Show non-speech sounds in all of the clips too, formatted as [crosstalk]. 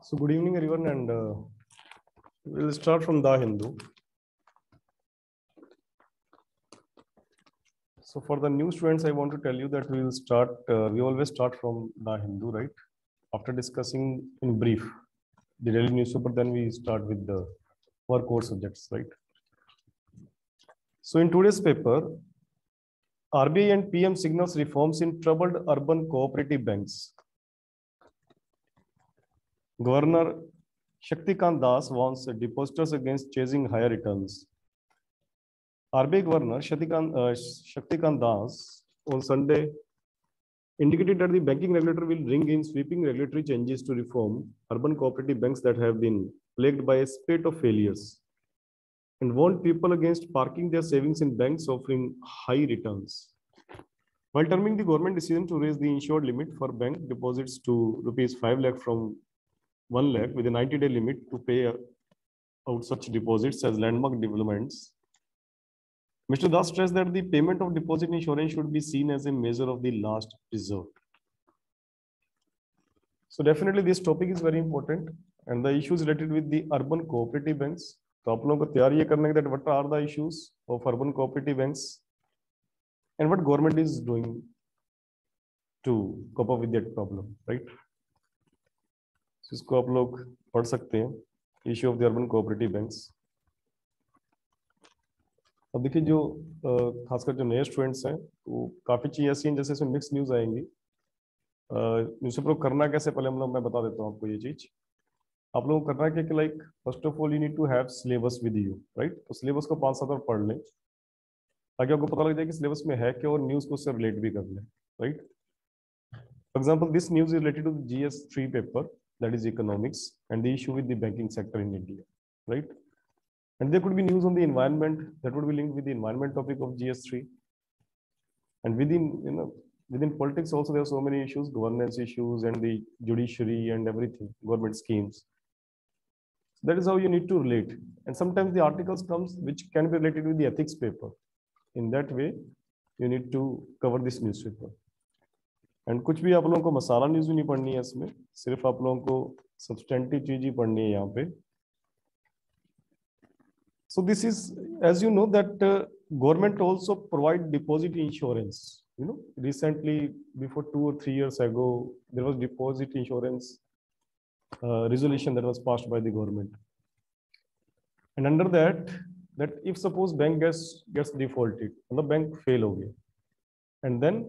So good evening, everyone, and uh, we'll start from the Hindu. So for the new students, I want to tell you that we will start, uh, we always start from the Hindu, right? After discussing in brief the daily newspaper, then we start with the our core subjects, right? So in today's paper, RBI and PM signals reforms in troubled urban cooperative banks. Governor Shaktikant Das warns depositors against chasing higher returns. RBI Governor Shaktikant, uh, Shaktikant Das on Sunday indicated that the banking regulator will bring in sweeping regulatory changes to reform urban cooperative banks that have been plagued by a spate of failures and warned people against parking their savings in banks offering high returns. While terming the government decision to raise the insured limit for bank deposits to rupees 5 lakh from 1 lakh with a 90 day limit to pay out such deposits as landmark developments. Mr. Das stressed that the payment of deposit insurance should be seen as a measure of the last resort. So definitely this topic is very important and the issues related with the urban cooperative banks. तो आप लोगों को तैयार ये करने that what are the issues of urban cooperative banks and what government is doing to cope up with that problem, right? So इसको आप लोग पढ़ सकते हैं issue of the urban cooperative banks अब देखिए जो खासकर जो नए स्टूडेंट्स हैं, वो काफ़ी चीज़ें ऐसी हैं जैसे इसमें मिक्स न्यूज़ आएँगी। न्यूज़पेपर को करना कैसे, पहले हम लोग, मैं बता देता हूँ आपको ये चीज़। आप लोगों को करना है कि like first of all you need to have syllabus with you right तो सिलेबस को पाँच सात बार पढ़ लें, ताकि आपको पता लग जाए कि सिलेबस में है क्या और न्यूज़ को उससे रिलेट भी कर लें right for example this news is related to G S three paper that is economics and the issue with the banking sector in India, right? And there could be news on the environment that would be linked with the environment topic of GS3. And within, you know, within politics also there are so many issues, governance issues and the judiciary and everything, government schemes. So that is how you need to relate. And sometimes the articles comes which can be related with the ethics paper. In that way, you need to cover this newspaper. And कुछ भी आप लोगों को मसाला news भी नहीं पढ़नी है इसमें, सिर्फ़ आप लोगों को सब्सटेंटिव चीज़ ही पढ़नी है यहाँ पे। So this is as you know that government also provide deposit insurance you know recently before two और three years ago there was deposit insurance resolution that was pass by the government and under that that if suppose bank gets defaulted मतलब bank fail हो गया and then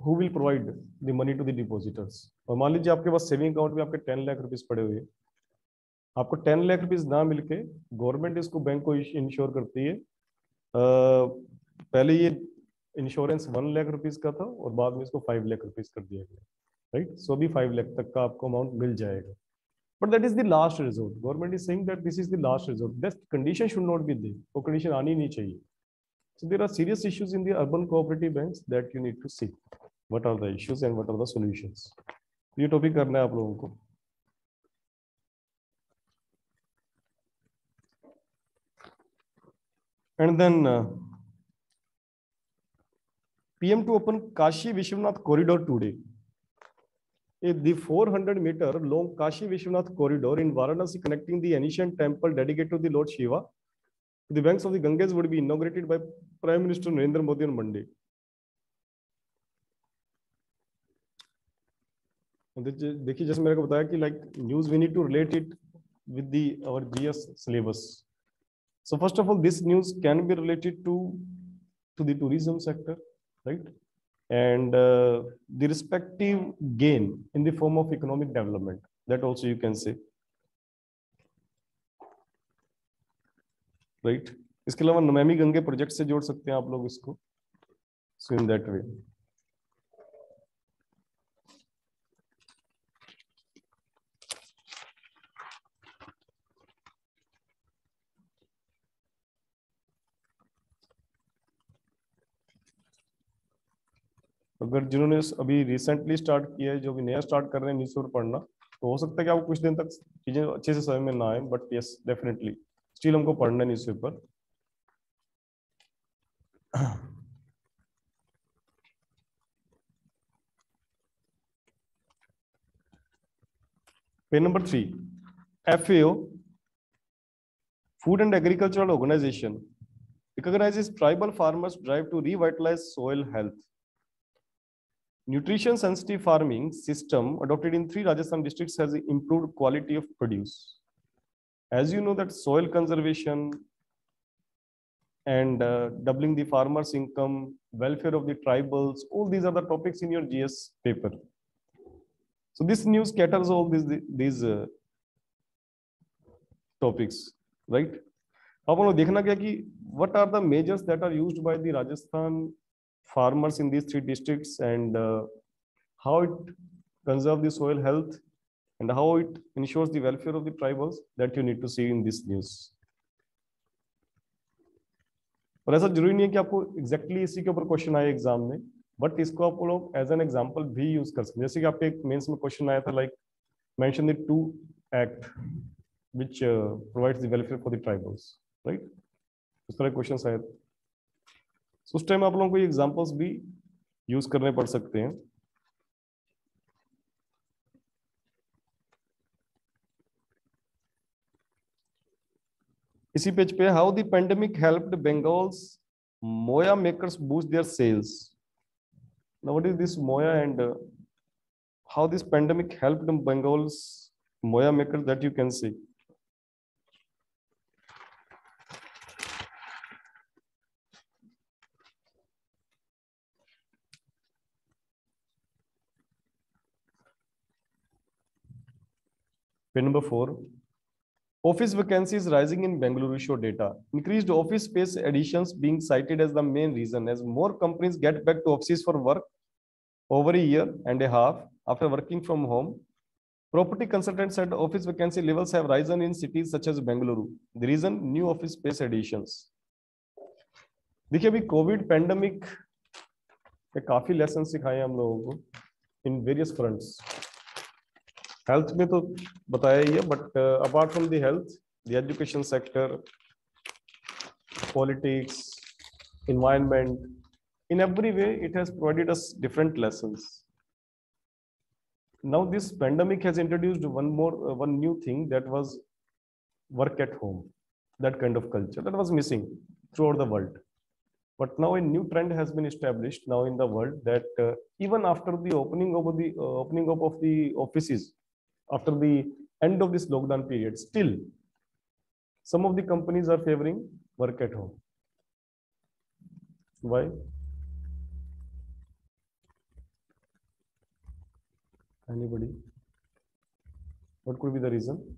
who will provide the money to the depositors? और मान लीजिए आपके पास saving account में आपके टेन लाख रुपीज़ पड़े हुए आपको टेन लाख रुपीज़ ना मिलके गवर्नमेंट इसको बैंक को इंश्योर करती है। आ, पहले ये इंश्योरेंस वन लाख रुपीज़ का था और बाद में इसको फाइव लाख रुपीज़ कर दिया गया। राइट सो अभी फाइव लाख तक का आपको अमाउंट मिल जाएगा। But that is the last resort government is saying that this is the last resort that condition should not be दे वो कंडीशन आनी नहीं चाहिए। So there are serious issues in the urban cooperative banks that you need to see. What are the issues and what are the ये topic करना है आप लोगों को। And then PM to open Kashi Vishwanath corridor today the 400 metre long Kashi Vishwanath corridor in Varanasi connecting the ancient temple dedicate to the Shiva the of the Ganges would be inaugurated by prime minister Narendra Modi on Monday देखिए जैसे मैंने को बताया कि like news we need to relate it with the our GS syllabus so first of all this news can be related to to the tourism sector right uh, the respective gain in the form of economic development that also you can say. Right? इसके अलावा Namami Gange project से जोड़ सकते हैं आप लोग इसको so in that way अगर जिन्होंने अभी रिसेंटली स्टार्ट किया है, जो भी नया स्टार्ट कर रहे हैं न्यूज़ पढ़ना तो हो सकता है कि आपको कुछ दिन तक चीज़ें अच्छे से समय में ना आए बट यस डेफिनेटली स्टिल हमको पढ़ना है newspaper page number three F food and agricultural organisation recognise tribal farmers drive to revitalise soil health Nutrition sensitive farming system adopted in three Rajasthan districts has improved quality of produce. As you know that soil conservation and uh, doubling the farmers' income, welfare of the tribals, all these are the topics in your GS paper. So this news caters all these these uh, topics, right? अब लोग देखना क्या कि what are the measures that are used by the Rajasthan farmers in these three districts and uh, how it conserve the soil health and how it ensures the welfare of the tribals that you need to see in this news. और ऐसा ज़रूरी नहीं है कि आपको exactly exactly इसी के ऊपर क्वेश्चन आए एग्ज़ाम में बट इसको आप लोग एज एन एग्ज़ाम्पल भी यूज़ कर सकते जैसे कि आपके एक मेंस में क्वेश्चन आया था like mention the two act which provides the welfare for the tribals right इस तरह क्वेश्चन आए so, उस टाइम आप लोगों को एग्जाम्पल्स भी यूज़ करने पड़ सकते हैं। इसी पेज पे how pandemic helped Bengal's moa makers boost their sales now what is this moa and how this pandemic helped Bengal's moa makers that you can see Number four. Office vacancies rising in Bengaluru show data. Increased office space additions being cited as the main reason as more companies get back to offices for work over a year and a half after working from home. Property consultants said office vacancy levels have risen in cities such as Bengaluru. The reason new office space additions. देखिए अभी Covid pandemic के काफ़ी lesson सिखाए हम लोगों को in various fronts health में तो बताया ही है but apart from the health the education sector politics environment in every way it has provided us different lesson now this pandemic has introduced one more one new thing that was work at home that kind of culture that was missing throughout the world but now a new trend has been established now in the world that uh, even after the opening of the uh, opening up of the offices after the end of this lockdown period, still some of the companies are favoring work at home. Why? Anybody? What could be the reason?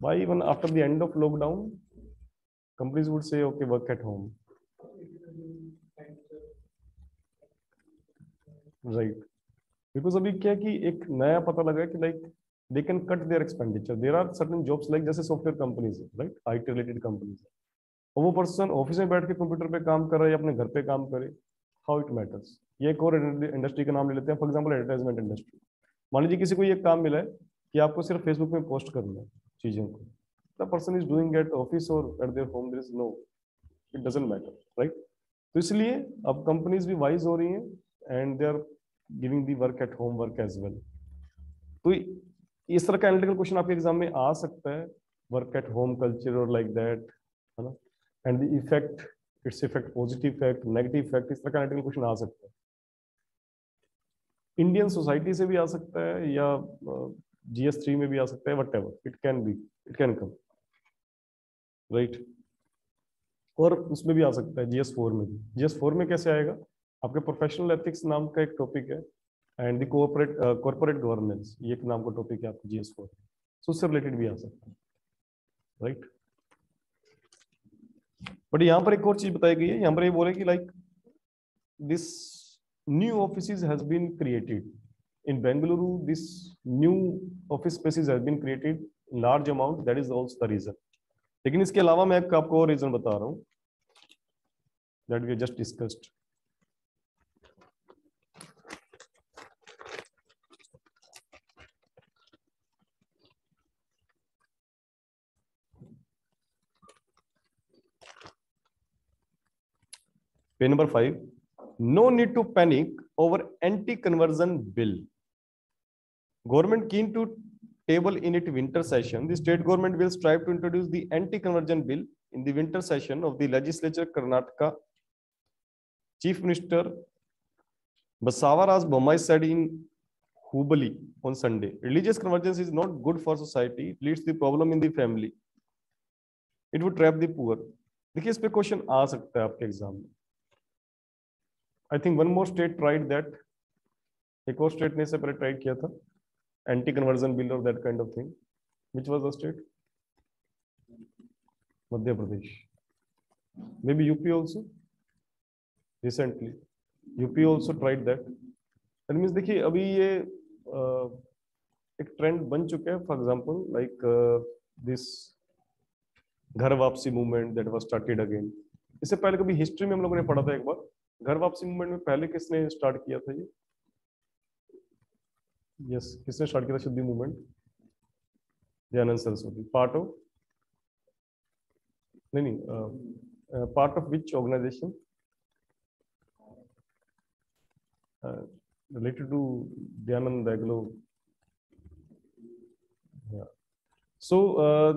Why even after the end of lockdown, companies would say, okay, work at home. Right because अभी क्या कि एक नया पता लगा कि like they can cut their expenditure there are certain jobs like जैसे software companies right I T related companies और वो पर्सन ऑफ़िस में बैठ के कंप्यूटर पे काम कर रहा है या अपने घर पे काम करे हाउ इट मैटर्स ये एक और इंडस्ट्री का नाम ले लेते हैं। फॉर एग्ज़ाम्पल एडवर्टाइजमेंट इंडस्ट्री मान लीजिए किसी को ये काम मिला है कि आपको सिर्फ़ फेसबुक में पोस्ट करना है चीज़ों को। The person is doing at office और at their home there is no it doesn't matter right तो इसलिए अब कंपनीज़ भी वाइज हो रही हैं। And they are giving the work at home work as well. तो इस तरह का एनालिटिकल क्वेश्चन आपके एग्ज़ाम में आ सकता है वर्क एट होम कल्चर और लाइक दैट है ना? And the effect its effect positive effect negative effect इस तरह का एनालिटिकल क्वेश्चन आ सकता है। इंडियन सोसाइटी से भी आ सकता है या जीएस थ्री में भी आ सकता है whatever it can be it can come right और उसमें भी आ सकता है जीएस फोर में भी। जीएस फोर में कैसे आएगा? आपके प्रोफेशनल एथिक्स नाम का एक टॉपिक है and the cooperate corporate governance ये एक नाम का टॉपिक है आपको जीएस फोर सो उससे रिलेटेड भी आ सकता है। राइट बट यहाँ पर एक और चीज़ बताई गई है। यहाँ पर ये बोले कि like this new office has been created in Bengaluru this new office spaces has been created large amount that is also the reason लेकिन इसके अलावा मैं आपको और रीजन बता रहा हूँ। That we just discussed page number five no need to panic over anti conversion bill government keen to table in it winter session the state government will strive to introduce the anti conversion bill in the winter session of the legislature Karnataka chief minister Basavaraj Bommai said in Hubli on Sunday. Religious convergence is not good for society. It leads the problem in the family. It would trap the poor. देखिए इस पे question आ सकता है आपके exam में I think one more state tried that एक और स्टेट ने इससे पहले ट्राई किया था. एंटी कन्वर्जन बिल और that kind of thing which was the state Madhya Pradesh. Maybe UP also recently UP also tried that that means देखिए, अभी ये एक ट्रेंड बन चुका है. For example like this ghar wapsi movement that was started again इससे पहले कभी हिस्ट्री में हम लोगों ने पढ़ा था एक बार? घर वापसी मूवमेंट में पहले किसने स्टार्ट किया था ये? यस किसने स्टार्ट किया था Shuddhi movement Dayanand Saraswati. Part of नहीं नहीं part of which organisation related to Dayanand so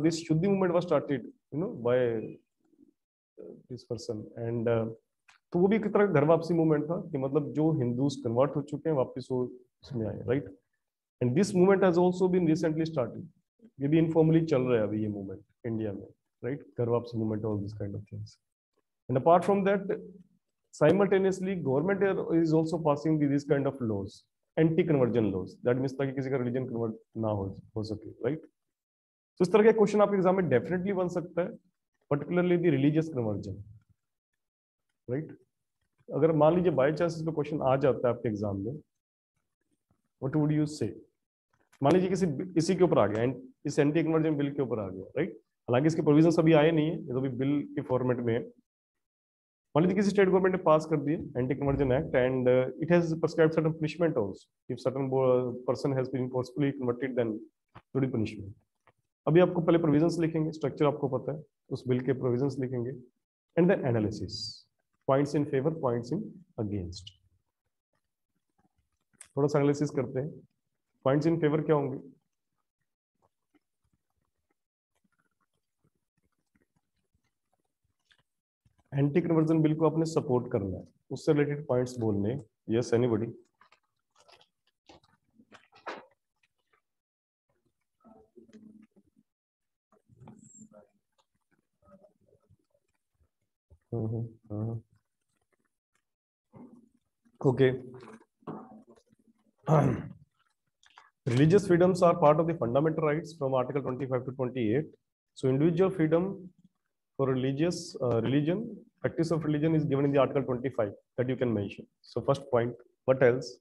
this Shuddhi movement was started you know by this person and तो वो भी एक तरह का घर वापसी मूवमेंट था कि मतलब जो हिंदूज कन्वर्ट हो चुके हैं, वापस वो उसमें आए right and this movement has also been recently started ये भी इनफॉर्मली चल रहा है अभी ये मूवमेंट इंडिया में right ghar wapsi movement all this kind of things and apart from that simultaneously government is also passing these kind of laws anti conversion laws. That means ताकि किसी का religion convert ना हो हो सके, right? तो इस तरह के क्वेश्चन आपके एग्ज़ाम में डेफिनेटली बन सकता है particularly the religious conversion right अगर मान लीजिए बाई चांस इस पर क्वेश्चन आ जाता है आपके एग्ज़ाम में वट वुड यू से मान लीजिए किसी इसी के ऊपर आ गया इस एंटी कन्वर्जन बिल के ऊपर आ गया राइट हालाँकि इसके प्रोविज़न अभी आए नहीं है, ये तो अभी बिल के फॉर्मेट में है। मान लीजिए किसी स्टेट गवर्नमेंट ने पास कर दिया anti conversion act and it has prescribed certain punishment also if certain person has been forcefully converted then थोड़ी पनिशमेंट अभी आपको पहले प्रोविजंस लिखेंगे स्ट्रक्चर आपको पता है, उस बिल के प्रोविजंस लिखेंगे and then analysis points in favour points in against थोड़ा सा एनालिसिस करते हैं। पॉइंट्स इन फेवर क्या होंगे? एंटी कन्वर्जन बिल को आपने सपोर्ट करना है। उससे रिलेटेड पॉइंट्स बोलने yes anybody Okay. Religious freedoms are part of the fundamental rights from Article 25 to 28. So individual freedom for religious uh, religion, practice of religion is given in the Article 25 that you can mention. So first point, what else?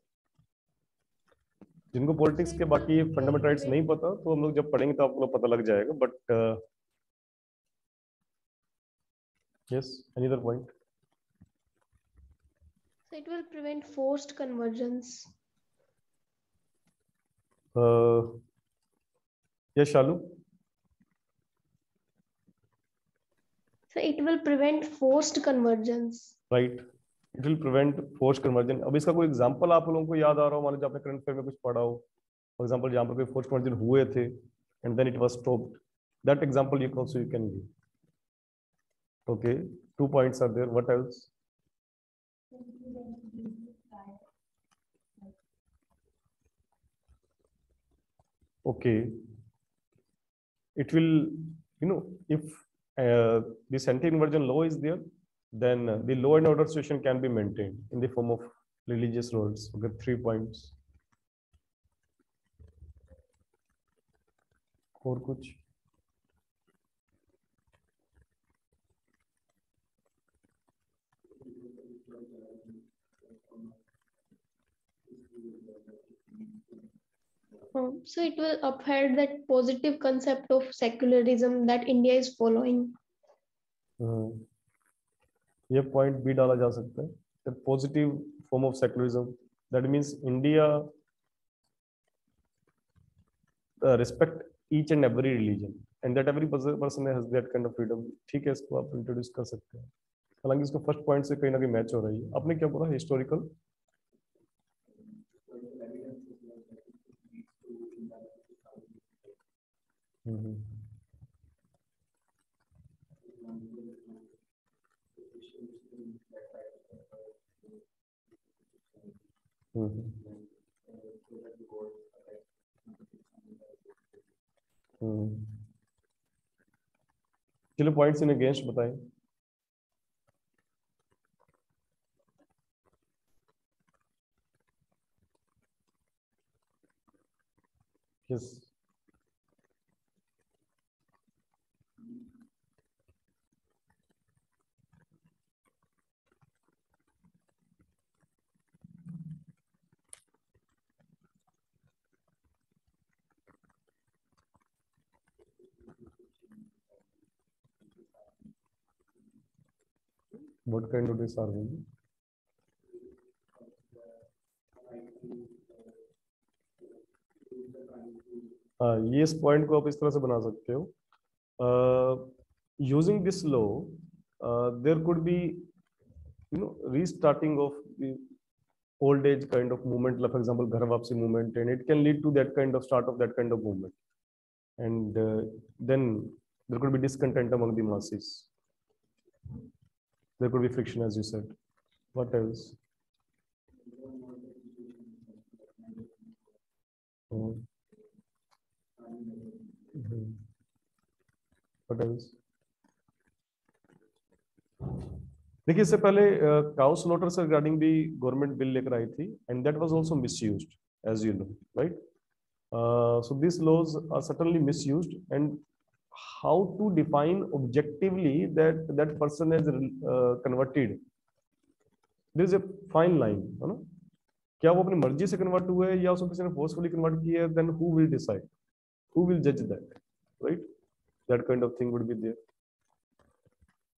जिनको politics के बाकी fundamental rights नहीं पता तो हम लोग जब पढ़ेंगे तो आपको पता लग जाएगा but yes any other point So it will prevent forced convergence. Uh, yes, Shalu. So it will prevent forced convergence. Right. It will prevent forced conversion. अब इसका कोई एग्जांपल आप लोगों को याद आ रहा हो मान लीजिए आपने करंट अफेयर में कुछ पढ़ा हो फॉर एग्जांपल जहाँ पर कोई फोर्स कन्वर्जन हुए थे and then it was stopped that example you also you can give okay two points are there what else okay it will you know if uh, this anti-inversion law is there then uh, the law and order situation can be maintained in the form of religious roles okay three points और कुछ Um, so it will uphold that positive concept of secularism that India is following. ये पॉइंट भी डाला जा सकता है। The positive form of secularism that means India respect each and every religion and that every person has that kind of freedom ठीक है इसको आप इंट्रोड्यूस कर सकते हैं। हालाँकि इसका फ़र्स्ट पॉइंट से कहीं ना कहीं मैच हो रही है। आपने क्या बोला? हिस्टोरिकल हम्म हम्म हम्म चलो पॉइंट्स इन अगेंस्ट बताएँ किस What kind of disharmony? हाँ ये इस पॉइंट को आप इस तरह से बना सकते हो using this law there could be you know restarting of kind of movement like for example ghar wapsi movement and it can lead to that kind of start of that kind of movement and uh, then there could be discontent among the masses there could be friction, as you said what else Hmm. Mhm. What else? देखिए, इससे पहले cow slaughter से regarding भी government bill लेकर आई थी and that was also misused as you know right so this laws are certainly misused and how to define objectively that that person is converted there is a fine line है ना क्या वो अपनी मर्ज़ी से कन्वर्ट हुए या उसको किसी ने फोर्सफुली कन्वर्ट किया then who will decide who will जज that right that kind of thing would be there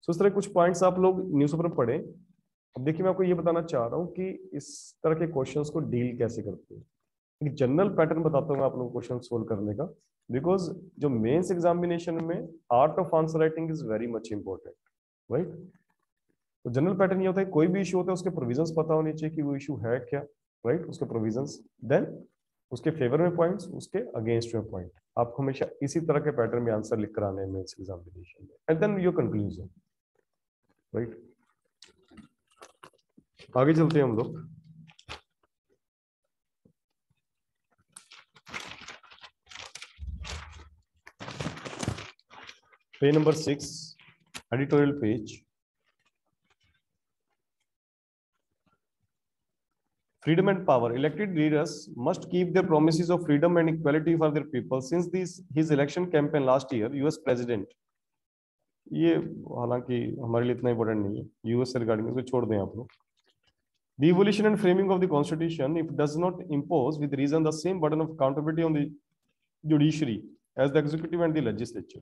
so इस तरह कुछ पॉइंट्स आप लोग न्यूज़पेपर में पढ़े। अब देखिए, मैं आपको ये बताना चाह रहा हूँ कि इस तरह के क्वेश्चंस को डील कैसे करते हैं? एक जनरल पैटर्न बताता हूँ आप लोगों को क्वेश्चन सोल्व करने का। बिकॉज़ जो मेंस एग्जामिनेशन में art of answer writing is very much important right तो जनरल पैटर्न ये होता है, कोई भी इशू होता है, उसके प्रोविजंस पता होने चाहिए कि वो इशू है क्या राइट right? उसके प्रोविजंस देन उसके फेवर में पॉइंट्स उसके अगेंस्ट में पॉइंट आपको हमेशा इसी तरह के पैटर्न में आंसर लिख कर आने मेंस एग्जामिनेशन में. And then your conclusion right आगे चलते हैं हम लोग. Page number six editorial page freedom and power elected leaders must keep their promises of freedom and equality for their people since this his election campaign last year us president ये हालाँकि हमारे लिए इतना इंपॉर्टेंट नहीं है US से regarding इसको छोड़ दें आप लोग The evolution and framing of the constitution, if does not impose with reason the same burden of accountability on the judiciary as the executive and the legislature.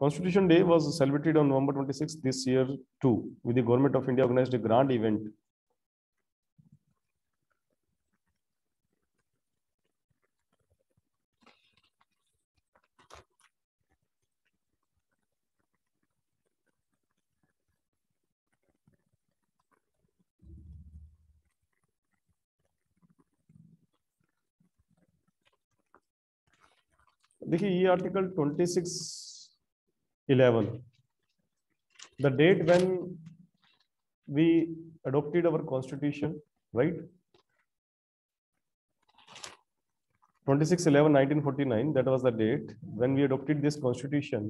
Constitution Day was celebrated on November 26 this year too, with the government of India organized a grand event देखिए ये article 26 11. The date when we adopted our constitution, right? 26 11 1949 that was the date when we adopted this constitution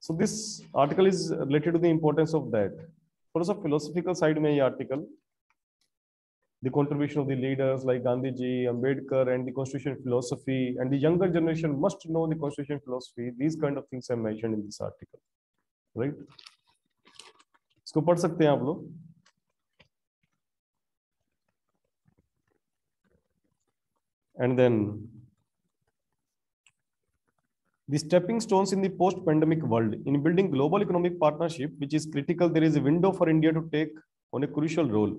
so this article is related to the importance of that for the philosophical side may article the contribution of the leaders like Gandhi ji, Ambedkar, and the constitution philosophy, and the younger generation must know the constitution philosophy. These kind of things are mentioned in this article, right? इसको पढ़ सकते हैं आप लोग and then the stepping stones in the post-pandemic world in building global economic partnership, which is critical. There is a window for India to take on a crucial role.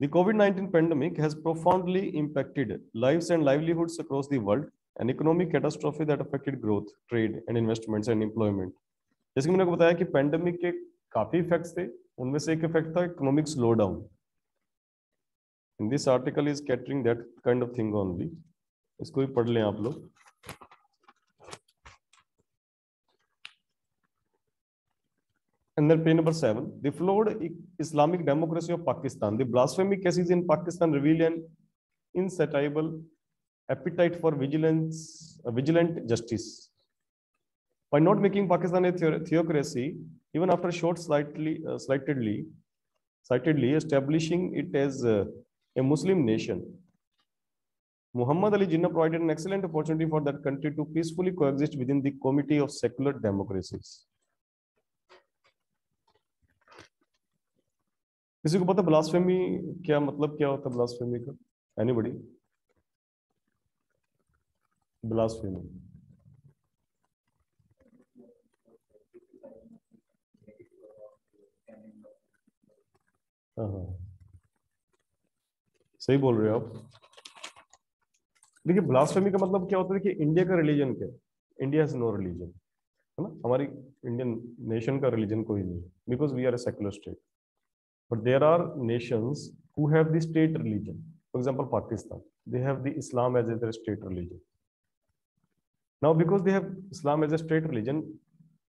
The COVID 19 pandemic has profoundly impacted lives and livelihoods across the world, an economic catastrophe that affected growth, trade and investments and employment. जैसे कि मैंने आपको बताया कि pandemic के काफ़ी effects थे उनमें से एक इफ़ेक्ट था economic slowdown in this article is catering that kind of thing only इसको भी पढ़ लें आप लोग And then page number seven, the flawed Islamic democracy of Pakistan. The blasphemy cases in Pakistan reveal an insatiable appetite for vigilance, uh, vigilant justice. By not making Pakistan a theocracy, even after short slightly, uh, slightly, slightly establishing it as uh, a Muslim nation, Muhammad Ali Jinnah provided an excellent opportunity for that country to peacefully coexist within the Committee of Secular Democracies. किसी को पता blasphemy क्या मतलब क्या होता है blasphemy का? Anybody blasphemy हाँ, हाँ। सही बोल रहे हो आप। देखिए ब्लास्फेमी का मतलब क्या होता है कि इंडिया का रिलीजन क्या है? इंडिया हैज़ नो रिलीजन है ना? हमारी इंडियन नेशन का रिलीजन कोई नहीं because we are a secular state but there are nations who have the state religion for example Pakistan they have the Islam as a state religion Now, because they have Islam as a state religion,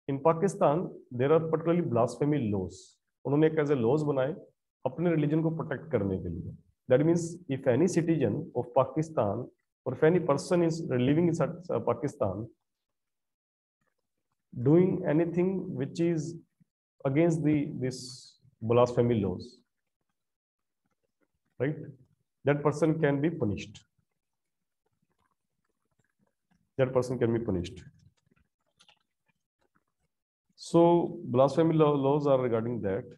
in Pakistan, there are particularly blasphemy laws. उन्होंने एक ऐसे laws बनाए अपने religion को protect करने के लिए. That means if any citizen of Pakistan or if any person is living in uh, Pakistan doing anything which is against the this blasphemy laws, right? That person can be punished. that person can be punished. So blasphemy laws are regarding that.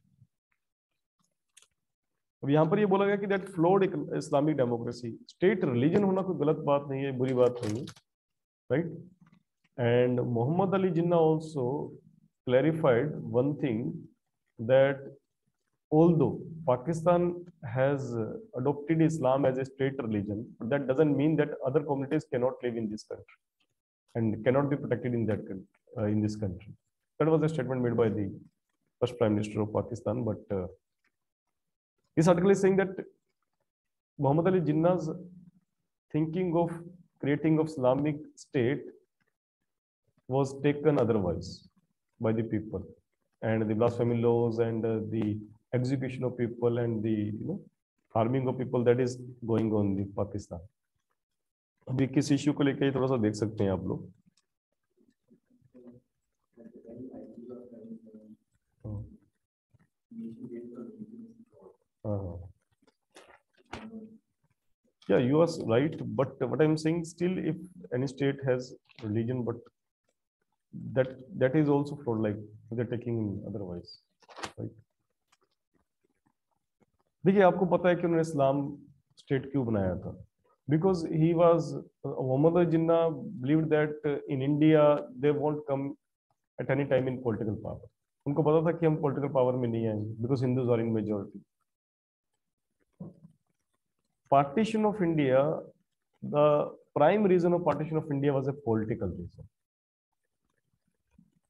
अब यहाँ पर ये बोला गया कि that flawed Islamic democracy state religion होना कोई गलत बात नहीं है बुरी बात नहीं है right and Mohammad Ali Jinnah also clarified one thing that although Pakistan has adopted Islam as a state religion, that doesn't mean that other communities cannot live in this country. and cannot be protected in that uh, in this country. That was a statement made by the first Prime Minister of Pakistan. But uh, this article is saying that Muhammad Ali Jinnah's thinking of creating of Islamic state was taken otherwise by the people and the blasphemy laws and uh, the execution of people and the you know harming of people that is going on in Pakistan. अभी किस issue को लेकर थोड़ा सा देख सकते हैं आप लोग yeah you are right but what i'm saying still if any state has religion but that that is also for like they're taking otherwise right देखिए, आपको पता है कि उन्होंने इस्लाम स्टेट क्यों बनाया था? Because he was Mohammad Jinnah believe that in India they won't come at any time in political power उनको पता था कि हम पोलिटिकल पावर में नहीं आएँगे because Hindus are in majority partition of India the prime reason of partition of India was a political reason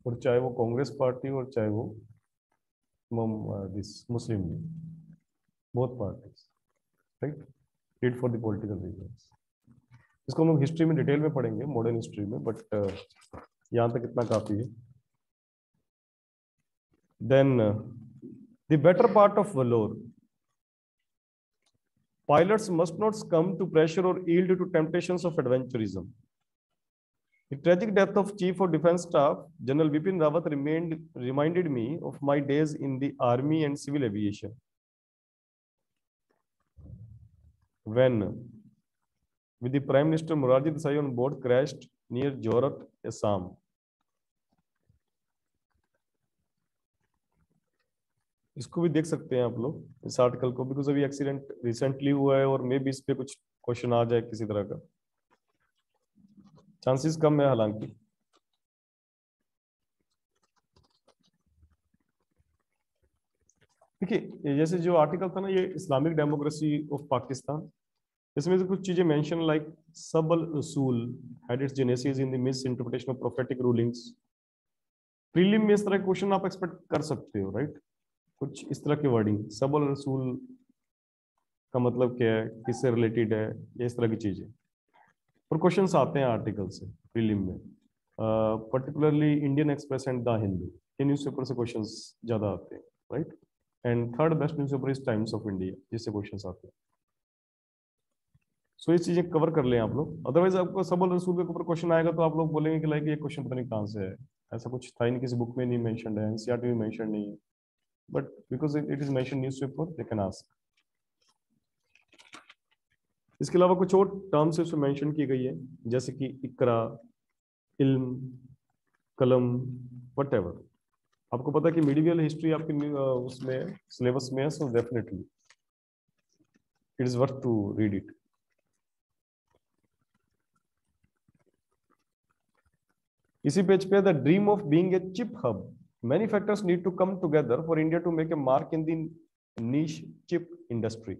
और चाहे वो कांग्रेस पार्टी और चाहे वो this Muslim League both parties right did for the political reasons. इसको हम लोग history में डिटेल में पढ़ेंगे मॉडर्न हिस्ट्री में बट uh, यहाँ तक इतना काफ़ी है then the better part of valour pilots must not succumb to pressure or yield to temptations of adventurism. The tragic death of Chief of Defense Staff, General Vipin Rawat, remained, reminded me of my days in the army and civil aviation. When with the Prime Minister Morarji Desai on board crashed near Jorat, Assam. इसको भी देख सकते हैं आप लोग इस article को because अभी एक्सीडेंट रिसेंटली हुआ है और मे भी इस पे कुछ क्वेश्चन आ जाए किसी तरह का चांसेस कम है हालाँकि देखिए जैसे जो आर्टिकल था ना, ये इस्लामिक डेमोक्रेसी ऑफ़ पाकिस्तान इसमें से कुछ चीज़ें मेंशन लाइक सबल रसूल had its genesis in the misinterpretation of prophetic rulings prelim में इस तरह क्वेश्चन आप एक्सपेक्ट कर सकते हो राइट कुछ इस तरह की वर्डिंग सबल रसूल का मतलब क्या है? किससे रिलेटेड है? ये इस तरह की चीज़ें. और क्वेश्चन आते हैं आर्टिकल से प्रीलिम में. Particularly Indian Express and the Hindu ये न्यूज़पेपर से क्वेश्चंस ज़्यादा आते हैं right and third best newspaper is Times of India जिससे क्वेश्चंस आते हैं। सो ये चीज़ें कवर कर लें आप लोग। अदरवाइज़ आपको सबल रसूल के ऊपर क्वेश्चन आएगा तो आप लोग बोलेंगे कि लाइक ये क्वेश्चन पता कहाँ से है। ऐसा कुछ था नहीं, किसी बुक में नहीं मेंशन है एनसीईआरटी में मेंशन नहीं है। But because it is mention newspaper they can ask इसके अलावा कुछ और टर्म्स इसमें मेंशन की गई है, जैसे कि इकरा, इल्म, कलम वट आपको पता है कि मीडियल हिस्ट्री आपके उसमें सिलेबस में है so definitely it is worth to read it इसी पेज पे the dream of being a chip hub manufacturers need to come together for India to make a mark in the niche chip industry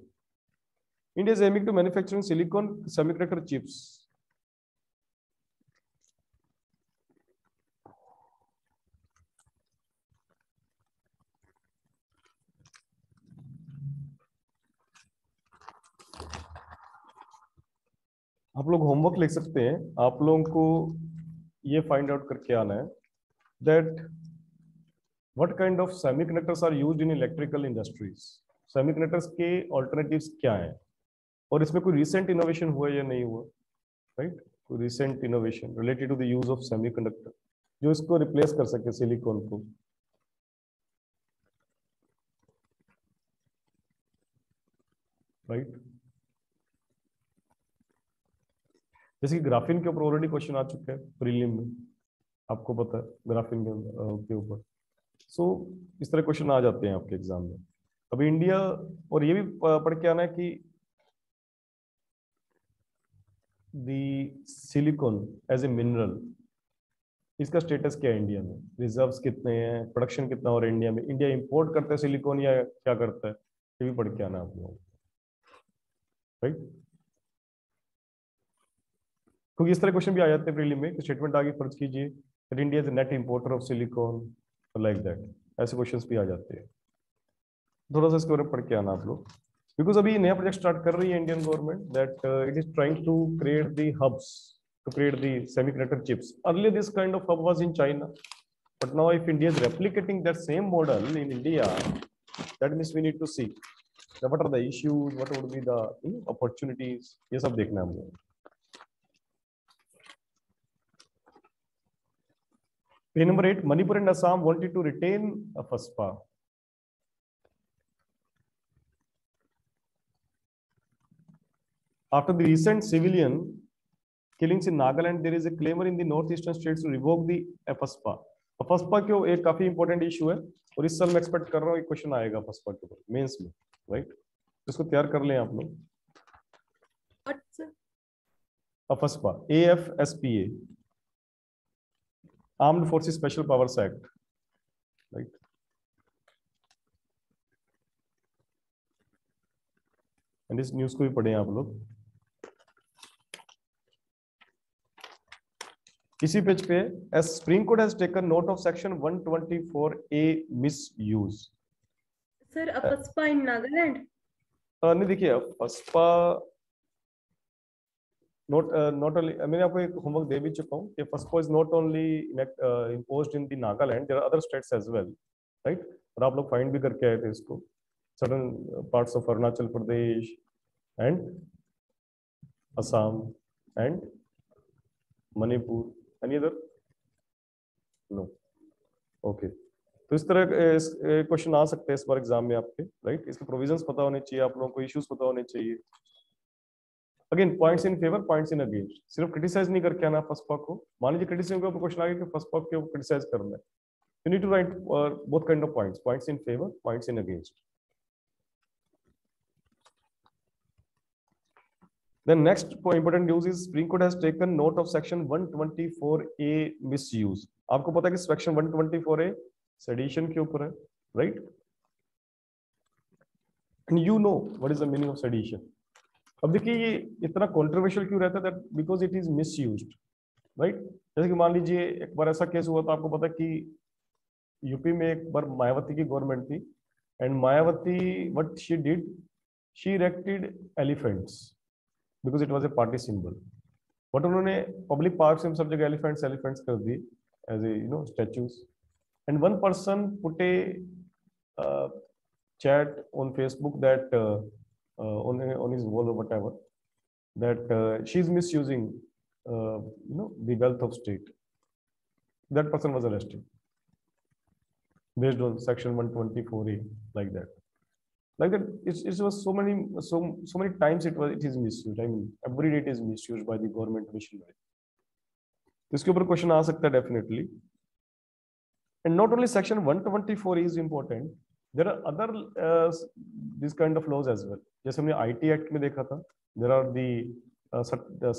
India is aiming to manufacturing silicon semiconductor chips आप लोग homework लिख सकते हैं। आप लोगों को ये find out करके आना है that what kind of semiconductors are used in electrical industries semiconductors के ऑल्टरनेटिव्स क्या हैं? और इसमें कोई रिसेंट इनोवेशन हुआ या नहीं हुआ? राइट कोई recent innovation related to the use of semiconductor जो इसको रिप्लेस कर सके सिलिकॉन को। Right right? जैसे कि ग्राफिन के ऊपर ऑलरेडी क्वेश्चन आ चुके हैं प्रीलिम में आपको पता है ग्राफिन के ऊपर। सो so, इस तरह क्वेश्चन आ जाते हैं आपके एग्ज़ाम में। अभी इंडिया और ये भी पढ़ के आना है कि the silicon as a mineral इसका स्टेटस क्या है इंडिया में? रिजर्व्स कितने हैं? प्रोडक्शन कितना हो रहा है इंडिया में? इंडिया इंपोर्ट करता है सिलिकॉन या क्या करता है? ये भी पढ़ के आना है आप लोगों को। राइट क्योंकि इस तरह क्वेश्चन भी आ जाते हैं फ्रीली में स्टेटमेंट आगे फ़र्ज़ कीजिए India is net importer of silicon like that ऐसे क्वेश्चन भी आ जाते हैं। थोड़ा सा इसके बारे पढ़ के आना आप लोग। बिकॉज़ अभी नया प्रोजेक्ट स्टार्ट कर रही है Indian government that it is trying to create the hubs to create the semi chips early this kind of hub was in China but now if India is replicating that same model in India that means we need to see what are the issues what would be the opportunities ये सब देखना है हम लोग। Page number eight, Manipur and Assam wanted to retain a FASPA. After the recent civilian killings in Nagaland, there is a clamor in the northeastern states to revoke the FASPA. FASPA क्यों एक काफ़ी important issue है और इस साल मैं expect कर रहा हूँ क्वेश्चन आएगा FASPA के ऊपर मेंस में राइट इसको तैयार कर लें आप लोग FASPA A F S P A Armed Forces Special Powers Act, right? And इस न्यूज़ को भी पढ़े आप लोग. इसी पेज पे as Supreme Court has taken note of section 124 A misuse sir AFSPA in Nagaland नहीं देखिए AFSPA not uh, not only I mean आपको एक होमवर्क दे भी चुका हूँ कि first is not only in the Nagaland there are other states as well right और आप लोग फाइंड भी करके आए थे इसको certain parts of Arunachal Pradesh and Assam and Manipur any other no okay तो इस तरह क्वेश्चन आ सकते हैं इस बार एग्ज़ाम में आपके राइट इसके प्रोविजंस पता होने चाहिए आप लोगों को इश्यूज़ पता होने चाहिए again points in favour points in against सिर्फ़ क्रिटिसाइज नहीं करके आना पार्ट को मान लीजिए क्रिटिसिज्म का क्वेश्चन आ गया कि पार्ट के क्रिटिसाइज करना है you need to write both kind of points points in favour points in against Then next important news is Supreme Court has taken note of section 124A misuse. आपको पता है कि section 124A sedition के ऊपर है, right? And you know what is the meaning of sedition. अब देखिए ये इतना कॉन्ट्रोवर्शियल क्यों रहता है that because it is miss right जैसे कि मान लीजिए एक बार ऐसा केस हुआ था आपको पता कि यूपी में एक बार मायावती की गवर्नमेंट थी and Mayawati what she did she erected elephants because it was a party symbol but उन्होंने पब्लिक पार्क में सब जगह एलिफेंट्स एलिफेंट्स कर दिए as a you know statues and one person put Facebook that uh, uh, on on his wall or whatever that uh, she's misusing uh, you know the wealth of state. That person was arrested based on section 124a like that. Like that, it, it was so many so so many times it was it is misused. I mean, every day it is misused by the government machinery. इसके ऊपर question आ सकता है definitely and not only section 124 is important There are other this kind of laws as well जैसे हमने I T act में देखा था there are the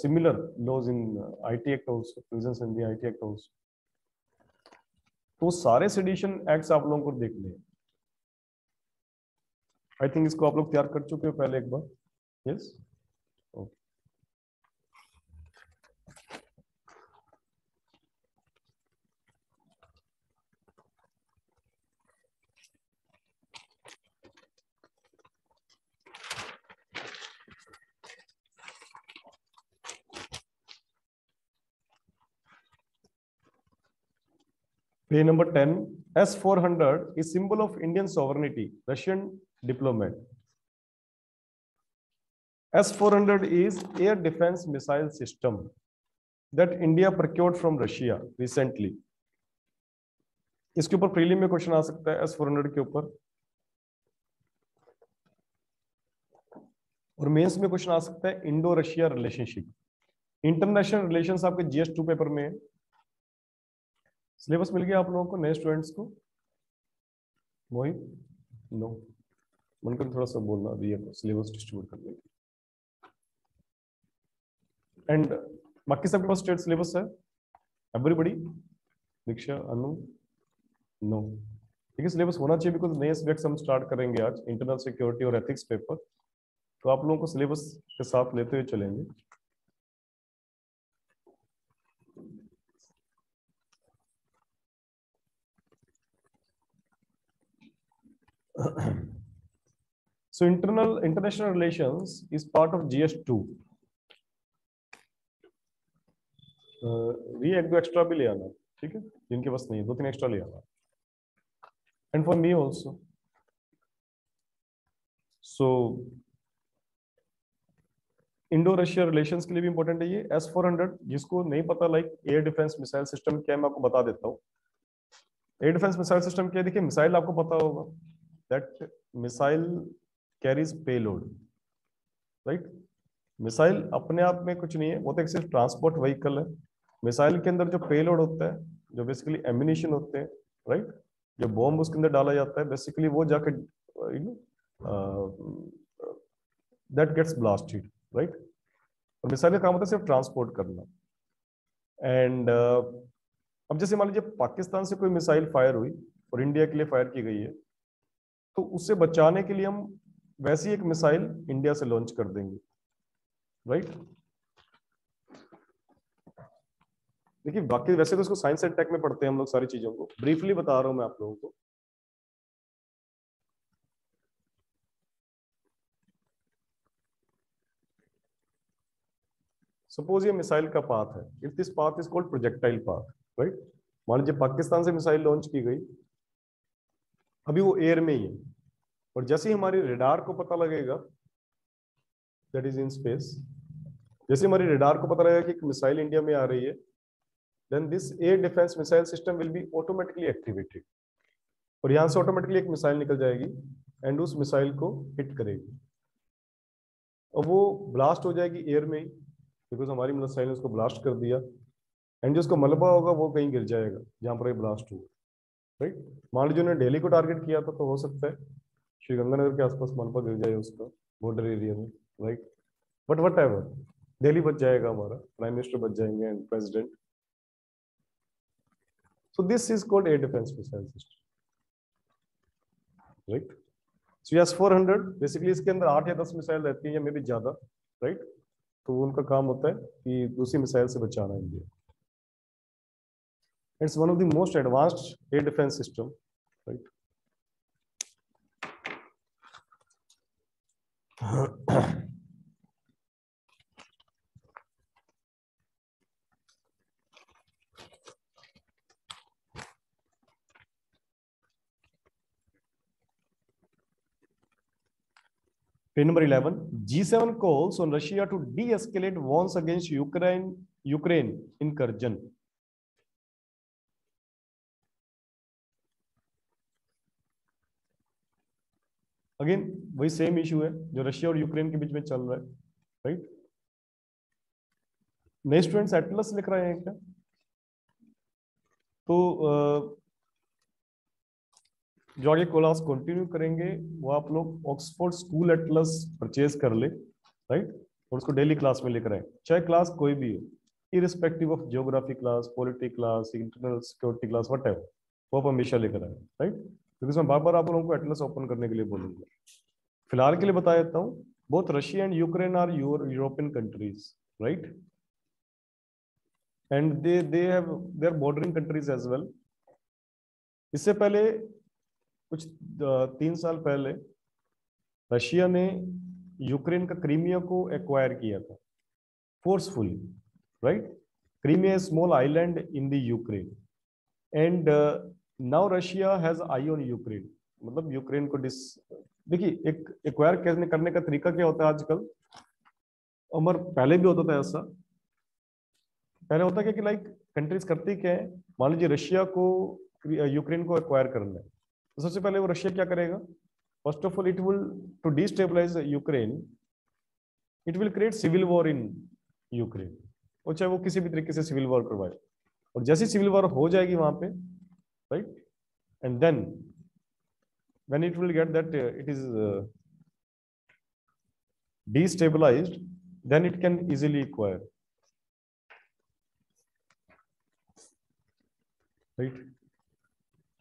similar laws in I T act house provision in the I T act house तो सारे sedition acts आप लोगों को देख लें। आई थिंक इसको आप लोग तैयार कर चुके हो पहले एक बार। Yes okay Page number 10, S-400 is symbol of Indian sovereignty, Russian diplomat. S-400 is air defense missile system that India procured from Russia recently. इसके ऊपर प्रीलिम में क्वेश्चन आ सकता है एस फोर हंड्रेड के ऊपर और मेंस में क्वेश्चन आ सकता है Indo Russia relationship international relations आपके जीएस टू पेपर में है सिलेबस मिल गया आप लोगों को, नए स्टूडेंट्स को। मोहित नो मन कर थोड़ा सा बोलना दिया सिलेबस डिस्ट्रीब्यूट कर देंगे एंड बाकी सबके पास स्टेट सिलेबस है। एवरीबडी दीक्षा, अनु? नो ठीक है सिलेबस होना चाहिए बिकॉज़ नए सब्जेक्ट्स हम स्टार्ट करेंगे आज इंटरनल सिक्योरिटी और एथिक्स पेपर तो आप लोगों को सिलेबस के साथ लेते हुए चलेंगे। [clears throat] so, internal, international relations is part of GS2. ये एक दो एक्स्ट्रा भी ले आना, ठीक है? जिनके पास नहीं है, दो तीन एक्स्ट्रा ले आना। And for me also so Indo Russia relation के लिए भी इंपॉर्टेंट है ये। एस फोर हंड्रेड जिसको नहीं पता like air defence missile system क्या मैं आपको बता देता हूँ। एयर डिफेंस मिसाइल सिस्टम क्या देखिए मिसाइल आपको पता होगा। That missile carries payload right missile अपने आप में कुछ नहीं है वो तो एक सिर्फ़ ट्रांसपोर्ट व्हीकल है। मिसाइल के अंदर जो पेलोड होता है जो बेसिकली एम्यूनिशन होते हैं राइट जो बॉम्ब उसके अंदर डाला जाता है बेसिकली वो जाके you know that gets blasted right और मिसाइल का काम होता है सिर्फ़ ट्रांसपोर्ट करना। एंड uh, अब जैसे मान लीजिए पाकिस्तान से कोई मिसाइल फायर हुई और इंडिया के लिए फायर की गई है तो उससे बचाने के लिए हम वैसी एक मिसाइल इंडिया से लॉन्च कर देंगे राइट देखिए, बाकी वैसे तो इसको साइंस एंड टेक में पढ़ते हैं हम लोग सारी चीज़ों को। ब्रीफली बता रहा हूँ मैं आप लोगों को। सपोज़ ये मिसाइल का पाथ है। If this path is called projectile path right मान लीजिए पाकिस्तान से मिसाइल लॉन्च की गई। अभी वो एयर में ही है। और जैसे ही हमारी रेडार को पता लगेगा दैट इज़ इन स्पेस जैसे हमारी रेडार को पता लगेगा कि एक मिसाइल इंडिया में आ रही है then this air defence missile system will be automatically activated और यहाँ से ऑटोमेटिकली एक मिसाइल निकल जाएगी एंड उस मिसाइल को हिट करेगी। और वो ब्लास्ट हो जाएगी एयर में ही बिकॉज़ हमारी मिसाइल ने उसको ब्लास्ट कर दिया। एंड जो उसका मलबा होगा वो कहीं गिर जाएगा, जहाँ पर ब्लास्ट हुआ। राइट मान लीजिए उन्होंने दिल्ली को टारगेट किया था तो हो सकता है श्रीगंगानगर के आसपास मलबा गिर जाए उसका बॉर्डर एरिया में right but whatever Delhi बच जाएगा हमारा प्राइम मिनिस्टर बच जाएँगे and president so this is called air defence missile system right so yes 400 basically इसके अंदर आठ या दस मिसाइल रहती है या मे भी ज़्यादा राइट तो उनका काम होता है कि दूसरी मिसाइल से बचाना India It's one of the most advanced air defense system, right? [clears throat] Pin number 11, G7 calls on Russia to de-escalate wars against Ukraine, Ukraine incursion. Again वही सेम इशू है जो रशिया और यूक्रेन के बीच में चल रहा है राइट नए स्टूडेंट्स एटलस लिख रहे हैं क्या? तो जो आगे क्लास कंटिन्यू करेंगे, वो आप लोग ऑक्सफोर्ड स्कूल एटलस परचेज कर ले राइट और उसको डेली क्लास में लेकर आए चाहे क्लास कोई भी हो irrespective of geography class polity class internal security class what वो आप हमेशा लेकर आए राइट क्योंकि मैं बार बार आप लोगों को एटलस ओपन करने के लिए बोलूँगा। फ़िलहाल के लिए बता देता हूँ both Russia and Ukraine are European countries right and they they have they are bordering countries as well इससे पहले, कुछ तीन साल पहले रशिया ने यूक्रेन का क्रीमिया को एक्वायर किया था। Forcefully right Crimea small island in the Ukraine and now Russia has eye on Ukraine मतलब यूक्रेन को डिस देखिए, एक एक्वायर करने करने का तरीका क्या होता है आजकल? उमर पहले भी होता था ऐसा। पहले होता क्या कि लाइक कंट्रीज़ करती क्या है? मान लीजिए रशिया को यूक्रेन को एक्वायर करना है। तो सबसे पहले वो रशिया क्या करेगा? First of all it will to destabilise Ukraine it will create civil war in Ukraine और चाहे वो किसी भी तरीके से सिविल वॉर करवाए। और जैसी सिविल वॉर हो जाएगी वहाँ पे Right and then when it will get that uh, it is uh, destabilized then it can easily acquire right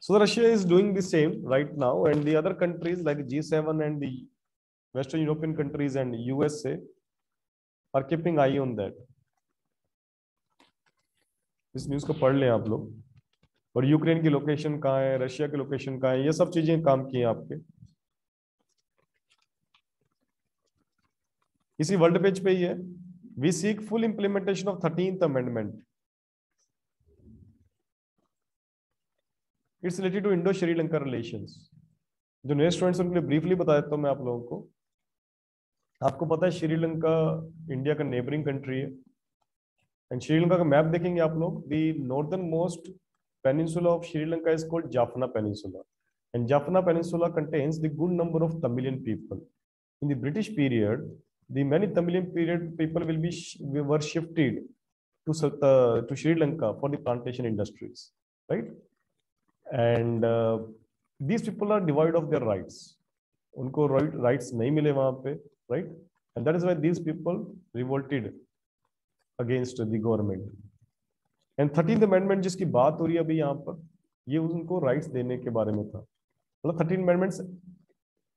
so Russia is doing the same right now, and the other countries like G7 and the Western European countries and USA are keeping eye on that. इस news को पढ़ लें आप लोग और Ukraine की location कहाँ है रशिया की लोकेशन कहाँ है, ये सब चीज़ें काम की हैं आपके। इसी वर्ल्ड पेज पे ही है। We seek full implementation of thirteenth amendment it's related to Indo Sri Lanka relation जो नए स्टूडेंट्स उनके लिए ब्रीफली बता देता हूँ मैं आप लोगों को। आपको पता है श्रीलंका इंडिया का नेबरिंग कंट्री है। एंड श्रीलंका का मैप देखेंगे आप लोग। The northern most peninsula of Sri Lanka is called Jaffna Peninsula. And Jaffna Peninsula contains the good number of Tamilian people. In the British period, the many Tamilian period people will be were shifted to uh, to Sri Lanka for the plantation industries, right? and uh, these people are devoid of their rights उनको rights नहीं मिले वहां पे right and that is why these people revolted against the government And 13th amendment जिसकी बात हो रही है अभी यहाँ पर, ये उनको राइट्स देने के बारे में था। मतलब थर्टीन अमेंडमेंट्स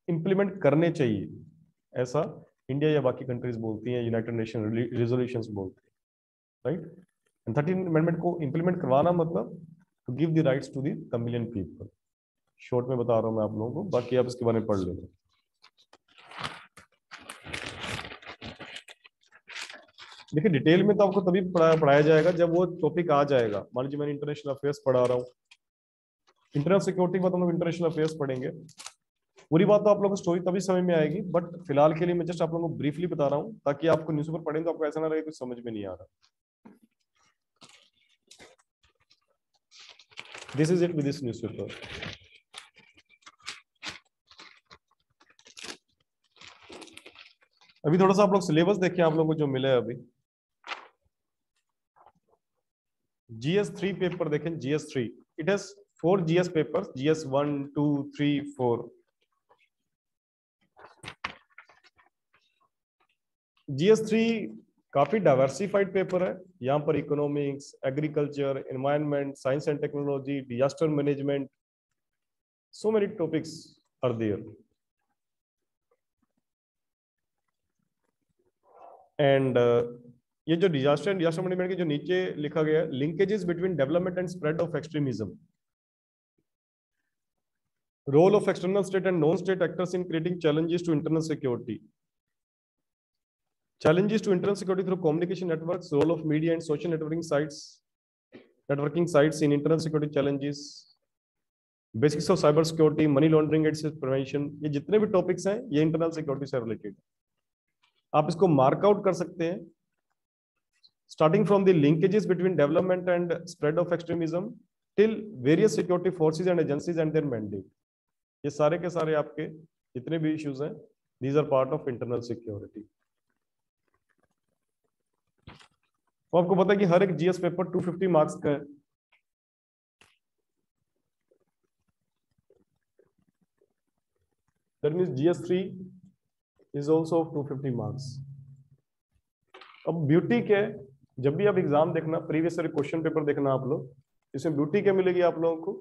इंप्लीमेंट करने चाहिए, ऐसा इंडिया या बाकी कंट्रीज़ बोलती हैं यूनाइटेड नेशन रेजोल्यूशंस बोलती हैं राइट एंड थर्टीन अमेंडमेंट को इम्प्लीमेंट करवाना मतलब to give the rights to the Tamilian people short में बता रहा हूँ मैं आप लोगों को, बाकी आप इसके बारे में पढ़ लेना। देखिए, डिटेल में तो आपको तभी पढ़ाया पढ़ाया जाएगा जब वो टॉपिक आ जाएगा। मान लीजिए, मैंने इंटरनेशनल अफेयर्स पढ़ा रहा हूँ। इंटरनल सिक्योरिटी के बाद हम लोग इंटरनेशनल अफेयर्स पढ़ेंगे। पूरी बात तो आप लोगों को स्टोरी तभी समझ में आएगी बट फ़िलहाल के लिए मैं जस्ट आप लोगों को ब्रीफली बता रहा हूँ, ताकि आपको न्यूज़पेपर पढ़ेंगे तो आपको ऐसा ना रहे कुछ समझ में नहीं आ रहा। This is it with this newspaper. अभी थोड़ा सा आप लोग सिलेबस देखिए, आप लोगों को जो मिला है अभी। जीएस थ्री पेपर देखें GS three it has four GS papers GS one two three four GS three काफ़ी डाइवर्सिफाइड पेपर है। यहाँ पर economics agriculture environment science and technology disaster management so many topics are there and ये जो disaster and disaster management के जो नीचे लिखा गया है linkages between development and spread of extremism role of external state and non state actors in creating challenges to internal security challenges to internal security through communication network role of media and social networking sites networking sites in internal security challenges basics of cyber security money laundering and prevention ये जितने भी topics हैं, ये internal security से related आप इसको mark out कर सकते हैं। Starting from the linkages between development and spread of extremism till various security forces and agencies and their mandate ये सारे के सारे आपके जितने भी इश्यूज़ हैं these are part of internal security तो आपको पता है कि हर एक जीएस पेपर 250 मार्क्स का है that means GS3 is also of 250 marks. अब ब्यूटी है जब भी आप एग्ज़ाम देखना प्रीवियस ईयर क्वेश्चन पेपर देखना आप लोग, इसमें ब्यूटी क्या मिलेगी आप लोगों को?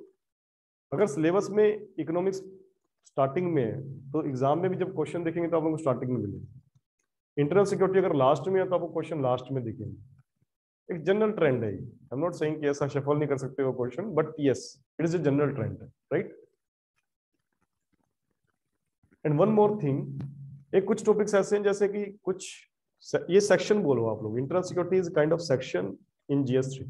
अगर सिलेबस में इकोनॉमिक्स स्टार्टिंग में है तो एग्ज़ाम में भी जब क्वेश्चन देखेंगे तो आप लोगों को स्टार्टिंग में मिलेगी। इंटरनल सिक्योरिटी अगर लास्ट में है तो आपको क्वेश्चन लास्ट में दिखेंगे। एक जनरल ट्रेंड है आई एम नॉट सेइंग कि ऐसा शफल नहीं कर सकते वो question but yes it is a general trend right and one more thing एक कुछ टॉपिक्स ऐसे हैं जैसे कि कुछ ये सेक्शन बोलो आप लोग. Internal security is kind of section in GS three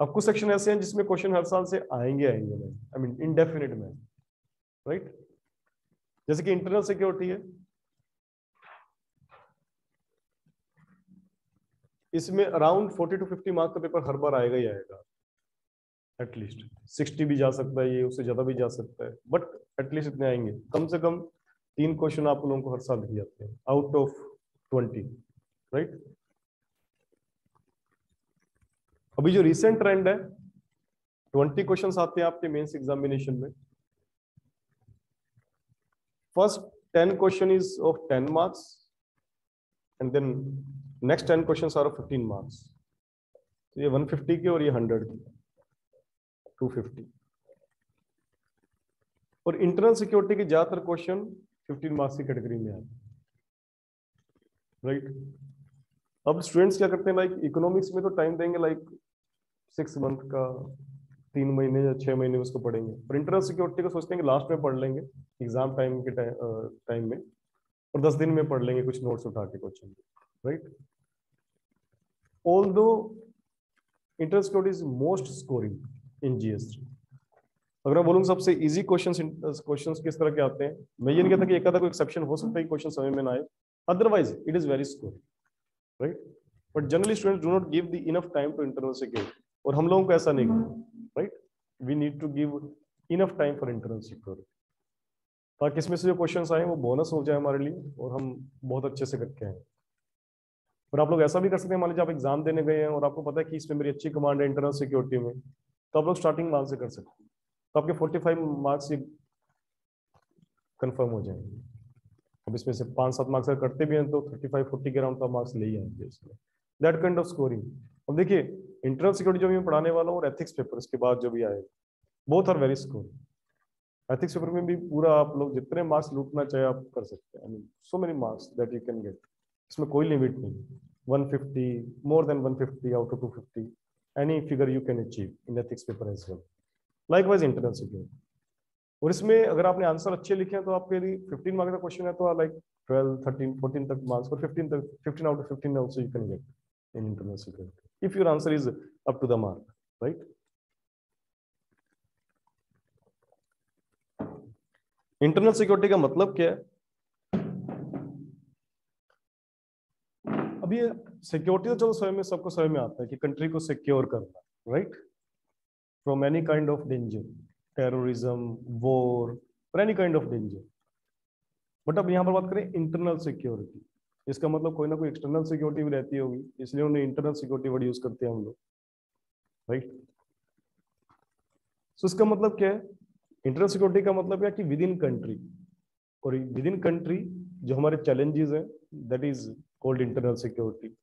अब कुछ सेक्शन ऐसे हैं जिसमें क्वेश्चन हर साल से आएँगे आएँगे मैं आई मीन इनडेफिनेट में राइट जैसे कि इंटरनल सिक्योरिटी है. इसमें अराउंड 40 टू 50 मार्क्स का पेपर हर बार आएगा ही आएगा. एटलीस्ट 60 भी जा सकता है, ये उससे ज़्यादा भी जा सकता है. बट एटलीस्ट इतने आएँगे. कम से कम तीन क्वेश्चन आप लोगों को हर साल दिए जाते हैं. आउट ऑफ़ ट्वेंटी राइट अभी जो रिसेंट ट्रेंड है, ट्वेंटी क्वेश्चन आते हैं आपके मेंस एग्जामिनेशन में। First ten question is of ten marks and then next ten question are of fifteen marks तो ये 150 के और ये 100 की 250 और इंटरनल सिक्योरिटी के ज़्यादातर क्वेश्चन 15 मार्क्स की कैटेगरी में आते राइट अब स्टूडेंट्स क्या करते हैं लाइक इकोनॉमिक्स में तो टाइम देंगे लाइक सिक्स मंथ का, तीन महीने या छह महीने उसको पढ़ेंगे। और इंटरनल सिक्योरिटी को सोचते हैं कि लास्ट में पढ़ लेंगे एग्ज़ाम टाइम के टाइम में, और दस दिन में पढ़ लेंगे कुछ नोट्स उठा के question right although internal security is most scoring in GST अगर मैं बोलूँ सबसे इजी क्वेश्चंस क्वेश्चंस किस तरह के आते हैं, मैं ये नहीं कहता कि एक आधा कोई एक्सेप्शन हो सकता है कि क्वेश्चन समय में ना आए। Otherwise it is very score right but generally students do not give the enough time to internal security और हम लोगों को ऐसा नहीं right we need to give enough time for internal security ताकि इसमें से जो क्वेश्चन आए, वो बोनस हो जाए हमारे लिए और हम बहुत अच्छे से करके आए। और आप लोग ऐसा भी कर सकते हैं, मान लीजिए आप एग्ज़ाम देने गए हैं और आपको पता है कि इसमें मेरी अच्छी कमांड है इंटरनल सिक्योरिटी में तो आप लोग स्टार्टिंग मार्क्स से कर सकते हैं। तो आपके 45 मार्क्स ये कंफर्म हो जाएँगे। अब इसमें से पाँच सात मार्क्स करते भी हैं तो 35 40 के अराउंड तो मार्क्स ले ही आएँगे इसमें। दैट काइंड ऑफ़ स्कोरिंग अब देखिए इंटरनल सिक्योरिटी जो मैं पढ़ाने वाला हूँ और एथिक्स पेपर इसके बाद जो भी आएगा both are very scoring ethics paper में भी पूरा आप लोग जितने मार्क्स लूटना चाहे आप कर सकते हैं। I mean so many marks that you can get इसमें कोई लिमिट नहीं। One 150 more than 150 out of 250 any figure you can achieve in ethics paper as well likewise internal security और इसमें अगर आपने आंसर अच्छे लिखे हैं तो आपके यदि 15 मार्क्स का क्वेश्चन है तो लाइक 12 13 14 तक मार्क्स और 15 तक 15 out of 15 also you can get in internal security if your answer is up to the mark right internal security का मतलब क्या है? अभी सिक्योरिटी तो चलो स्वयं में सबको स्वयं में आता है कि कंट्री को सिक्योर करना right from any kind of danger, terrorism, war, or any kind of danger. बट अब यहाँ पर बात करें इंटरनल सिक्योरिटी इसका मतलब कोई ना कोई एक्सटर्नल सिक्योरिटी भी रहती होगी इसलिए उन्हें इंटरनल सिक्योरिटी वर्ड यूज़ करते हैं हम लोग. राइट सो इसका मतलब क्या है? इंटरनल सिक्योरिटी का मतलब क्या कि विद इन कंट्री और विद इन कंट्री जो हमारे चैलेंजेस हैं that is called internal security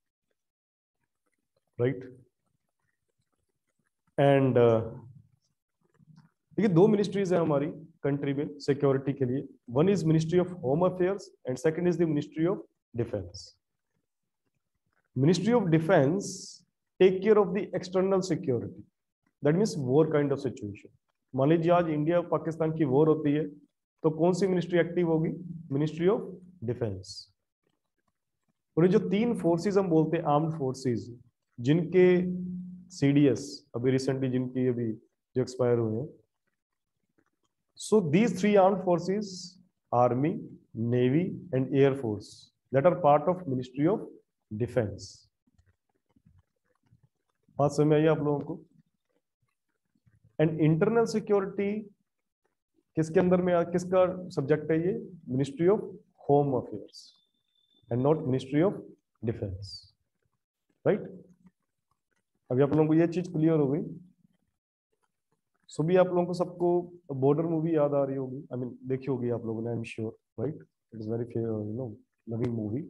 right and देखिए, दो मिनिस्ट्रीज है हमारी कंट्री में सिक्योरिटी के लिए one is ministry of home affairs and second is the ministry of defence Ministry of Defense take care of the external security. That means war kind of situation. मान लीजिए, आज India Pakistan की war होती है तो कौन सी मिनिस्ट्री एक्टिव होगी मिनिस्ट्री ऑफ़ डिफेंस और जो तीन फोर्सेस हम बोलते हैं आर्म्ड फोर्सेस जिनके सीडीएस अभी रिसेंटली जिनकी अभी जो एक्सपायर हुए हैं so these three armed forces army navy and air force that are part of ministry of defence बात समझ में आई आप लोगों को? एंड इंटरनल सिक्योरिटी किसके अंदर में किसका सब्जेक्ट है ये? Ministry of home affairs and not ministry of defence right अभी आप लोगों को ये चीज़ क्लियर हो गई। सो भी आप लोगों को सबको बॉर्डर मूवी याद आ रही होगी। आई मीन देखी होगी आप लोगों ने I am sure right it is very you know loving movie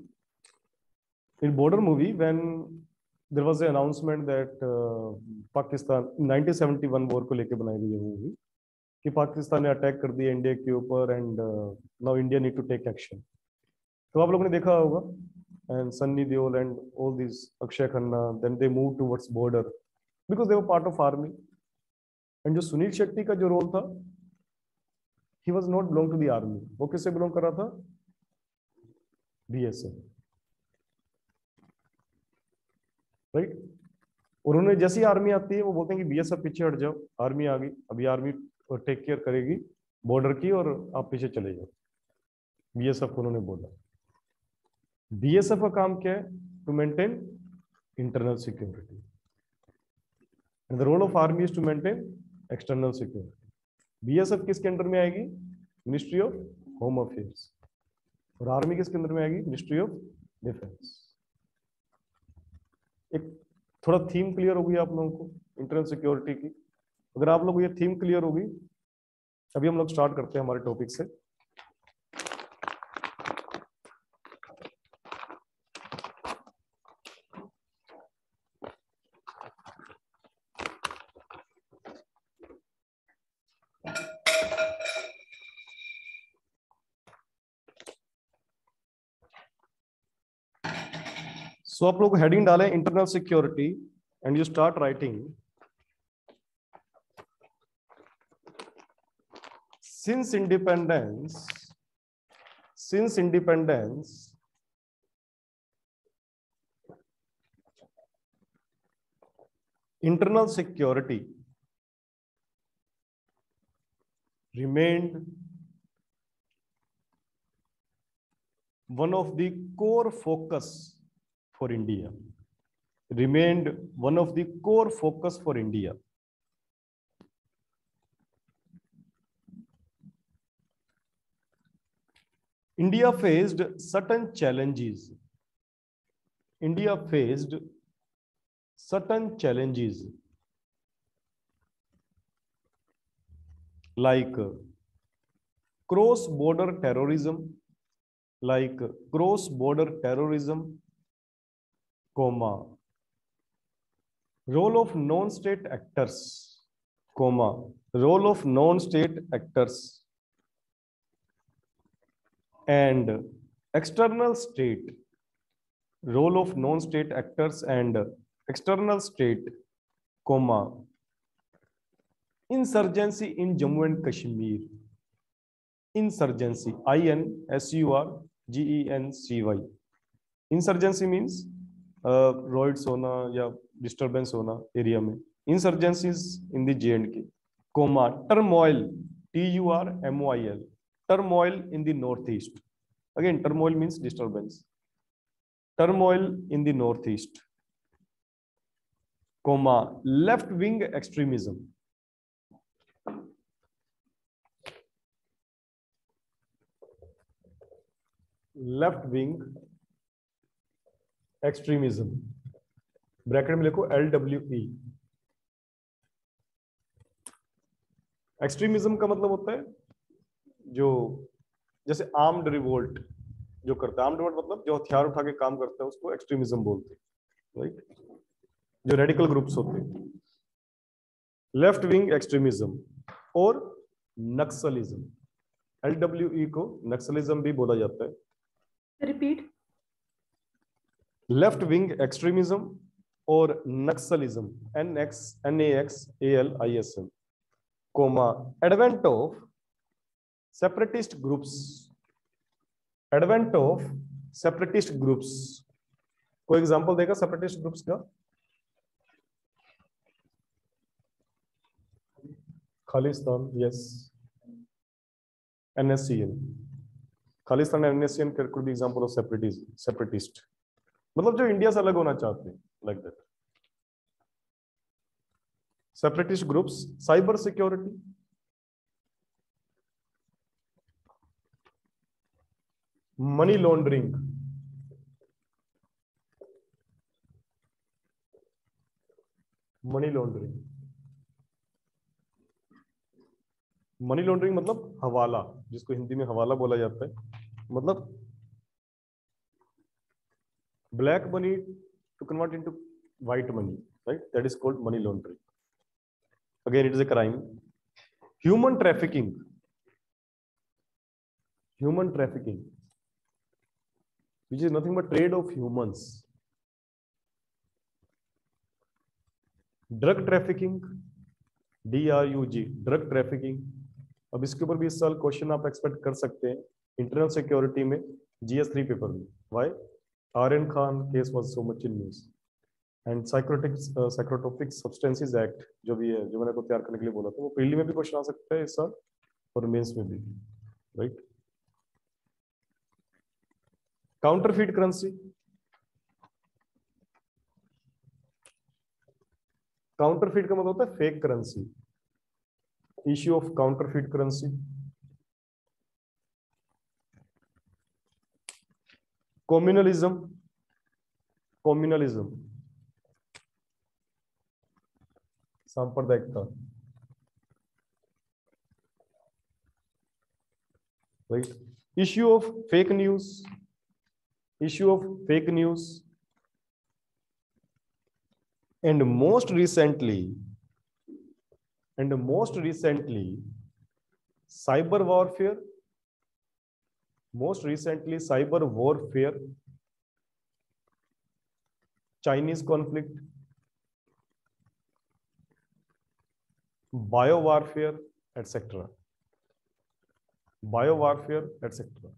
in Border movie when there was a announcement that Pakistan 1971 war को लेके बनाई गई मूवी कि पाकिस्तान ने अटैक कर दिया इंडिया के ऊपर and now India need to take action तो आप लोगों ने देखा होगा and Sunny Deol and all this Akshaye Khanna then they move towards border because they were part of army and जो सुनील शेट्टी का जो रोल था he was not belong to the army वो किससे बिलोंग कर रहा था? बीएसएफ राइट और उन्होंने जैसी आर्मी आती है, वो बोलते हैं कि बीएसएफ पीछे हट जाओ आर्मी आ गई। अभी आर्मी टेक केयर करेगी बॉर्डर की और आप पीछे चले जाओ। बी बीएसएफ को उन्होंने बोला। बीएसएफ का काम क्या है? To maintain internal security role of army is to maintain external security BSF किसके अंडर में आएगी? मिनिस्ट्री ऑफ़ होम अफेयर्स और आर्मी किसके अंदर में आएगी? मिनिस्ट्री ऑफ़ डिफेंस एक थोड़ा थीम क्लियर होगी आप लोगों को इंटरनल सिक्योरिटी की। अगर आप लोग को ये थीम क्लियर होगी अभी हम लोग स्टार्ट करते हैं हमारे टॉपिक से। सो आप लोग हेडिंग डाले internal security and you start writing since independence since independence internal security remained one of the core focus for india. Remained one of the core focus for india. India faced certain challenges. India faced certain challenges. Like cross border terrorism, like cross border terrorism, comma, role of non state actors, comma, role of non state actors and external state role of non-state actors and external state comma insurgency in jammu and kashmir insurgency i n s u r g e n c y insurgency means riots होना या disturbance होना area में। Insurgencies in the J and K comma turmoil T U R M O I L turmoil in the north east again turmoil means disturbance turmoil in the north east comma left wing extremism left wing extremism. Bracket में लिखो L W E extremism का मतलब होता है जो, जैसे armed revolt जो करता है। आर्म्ड रिवोल्ट मतलब जो हथियार उठा के काम करता है, उसको एक्सट्रीमिज्म बोलते हैं राइट जो रेडिकल ग्रुप्स होते हैं। लेफ़्ट विंग एक्सट्रीमिज्म और नक्सलिज्म। एल डब्ल्यू ई को नक्सलिज्म भी बोला जाता है। रिपीट लेफ़्ट विंग एक्सट्रीमिज्म और naxalism N X N X A L I S M comma advent of separatist groups advent of separatist groups कोई एग्जांपल देगा सेपरेटिस्ट ग्रुप्स का? Khalistan yes NSCN Khalistan NSCN could be example of separatism separatist. मतलब जो India से अलग होना चाहते हैं like that separatist groups cyber security money laundering money laundering money laundering मतलब हवाला, जिसको हिंदी में हवाला बोला जाता है। मतलब black money to convert into white money right that is called money laundering again it is a crime human trafficking human trafficking which is nothing but trade of humans. Trafficking D R U G drug trafficking अब इसके ऊपर भी इस साल question आप expect कर सकते हैं इंटरनल सिक्योरिटी में जीएस थ्री पेपर में। Aryan Khan case was so much in news and psychotic psychotropic substances act जो भी है, जो मैंने को तैयार करने के लिए बोला था, वो पीली में भी क्वेश्चन आ सकता है इस साल? और मेंस में भी राइट काउंटरफीट करेंसी काउंटरफीट का मतलब होता है fake currency issue of counterfeit currency communalism. Communalism. Sampradayikta right? Issue of fake news. Issue of fake news. And most recently and most recently cyber warfare most recently cyber warfare chinese conflict bio warfare etc bio warfare etc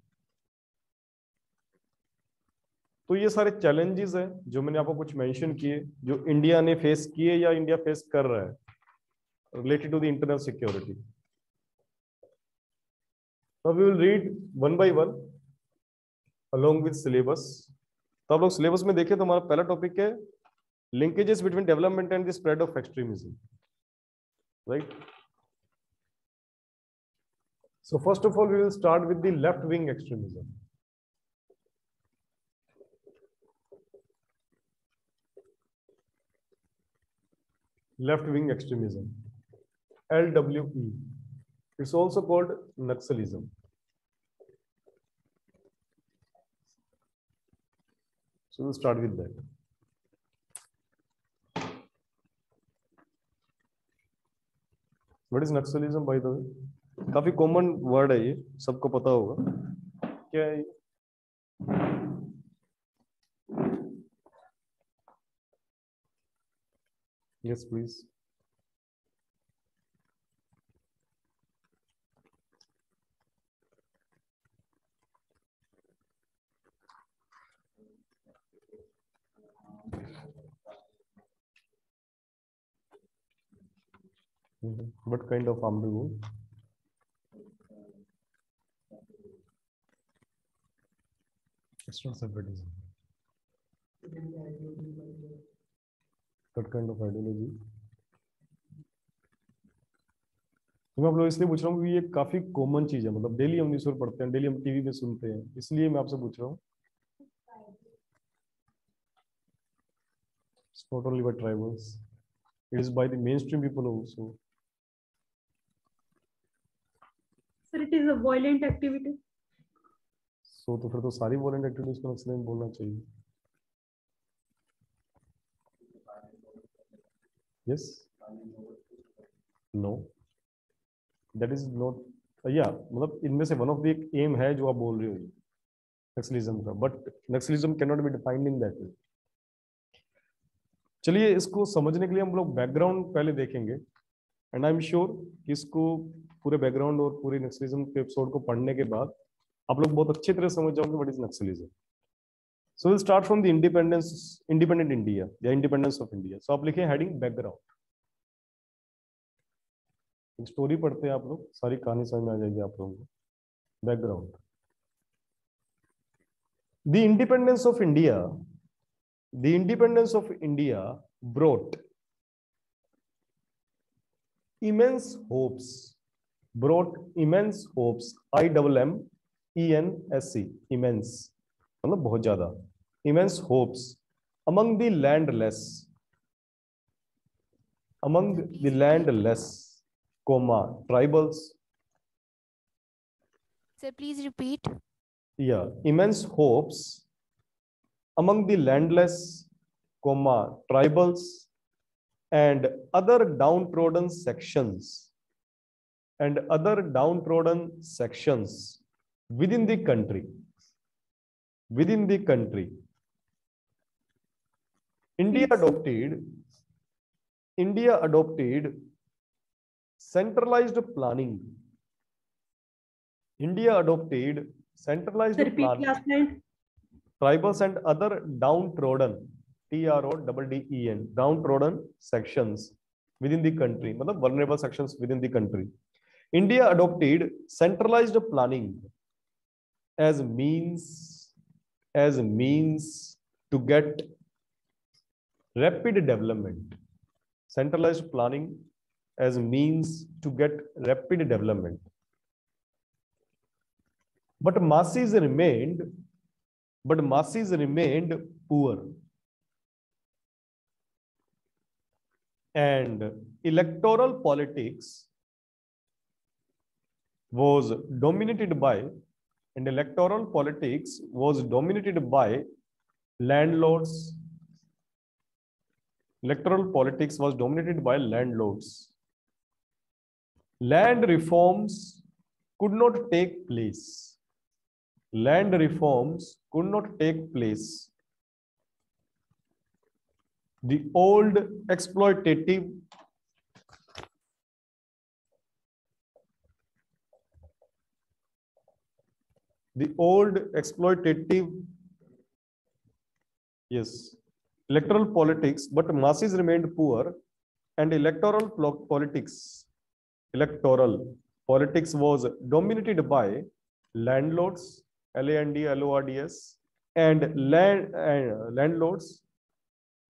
तो ये सारे challenges हैं जो मैंने आपको कुछ mention किए जो इंडिया ने फेस किए या इंडिया फेस कर रहा है related to the internal security तो we will read one by one along with syllabus तो आप लोग सिलेबस में देखें तो हमारा पहला टॉपिक है linkages between development and the spread of extremism right so first of all, we will start with the left wing extremism left wing extremism lwe it's also called naxalism so we'll start with that what is naxalism by the way काफ़ी common word है ये सबको पता होगा क्या है ये Yes, please. Mm-hmm. what kind of ambivalent extra separatism what kind of ideology मैं आप लोग इसलिए पूछ रहा हूँ ये काफ़ी कॉमन चीज़ है मतलब डेली हम न्यूज़ पर पढ़ते हैं डेली हम टीवी में सुनते हैं इसलिए मैं आपसे पूछ रहा हूँ। Tribals it is by the also It is a violent activity. So तो फिर तो सारी वॉलेंट एक्टिविटीज़ को नक्सलेट बोलना चाहिए। Yes? No. That is not या मतलब इनमें से वन ऑफ़ द एक एम है जो आप बोल रहे हो, नक्सलिज्म का। But naxalism can not be defined in that way चलिए, इसको समझने के लिए हम लोग बैकग्राउंड पहले देखेंगे। एंड आई एम श्योर कि इसको पूरे बैकग्राउंड और पूरे नक्सलिज्म के एपिसोड को पढ़ने के बाद, आप लोग बहुत अच्छी तरह समझ जाओगे what is naxalism so will start from the independence independent India या इंडिपेंडेंस ऑफ़ इंडिया सो आप लिखे हेडिंग बैकग्राउंड स्टोरी पढ़ते हैं आप लोग, सारी कहानी समझ में आ जाएगी आप लोगों को. Background the independence of india, the independence of india brought immense hopes brought immense hopes i double m e n s e immense मतलब बहुत ज़्यादा immense hopes among the landless among the landless comma tribals Sir, please repeat. yeah immense hopes among the landless comma tribals and other downtrodden sections and other downtrodden sections within the country within the country. India adopted india adopted centralized planning. India adopted centralized Sir, planning. last line. tribals and other downtrodden tro double d e n downtrodden sections within the country vulnerable sections within the country india adopted centralized planning as means as means to get rapid development. Centralized planning as means to get rapid development. But masses remained but masses remained poor. And electoral politics was dominated by and electoral politics was dominated by landlords. Electoral politics was dominated by landlords. Land reforms could not take place. Land reforms could not take place. The old exploitative the old exploitative yes electoral politics but masses remained poor and electoral politics electoral politics was dominated by landlords L-A-N-D-L-O-R-D-S, and land uh, landlords,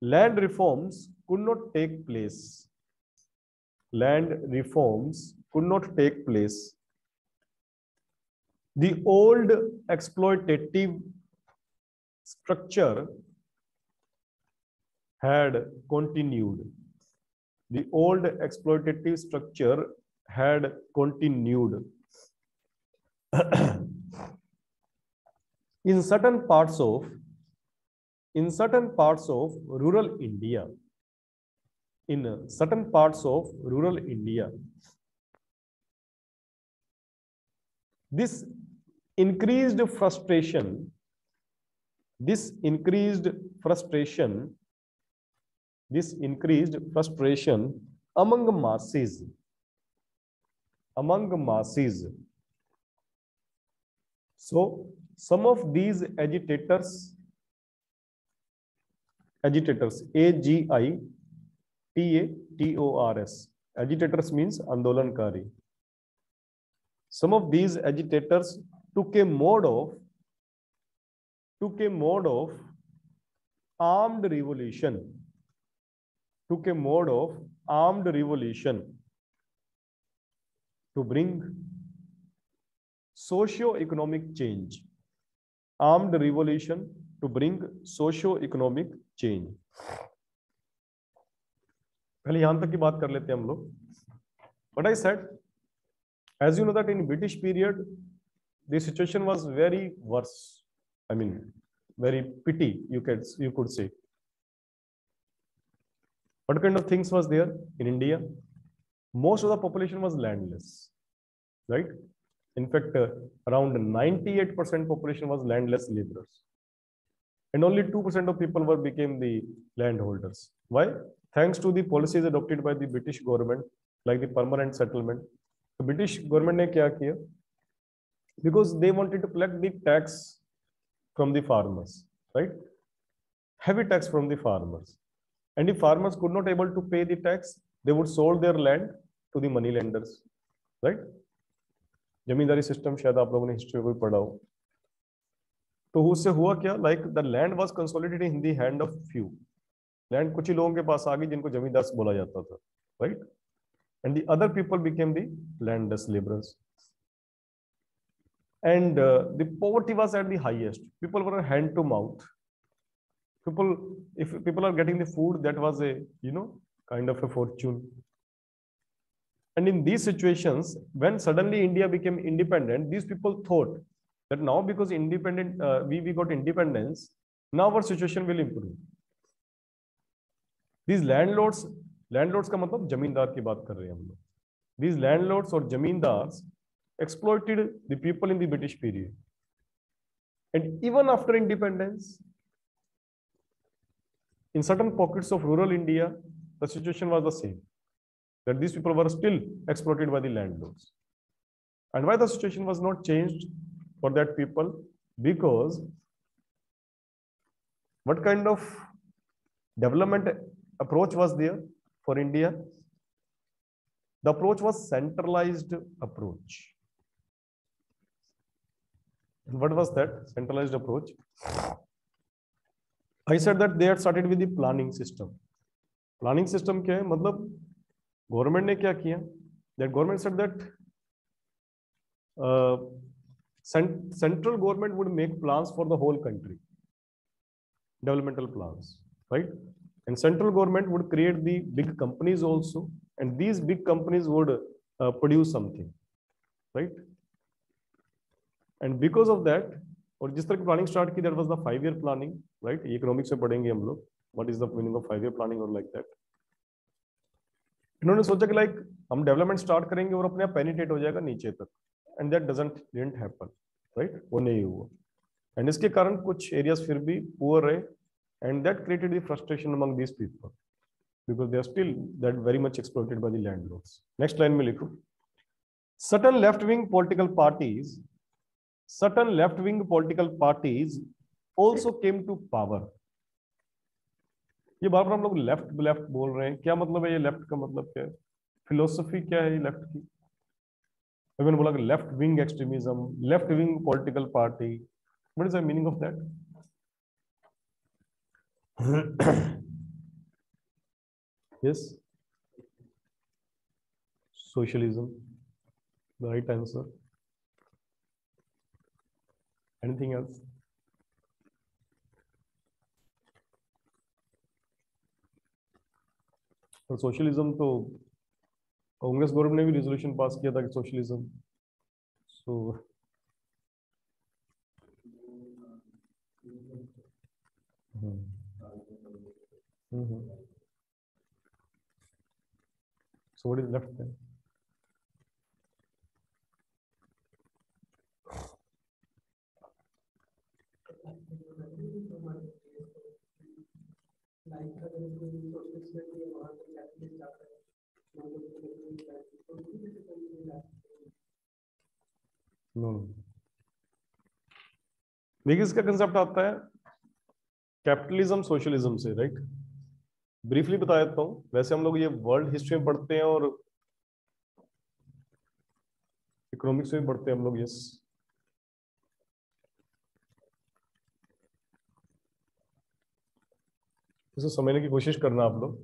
land reforms could not take place. Land reforms could not take place. The old exploitative structure had continued. The old exploitative structure had continued. in certain parts of in certain parts of rural india in certain parts of rural india this increased frustration this increased frustration this increased frustration among masses among masses so some of these agitators agitators a g i t a t o r s agitators means andolankari some of these agitators took a mode of took a mode of armed revolution took a mode of armed revolution to bring socio-economic change armed revolution to bring socio-economic change पहले यहाँ तक की बात कर लेते हैं हम लोग but I said as you know that in british period the situation was very worse. I mean, very pity, you could, you could say. What kind of things was there in India? Most of the population was landless, right? In fact, uh, around 98% population was landless laborers. And only 2% of people were became the landholders. Why? Thanks to the policies adopted by the British government, like the permanent settlement. The British government ne kya kiya? Because they wanted to collect the tax from the farmers, right? Heavy tax from the farmers. And if farmers could not able to pay the tax, they would sold their land to the money lenders, right? Zamindari system शायद आप लोगों ने history में पढ़ा हो तो उससे हुआ क्या like the land was consolidated in the hand of few land कुछ ही लोगों के पास आ गई जिनको जमींदार बोला जाता था right and the other people became the landless labourers and uh, the poverty was at the highest people were hand to mouth people if people are getting the food that was a you know kind of a fortune and in these situations, when suddenly India became independent, these people thought that now because independent, uh, we, we got independence, now our situation will improve. These landlords, landlords का मतलब जमींदार की बात कर रहे हैं हम लोग. These landlords or zamindars exploited the people in the British period. And even after independence, in certain pockets of rural India, the situation was the same that these people were still exploited by the landlords. And why the situation was not changed for that people? Because what kind of development approach was there for India? The approach was centralized approach. And what was that centralized approach? I said that they had started with the planning system. Planning system क्या है मतलब government ने क्या किया that government said that central government would make plans for the whole country developmental plans right and central government would create the big companies also and these big companies would uh, produce something right and because of that, और जिस तरह की planning start की that was the five year planning right economics में पढ़ेंगे हम लोग what is the meaning of five year planning और लाइक दैट इन्होंने सोचा कि लाइक हम डेवलपमेंट स्टार्ट करेंगे और अपने आप पेनिटेट हो जाएगा नीचे तक। And that doesn't didn't happen right वो नहीं हुआ। एंड इसके कारण कुछ एरियाज़ फिर भी पुअर रहे and that created the frustration among these people because they are still that very much exploited by the landlords next line में लिखो। Certain left wing political parties certain left wing political parties also came to power. ये बार बार हम लोग left left बोल रहे हैं। क्या मतलब है ये लेफ़्ट का मतलब क्या है? फिलोसफी क्या है ये लेफ़्ट की? मैंने बोला कि left wing extremism left wing political party what is the meaning of that yes. Socialism. The right answer. Anything else? और सोशलिज्म तो कांग्रेस गवर्नमेंट ने भी रेजोल्यूशन पास किया था कि socialism so So, what is left then? देखिए, इसका concept आता है कैपिटलिज्म सोशलिज्म से राइट ब्रीफली बता देता हूँ। वैसे हम लोग ये वर्ल्ड हिस्ट्री में पढ़ते हैं और इकोनॉमिक्स में पढ़ते हैं हम लोग यस इसे समझने की कोशिश करना आप लोग।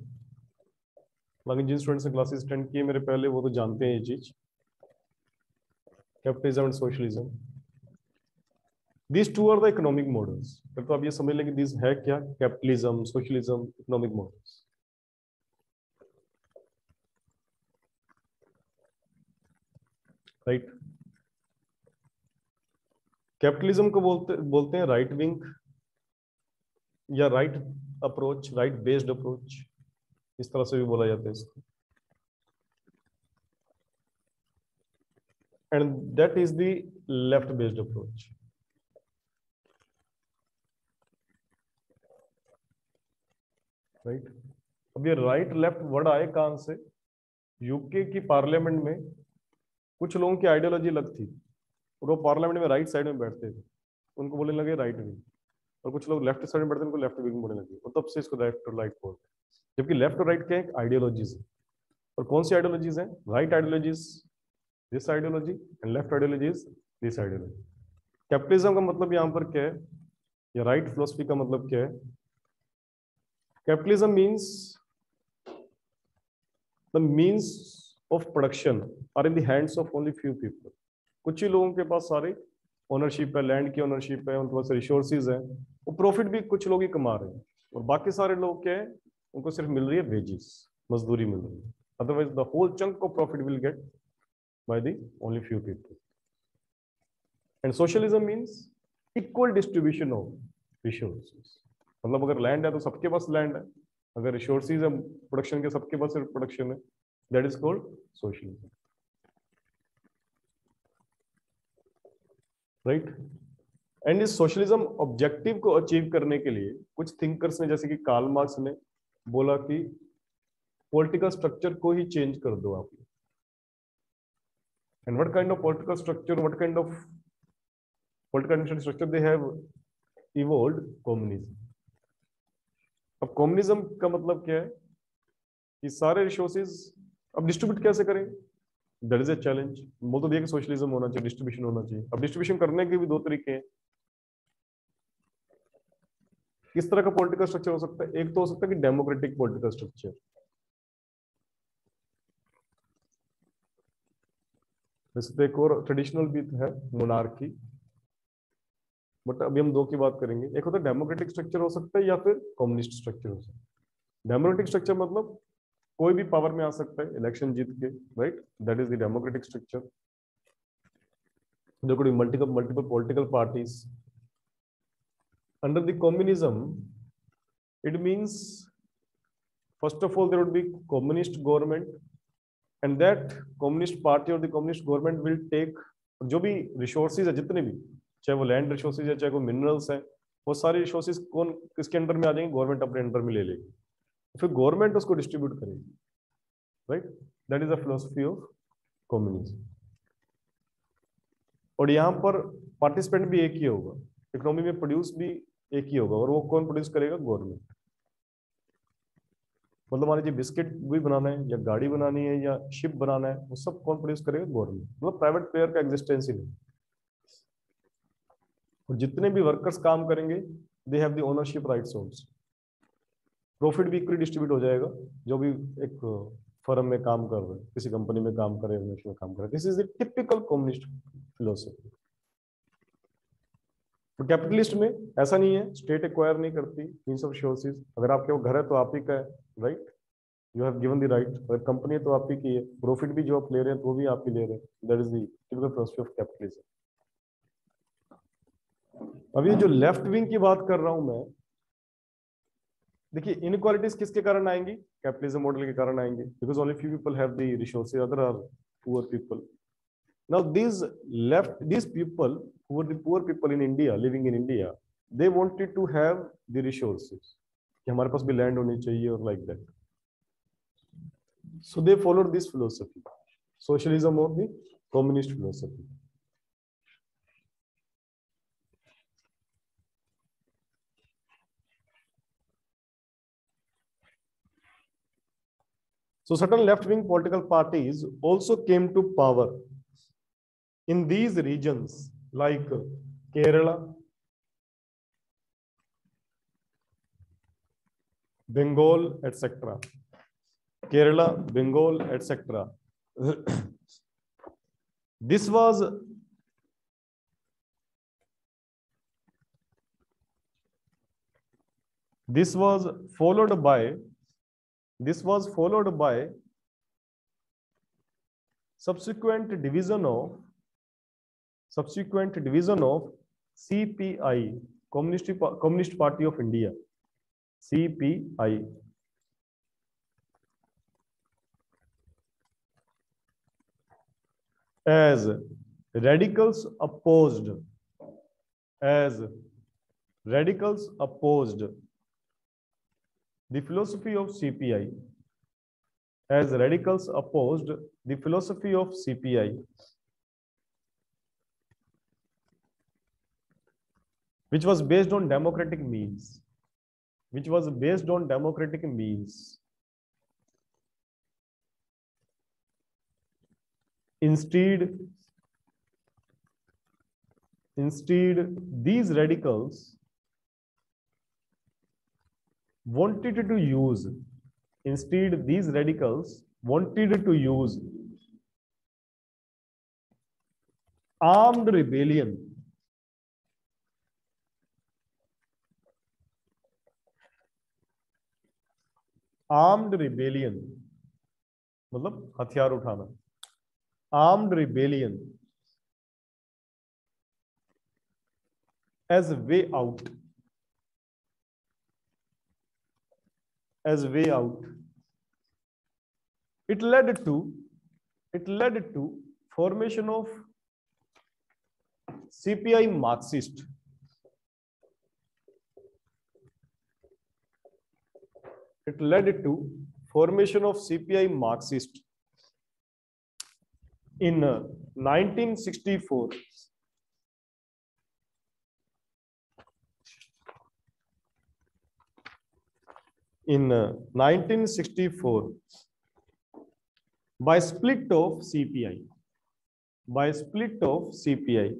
बाकी जिन स्टूडेंट्स ने क्लासेस अटेंड किए, मेरे पहले वो तो जानते हैं ये चीज़। Capitalism and socialism these two are the economic models फिर तो आप ये समझ लें कि दिस है क्या? Capitalism socialism economic models right capitalism को बोलते बोलते हैं राइट विंग या right approach right based approach इस तरह से भी बोला जाता है इसको। And that is the left based approach right अब ये राइट लेफ़्ट वर्ड आए कहाँ से यूके की पार्लियामेंट में कुछ लोगों की आइडियोलॉजी अलग थी, और वो पार्लियामेंट में राइट साइड में बैठते थे। उनको बोलने लगे राइट विंग और कुछ लोग लेफ़्ट साइड में बैठते उनको लेफ़्ट विंग बोलने लगे और तब से इसको लेफ़्ट और राइट बोलते हैं। जबकि लेफ़्ट और राइट क्या है? आइडियोलॉजीज है। और कौन सी आइडियोलॉजीज है? Right ideologies this ideology and left ideologies this ideology capitalism का मतलब यहाँ पर क्या है? या राइट फिलोसफी का मतलब क्या है? Capitalism means the means of production are in the hands of only few people कुछ ही लोगों के पास सारे ओनरशिप है लैंड की ओनरशिप है, उनके पास रिसोर्सेज है, वो प्रॉफिट भी कुछ लोग ही कमा रहे हैं। और बाकी सारे लोग क्या है, उनको सिर्फ़ मिल रही है वेजेस मजदूरी मिल रही है। Otherwise the whole chunk of profit will get by the only few people and socialism means equal distribution of resources मतलब अगर लैंड है तो सबके पास लैंड है। अगर रिसोर्सेज है प्रोडक्शन के सबके पास प्रोडक्शन है। That is called socialism right and इस सोशलिज्म ऑब्जेक्टिव को अचीव करने के लिए कुछ थिंकर्स ने, जैसे कि कार्ल मार्क्स ने, बोला कि पॉलिटिकल स्ट्रक्चर को ही चेंज कर दो आप। And what kind of political structure what kind of political structure they have evolve communism अब कम्युनिज्म का मतलब क्या है? कि सारे रिसोर्सेज अब डिस्ट्रीब्यूट कैसे करें? दैट इज़ ए चैलेंज बोल तो दिया कि सोशलिज्म होना चाहिए डिस्ट्रीब्यूशन होना चाहिए। अब डिस्ट्रीब्यूशन करने के भी दो तरीके हैं। किस तरह का पॉलिटिकल स्ट्रक्चर हो सकता है? एक तो हो सकता है कि डेमोक्रेटिक पॉलिटिकल स्ट्रक्चर तो एक और ट्रेडिशनल भी है मोनार्की बट अभी हम दो की बात करेंगे। एक होता है डेमोक्रेटिक स्ट्रक्चर हो सकता है या फिर कम्युनिस्ट स्ट्रक्चर हो सकता है। डेमोक्रेटिक स्ट्रक्चर मतलब कोई भी पावर में आ सकता है इलेक्शन जीत के right that is the democratic structure देखो multiple multiple political parties under the communism it means first of all there would be communist government and that communist party और the communist government will take जो भी resources है, जितने भी, चाहे वो land resources है, चाहे वो मिनरल्स है, वो सारे रिसोर्सेज कौन, किसके अंडर में आ जाएँगे? गवर्नमेंट अपने अंडर में ले लेगी। फिर गवर्नमेंट उसको डिस्ट्रीब्यूट करेगी right that is the philosophy of communism और यहाँ पर पार्टिसिपेंट भी एक ही होगा। इकोनॉमी में प्रोड्यूस भी एक ही होगा। और वो कौन प्रोड्यूस करेगा? गवर्नमेंट मतलब मान लीजिए बिस्किट भी बनाना है, या गाड़ी बनानी है, या शिप बनाना है, वो सब कौन प्रोड्यूस करेगा? गवर्नमेंट मतलब प्राइवेट प्लेयर का एग्जिस्टेंस ही नहीं। और जितने भी वर्कर्स काम करेंगे they have the ownership rights also profit भी इक्वली डिस्ट्रीब्यूट हो जाएगा, जो भी एक फर्म में काम कर रहे किसी कंपनी में काम कर रहे में काम कर रहे this is the typical communist philosophy तो कैपिटलिस्ट में ऐसा नहीं है स्टेट एक्वायर नहीं करती मीन्स ऑफ़ रिसोर्सेज अगर आपके वो घर है तो आप ही का है right you have given the right अगर कंपनी है तो आप ही की है। प्रॉफिट भी जो आप ले रहे हैं तो भी आप ही ले रहे हैं। That is philosophy of capitalism अभी जो लेफ़्ट विंग की बात कर रहा हूँ मैं देखिए इनक्वालिटीज किसके कारण आएँगी? कैपिटलिज्म मॉडल के कारण आएँगे। Because only few people have the resources other are poor people now, these left, these people who were the poor people in india, living in india, they wanted to have the resources. कि हमारे पास भी land होनी चाहिए और like that so they followed this philosophy socialism और the communist philosophy So certain left-wing political parties also came to power in these regions like Kerala, Bengal, etc. Kerala, Bengal, etc. [coughs] this was this was followed by this was followed by subsequent division of subsequent division of CPI, Communist, Communist Party of India, CPI. As radicals opposed as radicals opposed the philosophy of CPI as radicals opposed the philosophy of CPI which was based on democratic means. Which was based on democratic means. Instead instead these radicals wanted to use instead these radicals wanted to use armed rebellion armed rebellion मतलब हथियार उठाना armed rebellion as way out as way out. It led to it led to formation of cpi marxist. It led to formation of cpi marxist in uh, 1964 in uh, 1964 by split of CPI. By split of CPI.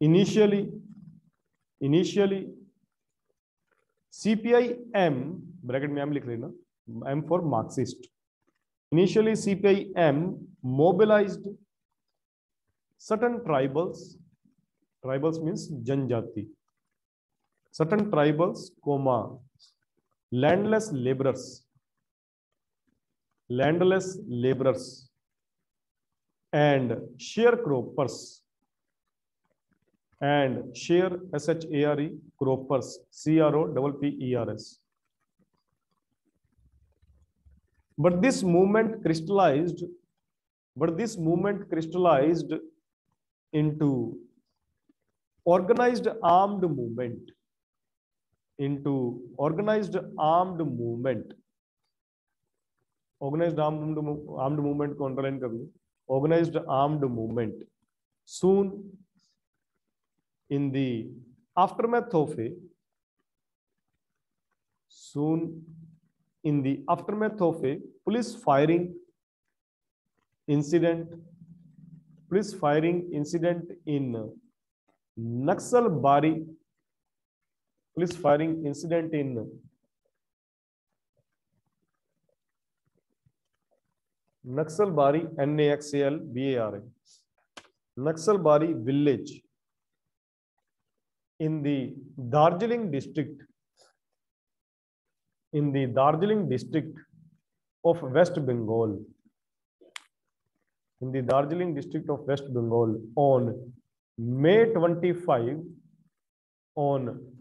Initially, initially CPI M bracket में M लिख लेना M for Marxist. Initially CPI M mobilized certain tribals. Tribals means janjati certain tribals, comma, landless laborers, landless laborers, and sharecroppers, and share S-H-A-R-E croppers, C-R-O-P-P-E-R-S. But this movement crystallized, but this movement crystallized into organized armed movement into organized armed movement organized armed armed movement को underline कर लो organized armed movement soon in the aftermath of a soon in the aftermath of a police firing incident police firing incident in Naxal Bari police firing incident in Naxal Bari, N-A-X-A-L, B-A-R-A, Naxal Bari village. In the Darjeeling district, in the Darjeeling district of West Bengal, in the Darjeeling district of West Bengal on May 25, on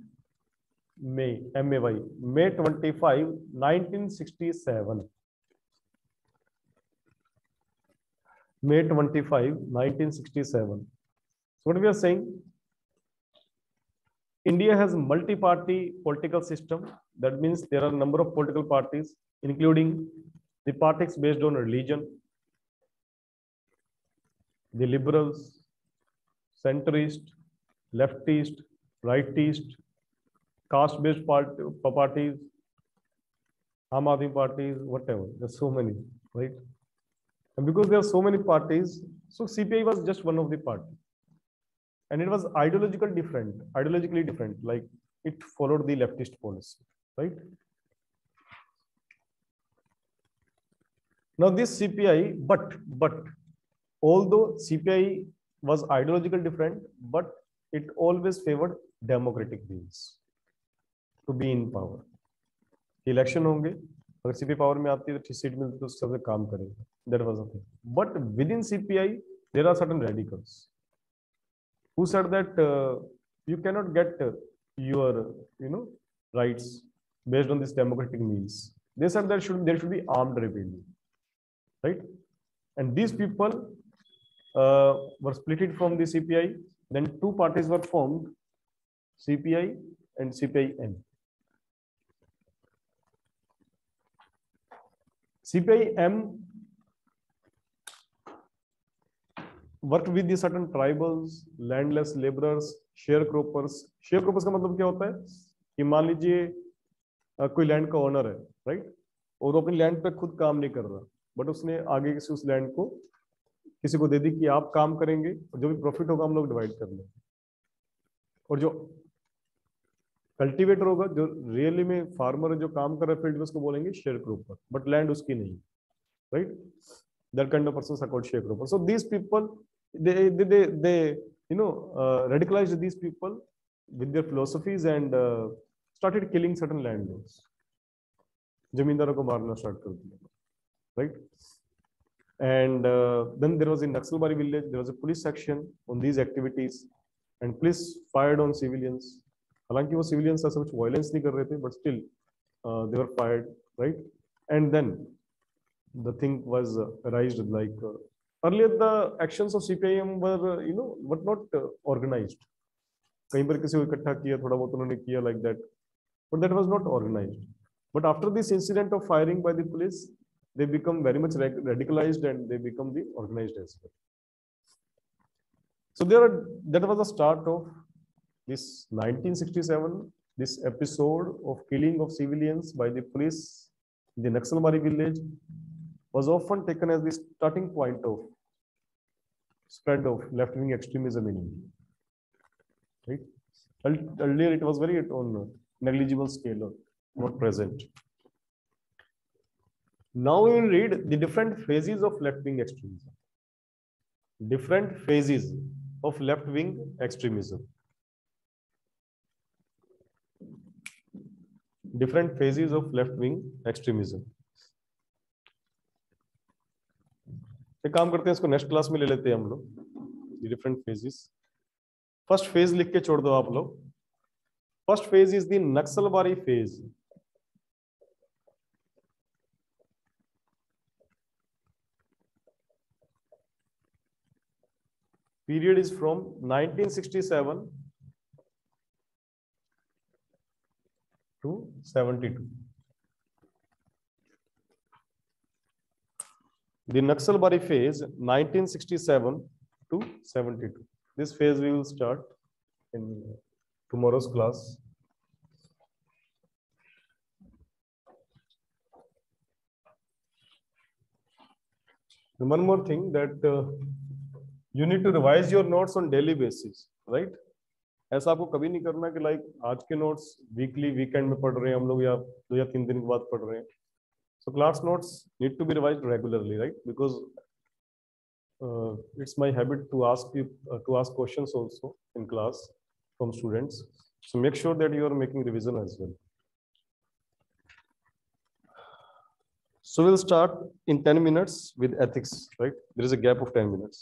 May, M-A-Y, May 25, 1967. May 25, 1967. So what we are saying, India has multi-party political system. That means there are a number of political parties, including the parties based on religion, the liberals, centrist, leftist, rightist, caste-based part, parties, Aam Aadmi parties, whatever. There's so many, right? And because there are so many parties, so CPI was just one of the parties. And it was ideologically different, ideologically different, like it followed the leftist policy, right? Now this CPI, but, but although CPI was ideologically different, but it always favored democratic means to be in power election होंगे, अगर CP power में आती है तो seat मिलती है तो सबसे काम करेगा। But within CPI there are certain radicals who that you cannot get your you know right based on this democratic means they sir that should there should be armed rebellion right and this people were splitted from the C P I then two parties were form C P I and C P I and CPI-M. CPI-M worked with the certain tribals, landless laborers, sharecroppers. Sharecroppers का मतलब क्या होता है कि मान लीजिए कोई land का ओनर है राइट और वो अपनी लैंड पे खुद काम नहीं कर रहा बट उसने आगे से उस लैंड को किसी को दे दी कि आप काम करेंगे और जो भी प्रॉफिट होगा हम लोग डिवाइड कर लेंगे और जो कल्टीवेटर होगा, जो रियली में फार्मर है, जो काम कर रहे फ़ील्ड में, उसको बोलेंगे शेयर क्रोपर बट लैंड उसकी नहीं राइट दर कंड person account sharecropper so these people they they they you know radicalize these people with their philosophies and started killing certain land जमींदारों को मारना स्टार्ट कर दिया right and then there was in Naxalbari village there was a police section on these activities and police fired on civilians हालाँकि वो civilians ऐसा कुछ violence नहीं कर रहे थे uh, fired right and then the thing was uh, raised like uh, earlier the actions of CPIM were uh, you know were not uh, organized कहीं पर किसी को इकट्ठा किया थोड़ा बहुत उन्होंने किया but that was not organized but after this incident of firing by the police they become very much rad- radicalized and they become the organized as well so there are that was the start of this 1967 this episode of killing of civilians by the police in the Naxalbari village was often taken as the starting point of spread of left-wing extremism in India. Right? Earlier, it was very on negligible scale, or not present. Now we will read the different phases of left-wing extremism. Different phases of left-wing extremism. Different phases of left-wing extremism. एक काम करते हैं, इसको next class में ले लेते हैं हम लोग डिफरेंट फेजेस फ़र्स्ट फ़ेज़ लिख के छोड़ दो आप लोग. First phase is the Naxalbari phase period is from 1967 to 72 The Naxalbari phase, 1967 to 72. This phase we will start in tomorrow's class. One more thing that uh, you need to revise your notes on daily basis, right? ऐसा आपको कभी नहीं करना कि like आज के notes weekly weekend में पढ़ रहे हैं हम लोग या दो या तीन दिन के बाद पढ़ रहे हैं। So class notes need to be revise regularly right because it's my habit to ask to ask question also in class from students so make sure that you are making revision as well So, we'll start in 10 minutes with ethics, right? There is a gap of 10 minutes.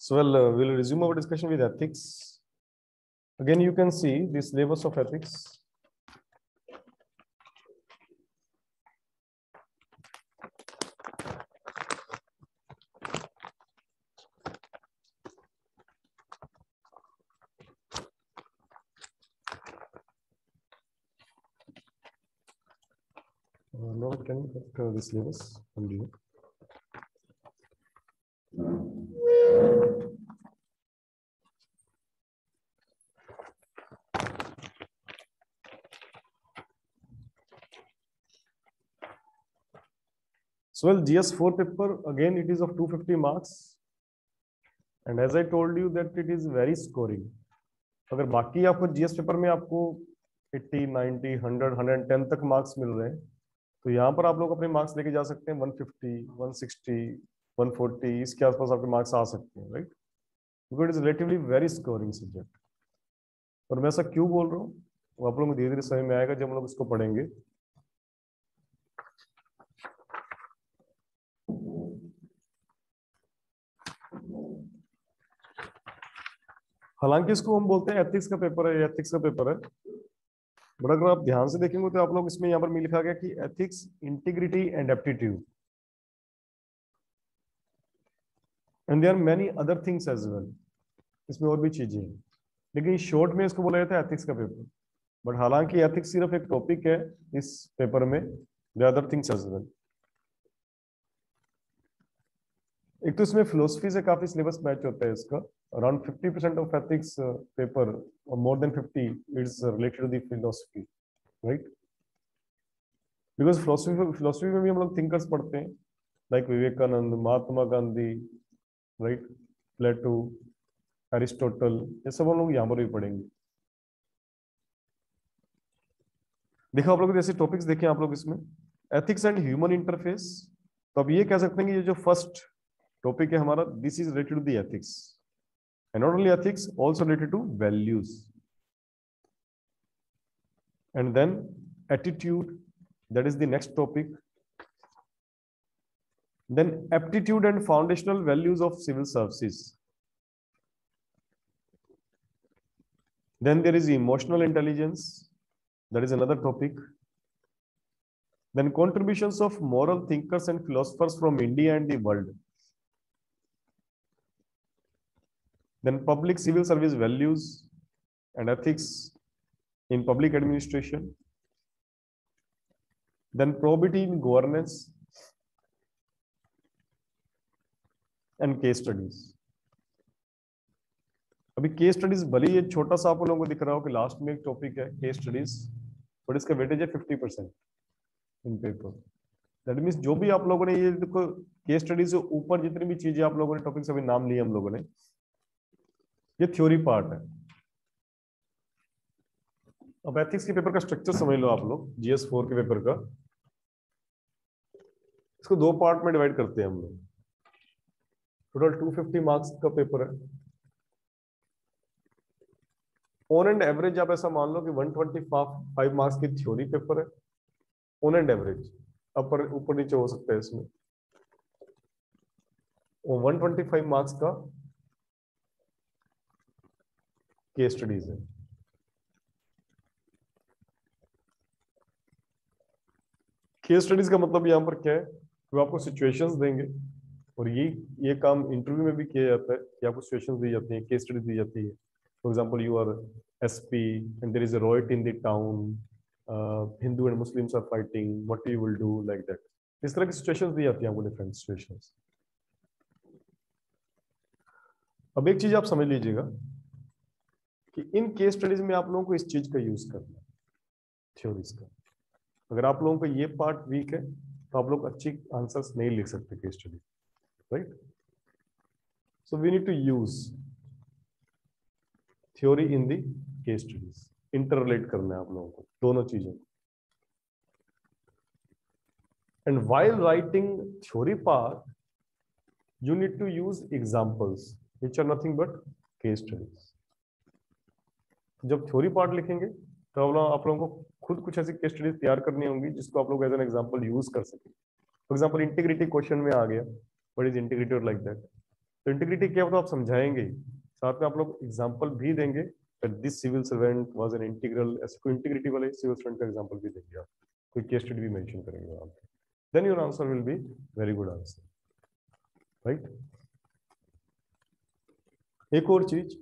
So well, uh, we'll resume our discussion with ethics. Again, you can see this syllabus of ethics. Uh, can you get uh, the from So well, GS4 paper, again, it is of 250 marks. And as I told you that it is very scoring. अगर बाकी आपको GS paper में आपको 80, 90, 100, 110 तक marks मिल रहे हैं तो यहाँ पर आप लोग अपने मार्क्स लेके जा सकते हैं 150, 160, 140 इसके आसपास आपके मार्क्स आ सकते हैं right because it is relatively very scoring subject और मैं ऐसा क्यों बोल रहा हूँ आप लोगों धीरे धीरे समझ में आएगा जब हम लोग इसको पढ़ेंगे हालाँकि इसको हम बोलते हैं एथिक्स का पेपर है एथिक्स का पेपर है। बट अगर आप ध्यान से देखेंगे तो आप लोग इसमें यहाँ पर भी लिखा गया कि ethics integrity and aptitude and there many other things as well इसमें और भी चीज़ें हैं। लेकिन शॉर्ट में इसको बोला जाता है एथिक्स का पेपर बट हालाँकि एथिक्स सिर्फ़ एक टॉपिक है इस पेपर में। The other things as well एक तो इसमें फिलोसफी से काफ़ी सिलेबस मैच होता है इसका। Around 50 percent of ethics uh, paper or more than 50 is uh, related to the philosophy right? Because philosophy philosophy में भी हम लोग thinkers पढ़ते हैं like Vivekananda Mahatma Gandhi right? Plato Aristotle ये सब हम लोग यहाँ पर भी पढ़ेंगे। देखो आप लोग जैसे टॉपिक्स देखे आप लोग इसमें एथिक्स एंड ह्यूमन इंटरफेस तो अब ये कह सकते हैं कि ये जो फ़र्स्ट टॉपिक है हमारा this is related to the ethics and not only ethics also related to values and then attitude that is the next topic then aptitude and foundational values of civil services then there is emotional intelligence that is another topic then contributions of moral thinkers and philosophers from india and the world Then public civil service values and ethics in public administration. Then probity in governance and case studies. अभी case studies भले ये छोटा सा आप लोगों को दिख रहा हो कि लास्ट में एक टॉपिक है केस स्टडीज़ बट इसका वेटेज है fifty percent in paper that means जो भी आप लोगों ने ये देखो केस स्टडीज़ से ऊपर जितनी भी चीज़ें आप लोगों ने टॉपिक अभी नाम लिए हम लोगों ने ये थ्योरी पार्ट है। अब एथिक्स के पेपर का स्ट्रक्चर समझ लो आप लोग जीएस फोर के पेपर का। इसको दो पार्ट में डिवाइड करते हैं हम लोग। टोटल 250 मार्क्स का पेपर है। ऑन एंड एवरेज आप ऐसा मान लो कि 125 मार्क्स की थ्योरी पेपर है। ऑन एंड एवरेज अपर ऊपर नीचे हो सकता है इसमें। और 125 मार्क्स का केस स्टडीज़ है केस स्टडीज़ का मतलब यहाँ पर क्या है? वो आपको सिचुएशंस देंगे। और ये ये काम इंटरव्यू में भी किया जाता है कि आपको सिचुएशंस दी जाती है केस स्टडी दी जाती है। For example you are SP and there is a riot in the town Hindu and Muslims are fighting what you will do like that इस तरह की सिचुएशंस दी जाती है आपको डिफरेंट सिचुएशंस अब एक चीज़ आप समझ लीजिएगा। कि इन केस स्टडीज़ में आप लोगों को इस चीज़ का यूज़ करना थ्योरीज का। अगर आप लोगों का ये पार्ट वीक है तो आप लोग अच्छी आंसर्स नहीं लिख सकते case study right so we need to use theory in the case studies interrelate करना है आप लोगों को, दोनों चीज़ों को। And while writing theory part you need to use examples, which are nothing but case studies जब थ्योरी पार्ट लिखेंगे तो आप लोग आप लोगों को खुद कुछ ऐसी केस स्टडीज़ तैयार करनी होंगी जिसको आप लोग एज एन एग्जांपल यूज़ कर सके। फॉर एग्जांपल इंटीग्रिटी क्वेश्चन में आ गया। व्हाट इज़ इंटीग्रिटी और लाइक दैट तो इंटीग्रिटी क्या होता है आप समझाएँगे साथ में आप लोग एग्ज़ाम्पल भी देंगे this civil servant was an integral ऐसे कोई इंटीग्रिटी वाले सिविल सर्वेंट का एग्ज़ाम्पल भी देंगे आप। कोई केस स्टडी भी मेंशन करेंगे वहाँ पे then your answer will be very good answer right एक और चीज़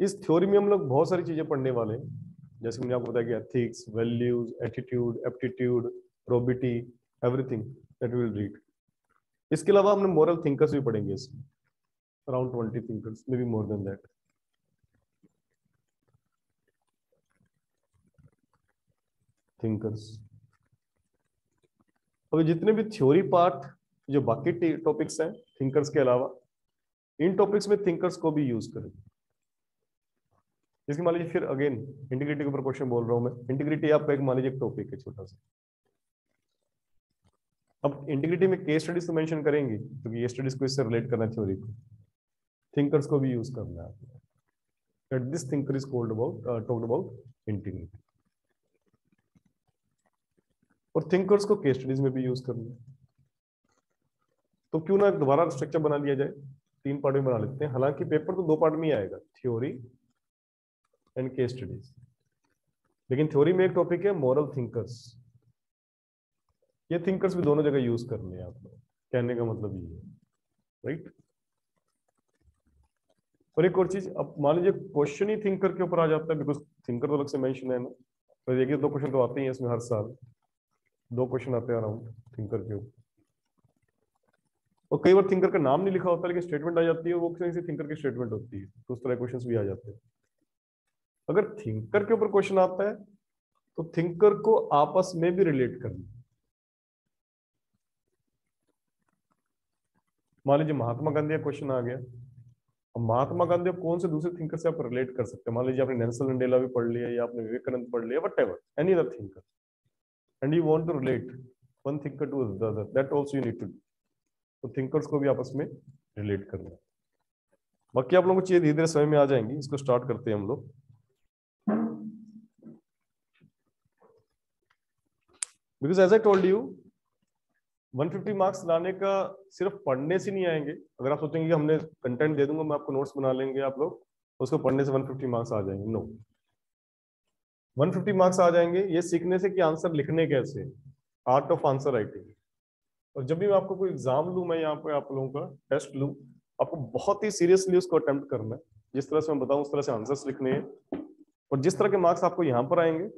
इस थ्योरी में हम लोग बहुत सारी चीज़ें पढ़ने वाले हैं। जैसे मैंने आपको बताया कि ethics values attitude aptitude probity everything that will read इसके अलावा हमने मॉरल थिंकर्स भी पढ़ेंगे इसमें। Around twenty thinkers may be more than that thinkers अभी जितने भी थ्योरी पार्ट जो बाकी टॉपिक्स हैं थिंकर्स के अलावा, इन टॉपिक्स में थिंकर्स को भी यूज़ करें। जैसे मान लीजिए फिर अगेन इंटीग्रिटी के ऊपर क्वेश्चन बोल रहा हूँ मैं। इंटीग्रिटी आपका एक मान लीजिए टॉपिक है छोटा सा। अब इंटीग्रिटी में केस स्टडीज़ तो मेंशन करेंगे क्योंकि ये स्टडीज़ को इससे रिलेट करना थ्योरी को। थिंकर्स को भी यूज़ करना है। That this thinker is called about uh, talked about integrity और थिंकर्स को केस स्टडीज़ में भी यूज़ करना तो क्यों ना दोबारा स्ट्रक्चर बना लिया जाए? तीन पार्ट में बना लेते हैं। हालाँकि पेपर तो दो पार्ट में ही आएगा। थ्योरी एंड केस स्टडीज़ लेकिन थ्योरी में एक टॉपिक है मॉरल थिंकर्स ये थिंकर्स भी दोनों जगह यूज़ करने हैं आप लोग कहने का मतलब ये है राइट और एक और चीज़, अब मान लीजिए क्वेश्चन ही थिंकर के ऊपर आ जाता है बिकॉज़ थिंकर तो अलग से मेंशन है ना। तो देखिए, दो क्वेश्चन तो आते ही हैं इसमें हर साल। दो क्वेश्चन आते हैं अराउंड थिंकर के ऊपर। और कई बार थिंकर का नाम नहीं लिखा होता, लेकिन स्टेटमेंट आ जाती है, वो किसी थिंकर की स्टेटमेंट होती है। तो उस तरह क्वेश्चन भी आ जाते हैं। अगर थिंकर के ऊपर क्वेश्चन आता है तो थिंकर को आपस में भी रिलेट करना। मान लीजिए महात्मा गांधी का क्वेश्चन आ गया। अब महात्मा गांधी कौन से दूसरे थिंकर से आप रिलेट कर सकते हैं? मान लीजिए आपने नेल्सन मंडेला भी पढ़ लिया या आपने विवेकानंद पढ़ लिया whatever any other thinker and you want to relate one thinker to other that also you need to तो थिंकर्स को भी आपस में रिलेट करना। बाकी आप लोगों को चीज़ें धीरे धीरे समय में आ जाएँगी, इसको स्टार्ट करते हैं हम लोग। Because as I told you 150 marks लाने का सिर्फ़ पढ़ने से नहीं आएँगे। अगर आप सोचेंगे कि हमने कंटेंट दे दूँगा, मैं आपको नोट्स बना लेंगे आप लोग उसको पढ़ने से 150 मार्क्स आ जाएँगे। No no. 150 मार्क्स आ जाएँगे। ये सीखने से कि आंसर लिखने कैसे? आर्ट ऑफ़ आंसर राइटिंग और जब भी मैं आपको कोई एग्ज़ाम लू, मैं यहाँ पे आप लोगों का टेस्ट लू, आपको बहुत ही सीरियसली उसको अटेम्प्ट करना है। जिस तरह से मैं बताऊँ, उस तरह से आंसर्स लिखने हैं। और जिस तरह के मार्क्स आपको यहाँ पर आएँगे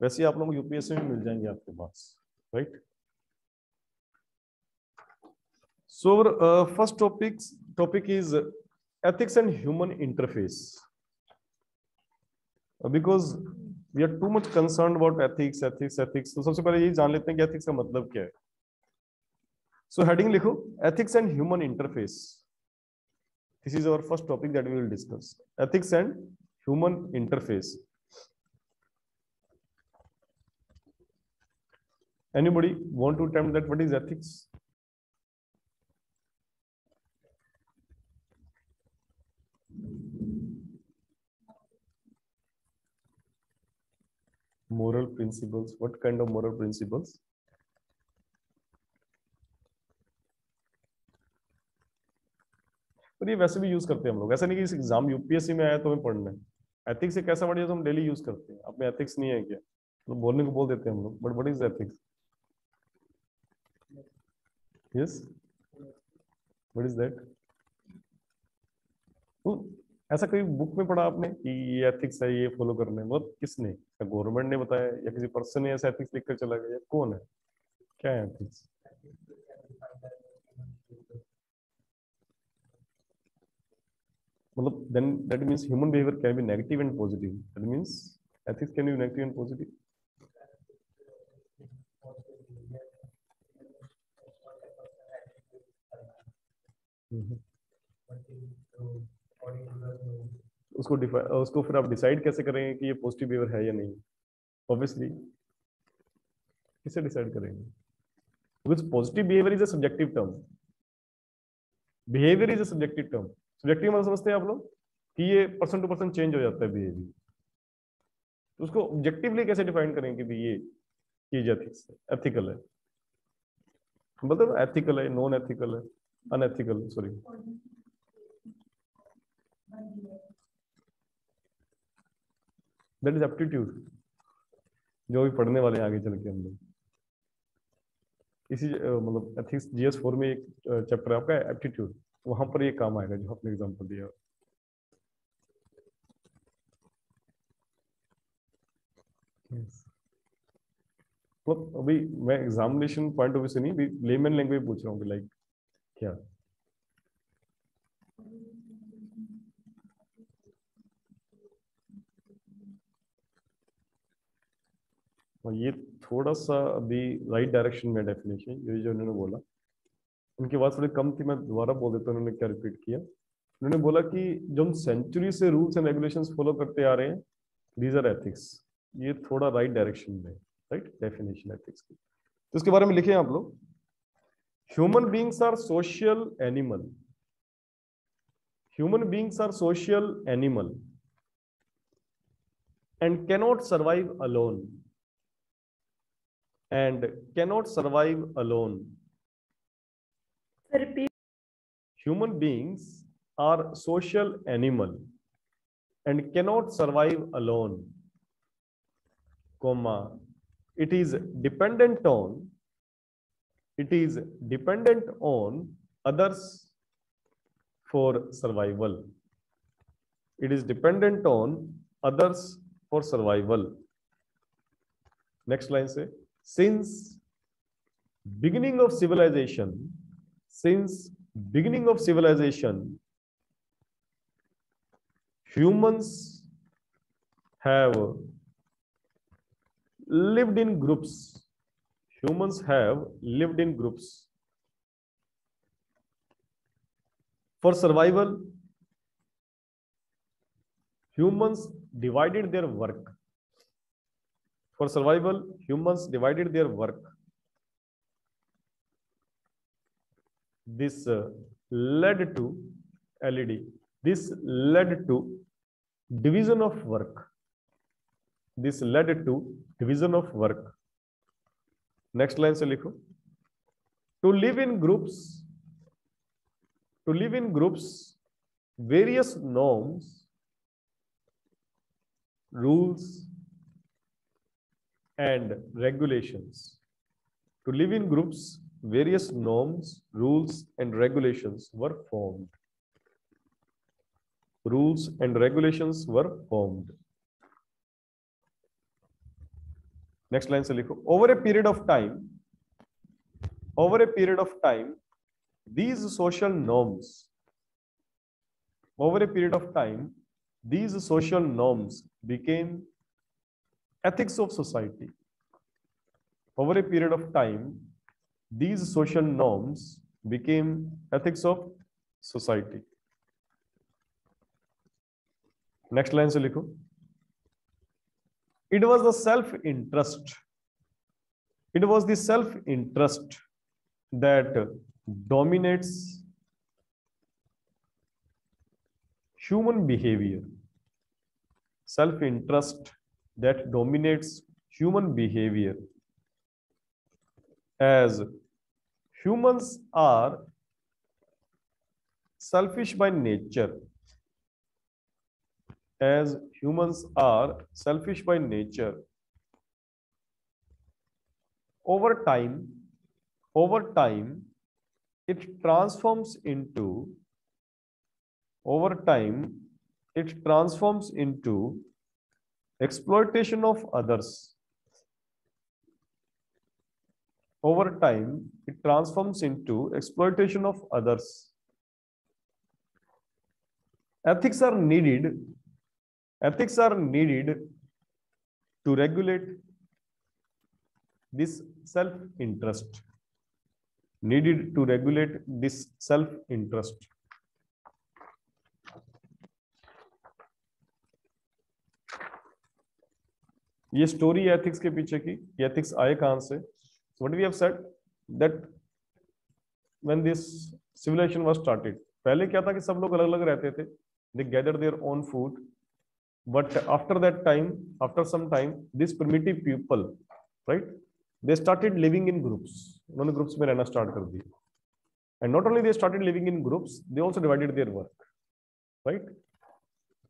वैसे आप लोग यूपीएससी में मिल जाएँगे आपके पास right so first topic topic is ethics and human interface because we are too much concern about ethics ethics ethics तो सबसे पहले यही जान लेते हैं कि एथिक्स का मतलब क्या है। सो हेडिंग लिखो ethics and human interface this is our first topic that we will discuss ethics and human interface Anybody want to attempt that? What is ethics? moral principles. What kind of moral principles? पर ये वैसे भी use करते हैं हम लोग। ऐसा नहीं कि इस एग्ज़ाम यूपीएससी में आया तो हमें पढ़ना है। एथिक्स एक ऐसा वर्ड है जो हम डेली यूज़ करते हैं। अपने एथिक्स नहीं है क्या? तो बोलने को बोल देते हैं हम लोग। But what is ethics yes what is that ऐसा कोई बुक में पढ़ा आपने कि ये एथिक्स है, ये फॉलो करना मतलब किसने? गवर्नमेंट ने बताया? या किसी पर्सन ने ऐसा एथिक्स लिखकर चला गया? कौन है? क्या है एथिक्स मतलब then that means human behaviour can be negative and positive that means ethics can be negative and positive उसको उसको फिर आप डिसाइड कैसे करेंगे कि ये पॉजिटिव बिहेवियर है या नहीं? ऑब्वियसली किसे डिसाइड करेंगे? Because positive behaviour is a subjective term behaviour is a subjective term subjective मतलब समझते हैं आप लोग कि ये पर्सन टू पर्सन चेंज हो जाता है बिहेवियर तो उसको ऑब्जेक्टिवली कैसे डिफाइन करेंगे कि ये चीज़ एथिकल है? मतलब एथिकल है नॉन एथिकल है। Unethical sorry that is aptitude जो भी पढ़ने वाले हैं आगे चल के हम लोग। इसी मतलब एथिक्स जीएस फोर में एक चैप्टर है आपका एप्टीट्यूड वहाँ पर ये काम आएगा जो आपने एग्जांपल दिया। Yes. मतलब अभी मैं एग्जामिनेशन पॉइंट ऑफ़ व्यू से नहीं लेमन लैंग्वेज पूछ रहा हूँ लाइक क्या और ये थोड़ा सा अभी राइट डायरेक्शन में डेफिनेशन ये जो उन्होंने बोला। उनकी बात थोड़ी कम थी, मैं दोबारा बोल देता हूँ, उन्होंने क्या रिपीट किया। उन्होंने बोला कि जो हम सेंचुरी से रूल्स एंड रेगुलेशंस फॉलो करते आ रहे हैं दीज आर एथिक्स ये थोड़ा राइट डायरेक्शन में राइट डेफिनेशन एथिक्स की। तो इसके बारे में लिखे आप लोग। human beings are social animal. Human beings are social animal and cannot survive alone and cannot survive alone. Human beings are social animal and cannot survive alone comma it is dependent on it is dependent on others for survival. It is dependent on others for survival. Next line say since beginning of civilization since beginning of civilization humans have lived in groups humans have lived in groups. For survival humans divided their work. For survival humans divided their work. This uh, led to led this led to division of work. This led to division of work next line से लिखो। To live in groups to live in groups various norms rules and regulation to live in groups various norms rules and regulation were formed rules and regulation were formed. Next line से लिखो। Over a period of time over a period of time these social norms over a period of time these social norms became ethics of society over a period of time these social norms became ethics of society next line से लिखो। It was the self interest it was the self interest that dominates human behavior. Self interest that dominates human behavior. As humans are selfish by nature as humans are selfish by nature. Over time over time it transforms into over time it transforms into exploitation of others. Over time it transforms into exploitation of others. Ethics are needed ethics are needed to regulate this self interest needed to regulate this self interest ये story ethics के पीछे की ethics आए कहाँ से? What we have said that when this civilisation was started पहले क्या था कि सब लोग अलग अलग रहते थे? They gather their own food but after that time after some time this primitive people right they started living in groups उन्होंने ग्रुप्स में रहना स्टार्ट कर दिया and not only they started living in groups they also divided their work right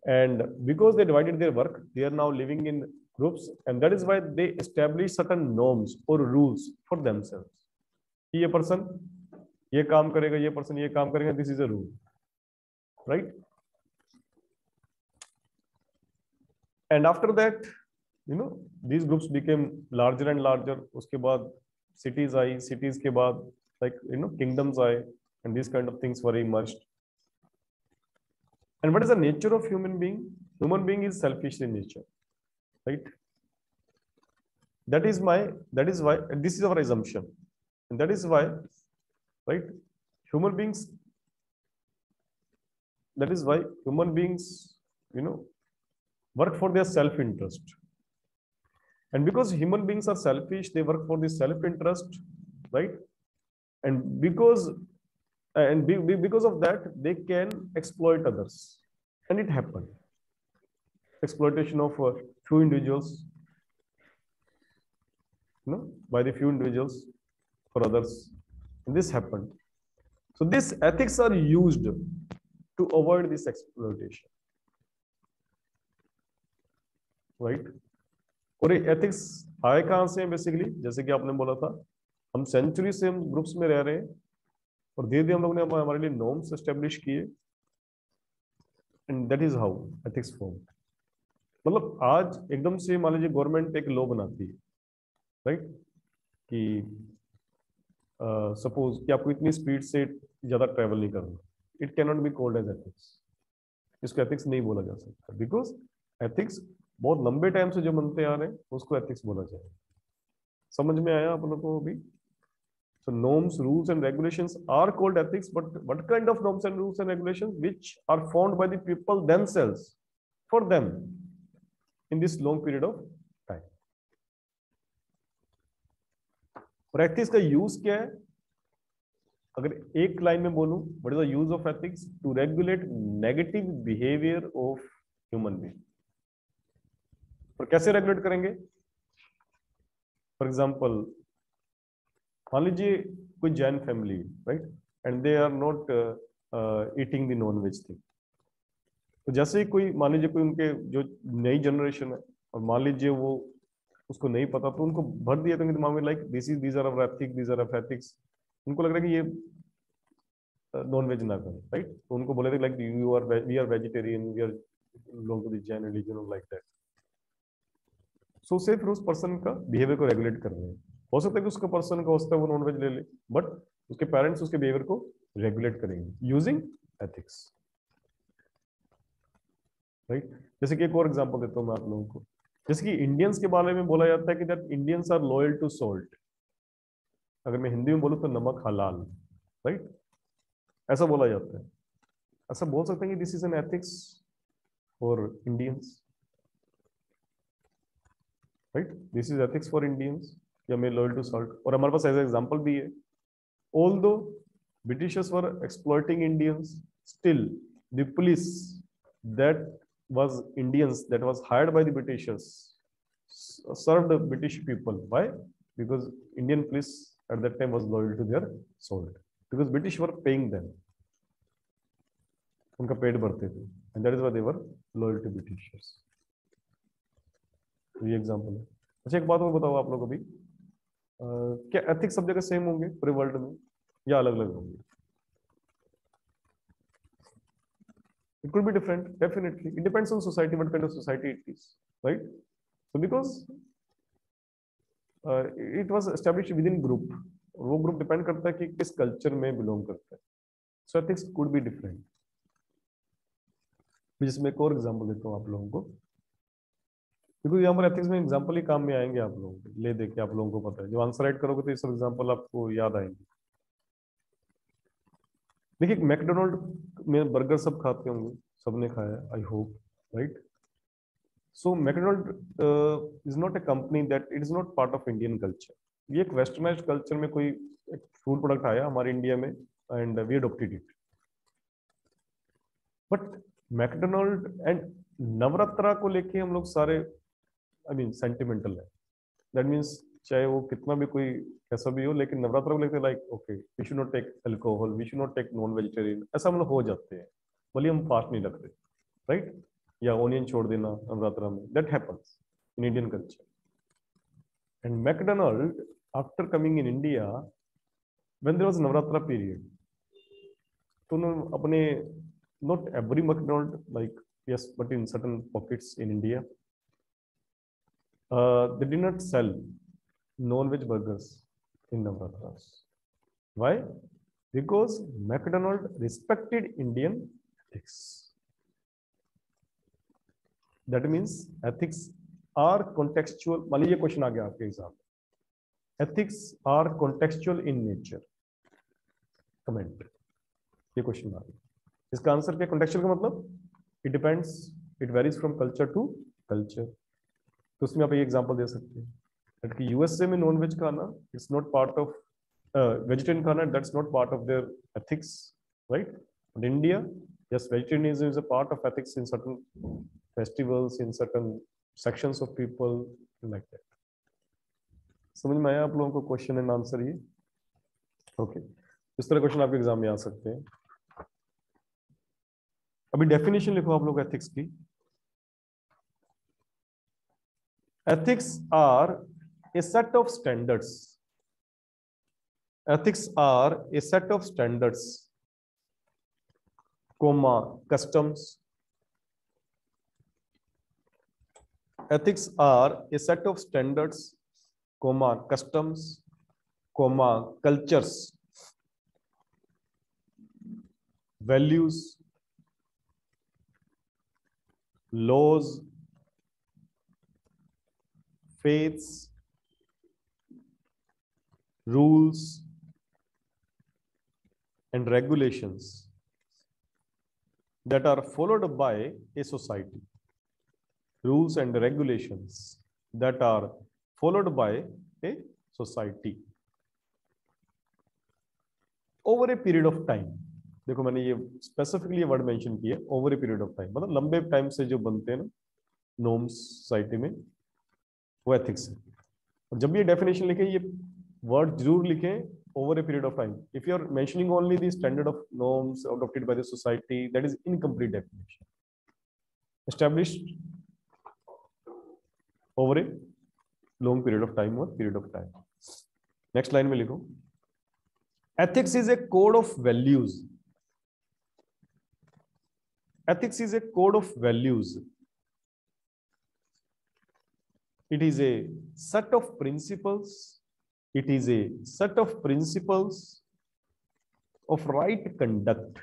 and because they divided their work they are now living in groups and that is why they establish certain norms or rules for themselves कि ये person ये काम करेगा ये person ये काम करेगा this is a rule right and after that you know these groups became larger and larger. Uske baad cities aayi. Cities ke baad like you know kingdoms aaye. And these kind of things were emerged. And what is the nature of human being? Human being is selfish in nature right? That is my that is why and this is our assumption. And that is why right human beings that is why human beings you know work for their self interest and because human beings are selfish they work for the self interest right? And because and be, because of that they can exploit others. And it happened. Exploitation of uh, few individuals you know by the few individuals for others. And this happened. So these ethics are used to avoid this exploitation right? और ये ethics आए कहाँ से हैं basically जैसे कि आपने बोला था हम सेंचुरी से हम ग्रुप्स में रह रहे हैं और धीरे धीरे हम लोग ने हमारे लिए नॉर्म्स एस्टेब्लिश किए and that is how ethics form मतलब आज एकदम से मान लीजिए गवर्नमेंट एक लॉ बनाती है राइट कि सपोज़ uh, कि आपको इतनी स्पीड से ज़्यादा ट्रेवल नहीं करना। It cannot be called as ethics इसको एथिक्स नहीं बोला जा सकता। बिकॉज़ एथिक्स बहुत लंबे टाइम से जो मनते आ रहे हैं उसको एथिक्स बोला जाए। समझ में आया आप लोगों को अभी? So norms rules and regulation are called ethics but what kind of norms and rules and regulation which are found by the people themselves for them in this long period of time और ethics का use क्या है? अगर एक लाइन में बोलूँ, what is use of ethics to regulate negative behaviour of human being और कैसे रेगुलेट करेंगे? फॉर एग्जांपल मान लीजिए कोई Jain family right and they are not eating the non veg thing तो जैसे ही कोई मान लीजिए कोई उनके जो नई जनरेशन है और मान लीजिए वो उसको नहीं पता तो उनको भर दिया तो दिमाग में like this is these are of ethic these are of ethics उनको लग रहा है कि ये नॉन uh, वेज ना करें राइट तो उनको बोले थे like you are we are vegetarian we are belong to the Jain religion like that so सिर्फ़ उस पर्सन का बिहेवियर को रेगुलेट कर रहे हैं। हो सकता है कि उसका पर्सन का होता है वो नॉनवेज ले ले बट उसके पेरेंट्स उसके बिहेवियर को रेगुलेट करेंगे यूजिंग एथिक्स राइट जैसे कि एक और एग्जांपल देता हूँ मैं आप लोगों को। जैसे कि इंडियंस के बारे में बोला जाता है कि that Indians are loyal to salt अगर मैं हिंदी में बोलूँ तो नमक हलाल राइट ऐसा बोला जाता है। ऐसा बोल सकते हैं कि this is an ethics for Indians Right this is ethics for Indians या मे लॉयल टू सॉल्ट और हमारे पास ऐसा एग्जाम्पल भी है although britishers were exploiting Indians still the police that was Indians that was hired by the Britishers served the British people. Why? Because Indian police at that time was loyal to their salt. Because British were paying them. उनका पेट भरते थे and that is why they were loyal to Britishers ये example है। अच्छा एक बात और बताओ आप लोगों को भी। क्या एथिक्स सब जगह सेम होंगे पूरे वर्ल्ड में? या अलग अलग होंगे? It could be different definitely. It depends on society what kind of society it is right? So because uh, it was established within group. वो ग्रुप डिपेंड करता है कि किस कल्चर में बिलोंग करता है। So ethics could be different जिसमें एक और एग्जांपल देता हूँ आप लोगों को। क्योंकि यहाँ पर एथिक्स में एग्ज़ाम्पल ही काम में आएँगे आप लोगों ले देखे आप लोगों को पता है। जो आंसर राइट करोगे तो ये सब एग्ज़ाम्पल आपको याद आएँगे। देखिए मैकडोनल्ड में बर्गर सब खाते होंगे। सबने खाया I hope right so McDonald is not a company that it is not part of Indian culture ये एक वेस्टर्नाइज कल्चर में कोई फ़ूड प्रोडक्ट आया हमारे इंडिया में and we adopted it but McDonald and Navratra को लेके हम लोग सारे आई मीन सेंटिमेंटल है। दैट मीन्स चाहे वो कितना भी कोई कैसा भी हो, लेकिन नवरात्र को लेकर like okay we should not take alcohol we should not take non vegetarian ऐसा लोग हो जाते हैं। भले हम फास्ट नहीं रखते राइट या ओनियन छोड़ देना नवरात्रा में। That happens in Indian culture and McDonald after coming in India when there was Navratra period तो उन्होंने अपने not every McDonald like yes, but in certain pockets in india uh, they did not sell non-veg burgers in navratras why because mcdonald respected indian ethics that means ethics are contextual मान लीजिए question आ गया आपके exam में ethics are contextual in nature comment ये question आ गया इसका आंसर क्या contextual का मतलब it depends it varies from culture to culture तो उसमें आप ये एग्जांपल दे सकते हैं कि यूएसए में नॉन वेज खाना it's not part of vegetarian खाना that's not part of their ethics right but India yes, vegetarianism is a part of ethics in certain festivals, in certain sections of people like that. समझ में आया आप लोगों को question and answer ये? Okay इस तरह क्वेश्चन आपके एग्ज़ाम में आ सकते हैं। अभी डेफिनेशन लिखो आप लोग एथिक्स की। Ethics are a set of standards. Ethics are a set of standards, comma, customs. Ethics are a set of standards, comma, customs, comma, cultures, values, laws, faiths rules and regulations that are followed by a society. Rules and regulations that are followed by a society. Over a period of time. देखो मैंने ये specifically word mention किया over a period of time मतलब लंबे time से जो बनते हैं ना नोम्स सोसाइटी में वो एथिक्स है और जब भी ये डेफिनेशन लिखें, ये वर्ड ज़रूर लिखें over a period of time if you are mentioning only the standard of norms adopted by the society that is incomplete definition establish over a long period of time और period of time next line में लिखो। Ethics is a code of values ethics is a code of values It is a set of principles it is a set of principles of right conduct.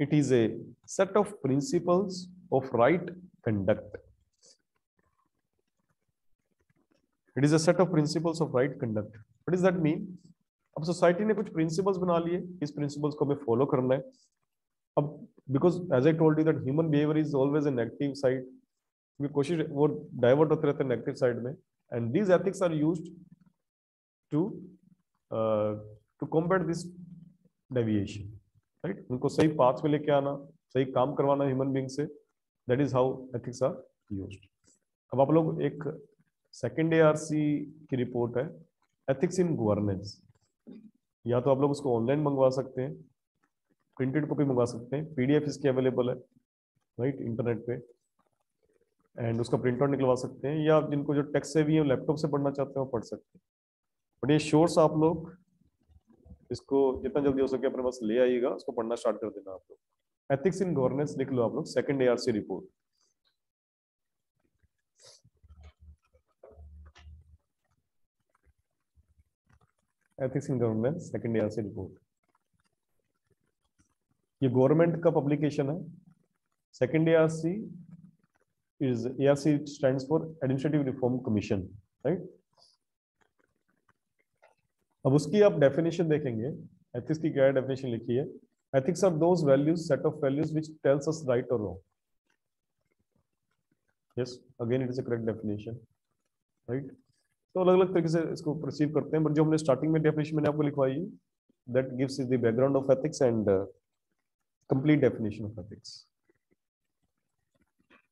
It is a set of principles of right conduct. It is a set of principles of right conduct. What does that mean? अब society ने कुछ principles बना लिए इस principles को हमें follow करना है अब because as I told you that human behaviour is always a negative side कोशिश वो डाइवर्ट होते रहते हैं नेगेटिव साइड में these ethics are used to uh, to combat this deviation right? उनको सही पाथ में लेके आना सही काम करवाना ह्यूमन बीइंग से that is how ethics are used अब आप लोग एक सेकेंड एआरसी की रिपोर्ट है एथिक्स इन गवर्नेंस या तो आप लोग उसको ऑनलाइन मंगवा सकते हैं प्रिंटेड कॉपी मंगवा सकते हैं पीडीएफ इसकी अवेलेबल है राइट इंटरनेट पे। एंड उसका प्रिंट आउट निकलवा सकते हैं, या जिनको जो टेक्स्ट से भी है लैपटॉप से पढ़ना चाहते हैं, वो पढ़ सकते हैं। बट ये शोर्स आप लोग, इसको जितना जल्दी हो सके अपने पास ले आइएगा, उसको पढ़ना स्टार्ट कर देना आप लोग। एथिक्स इन गवर्नेंस लिख लो आप लोग second ARC report ethics in governance second ARC report ये गवर्नमेंट का पब्लिकेशन है। Second ARC is ARC stands for Administrative Reform Commission, right? अब उसकी आप डेफिनेशन देखेंगे एथिक्स की क्या डेफिनेशन लिखी है? Ethics are those values set of values which tells us right और wrong yes again it is a correct definition right तो अलग अलग तरीके से इसको परसीव करते हैं बट जो हमने स्टार्टिंग में डेफिनेशन मैंने आपको लिखवाई है that gives the background of ethics and complete definition of ethics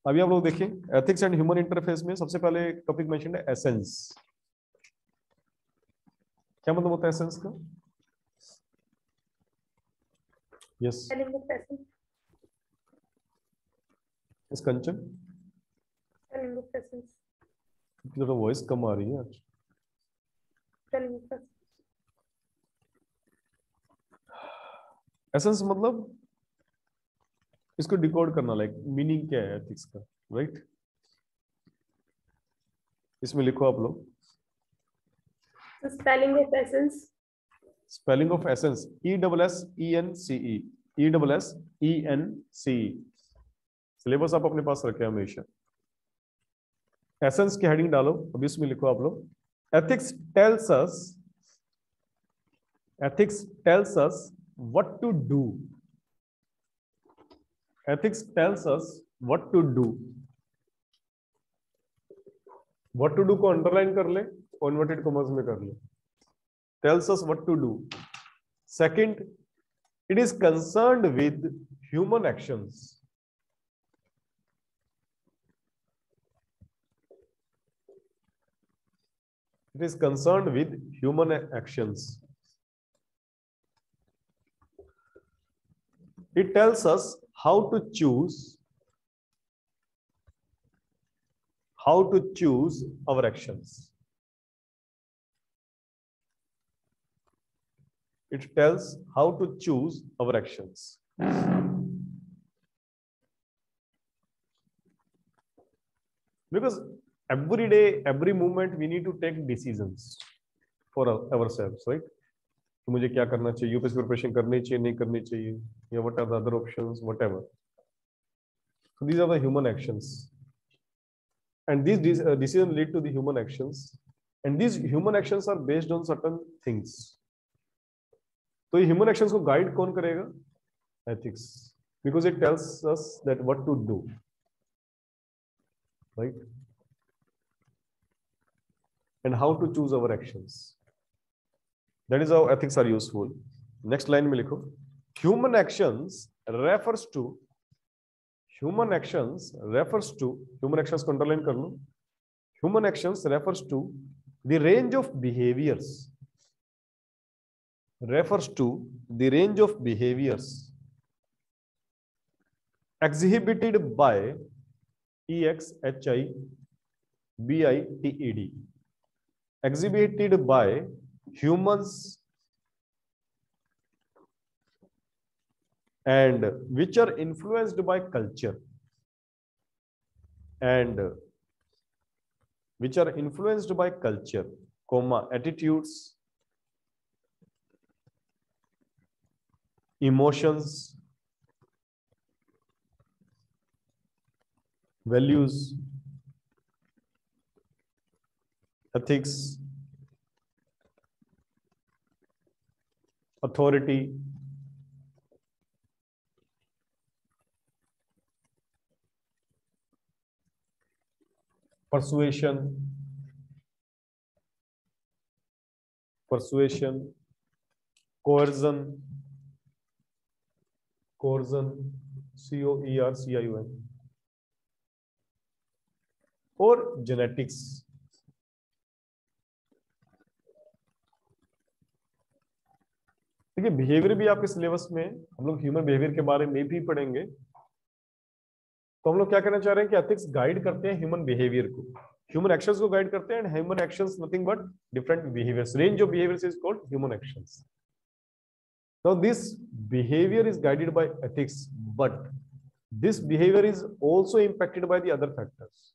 अभी आप लोग देखिए एथिक्स एंड ह्यूमन इंटरफेस में सबसे पहले टॉपिक मेंशन है एसेंस क्या मतलब होता है एसेंस का? यस इस कंचन। जरा वॉइस कम आ रही है आज. एसेंस मतलब इसको डिकोड करना लाइक मीनिंग क्या है एथिक्स का राइट इसमें लिखो आप लोग। Spelling of essence. Spelling of essence E double S E N C E E double S E N C syllabus आप अपने पास रखे हमेशा। एसेंस की हेडिंग डालो अभी इसमें लिखो आप लोग। Ethics tells us ethics tells us what to do Ethics tells us what to do what to do को अंडरलाइन कर ले इन्वर्टेड कॉमर्स में कर ले tells us what to do. Second, it is concerned with human actions. It is concerned with human actions. It tells us how to choose how to choose our actions. it tells how to choose our actions. Because every day, every moment, we need to take decisions for ourselves, right? कि मुझे क्या करना चाहिए? UPSC preparation करनी चाहिए नहीं करनी चाहिए? या what are the other options whatever so these are the human and these uh, decisions lead to the human actions. And these human actions are based on certain things. तो ये human actions को guide कौन करेगा? Ethics because it tells us that what to do right and how to choose our actions that is how ethics are useful next line में लिखो. Human actions refers to human actions refers to human actions को underline कर लो. Human actions refers to the range of behaviours refers to the range of behaviors. Exhibited by EXHI BITED exhibited by humans and which are influenced by culture and which are influenced by culture comma attitudes emotions, values, ethics, authority, persuasion, persuasion, coercion, coercion, C O E R C I O N, or genetics. देखिए behaviour भी आपके syllabus में, हम लोग human behaviour के बारे में भी पढ़ेंगे। तो हम लोग क्या कहना चाह रहे हैं कि एथिक्स गाइड करते हैं ह्यूमन बिहेवियर को। ह्यूमन एक्शंस को गाइड करते हैं and human actions nothing but different behaviours range of behaviours is called human actions now this behaviour is guided by ethics but this behaviour is also impacted by the other factors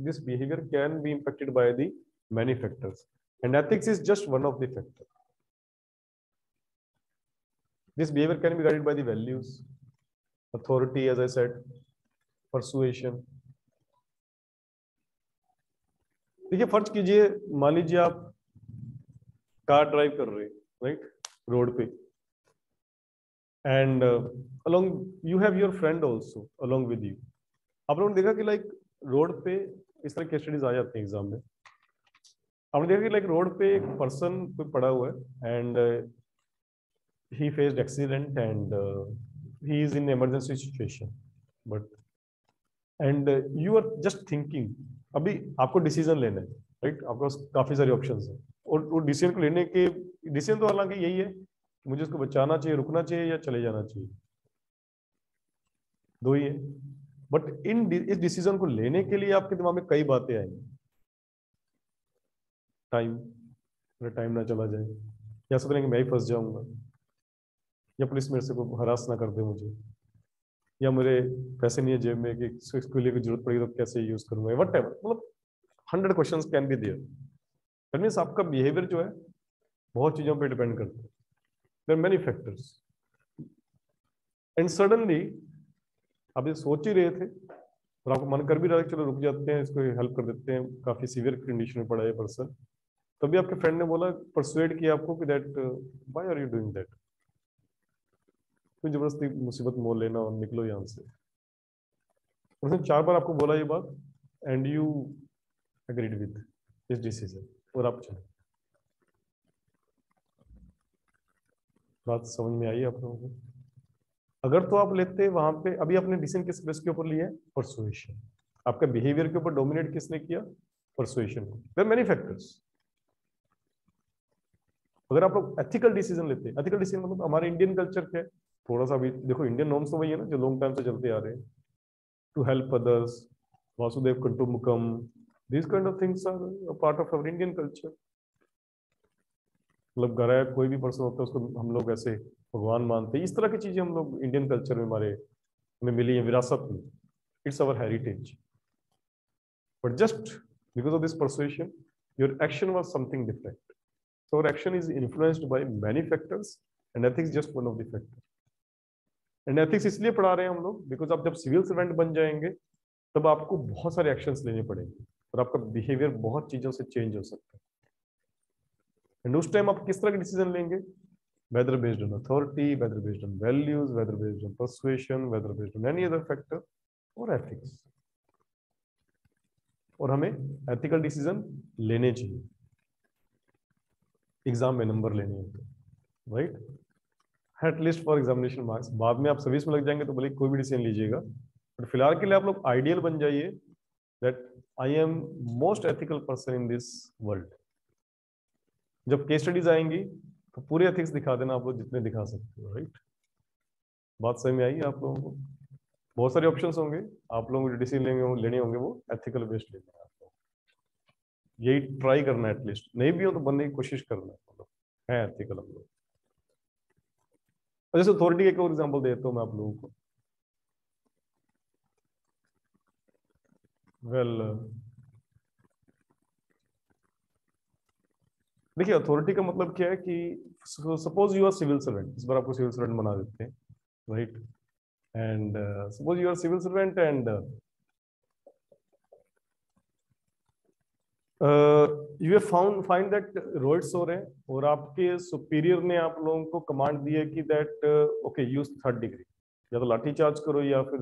this behaviour can be impacted by the many factors and ethics is just one of the factors This behavior can be guided by the values, authority, as I said, persuasion. देखिए फ़र्ज़ कीजिए मान लीजिए आप car drive कर रहे right road पे। And along you have your friend also along with you आप लोगों ने देखा कि लाइक रोड पे इस तरह के स्टडीज़ आ जाते हैं एग्ज़ाम में। आपने देखा कि लाइक रोड पे एक पर्सन कोई पड़ा हुआ है and he faced accident and he is in emergency situation but and you are just thinking अभी आपको डिसीज़न लेना है राइट आपके पास काफ़ी सारे ऑप्शंस हैं. और वो डिसीज़न को लेने के डिसीज़न तो हालाँकि यही है कि मुझे उसको बचाना चाहिए, रुकना चाहिए या चले जाना चाहिए। दो ही है। बट इन इस डिसीज़न को लेने के लिए आपके दिमाग में कई बातें आएँगी। टाइम मेरा टाइम ना चला जाए, या सोच मैं ही फंस जाऊँगा। या पुलिस मेरे से को हरास ना कर दे मुझे। या मेरे पैसे नहीं है जेब में कि इसके लिए ज़रूरत पड़ेगी तो कैसे यूज़ करूँगा? वट एवर मतलब hundred question can be there means आपका बिहेवियर जो है, बहुत चीज़ों पे डिपेंड करता है। There many factors and suddenly आप ये सोच ही रहे थे और आपको मन कर भी रहा है चलो रुक जाते हैं, इसको हेल्प कर देते हैं। काफ़ी सीवियर कंडीशन में पड़ा है पर्सन तभी आपके फ्रेंड ने बोला परसुएड किया आपको कि that why are you doing that कोई ज़बरदस्ती मुसीबत मोल लेना और निकलो यहाँ से। उसने चार बार आपको बोला ये बात एंड यू एग्रीड विद इस डिसीज़न और आप चले। बात समझ में आई आप लोगों को? अगर तो आप लेते वहाँ पे, अभी आपने डिसीज़न किस बेस के ऊपर लिया है? परसुएशन आपका बिहेवियर के ऊपर डोमिनेट किसने किया? परसुएशन को। देयर मेनी फैक्टर्स अगर आप लोग एथिकल डिसीज़न लेते हैं एथिकल डिसीज़न मतलब हमारे इंडियन कल्चर है थोड़ा सा भी देखो इंडियन नॉर्म्स तो वही है ना, जो लॉन्ग टाइम से चलते आ रहे हैं। टू हेल्प अदर्स वासुदेव कुटुंबकम this kind of things are part of our Indian culture मतलब घर है कोई भी पर्सन होता है, उसको हम लोग ऐसे भगवान मानते हैं। इस तरह की चीज़ें हम लोग इंडियन कल्चर में हमारे हमें मिली है, विरासत में। It's our heritage but just because of this persuasion your action was something different So our action is influenced by many factors, and ethics just one of the factors. And ethics इसलिए पढ़ा रहे हैं हम लोग because आप जब civil servant बन जाएँगे, तब आपको बहुत सारे एक्शंस लेने पड़ेंगे और आपका बिहेवियर बहुत चीज़ों से चेंज हो सकता है। एंड उस टाइम आप किस तरह के डिसीज़न लेंगे? Whether based on authority whether based on values whether based on persuasion whether based on any other factor और एथिक्स और हमें एथिकल डिसीज़न लेने चाहिए। एग्ज़ाम में नंबर लेने हैं right at least for examination marks बाद में आप सर्विस में लग जाएँगे तो भले कोई भी डिसीज़न लीजिएगा बट फ़िलहाल के लिए आप लोग आइडियल बन जाइए that I am most ethical person in this world जब केस स्टडीज़ आएँगी तो पूरे एथिक्स दिखा देना आप लोग जितने दिखा सकते हो राइट बात सही में आई आप लोगों को? बहुत सारे ऑप्शंस होंगे, आप लोगों डिसीज़न लेंगे लेने होंगे वो एथिकल बेस्ड लेने यही ट्राई करना है एटलीस्ट नहीं भी हो तो बनने की कोशिश करना है है एथिकल हम लोग। जैसे अथॉरिटी एक और एग्ज़ाम्पल देता हूँ मैं आप लोगों को। वेल देखिए अथॉरिटी का मतलब क्या है कि suppose you are civil servant इस बार आपको सिविल सर्वेंट बना देते हैं right and suppose you are civil servant and you found find that roads हो रहे और आपके सुपीरियर ने आप लोगों को कमांड दी है कि that okay use third degree या तो लाठी चार्ज करो या फिर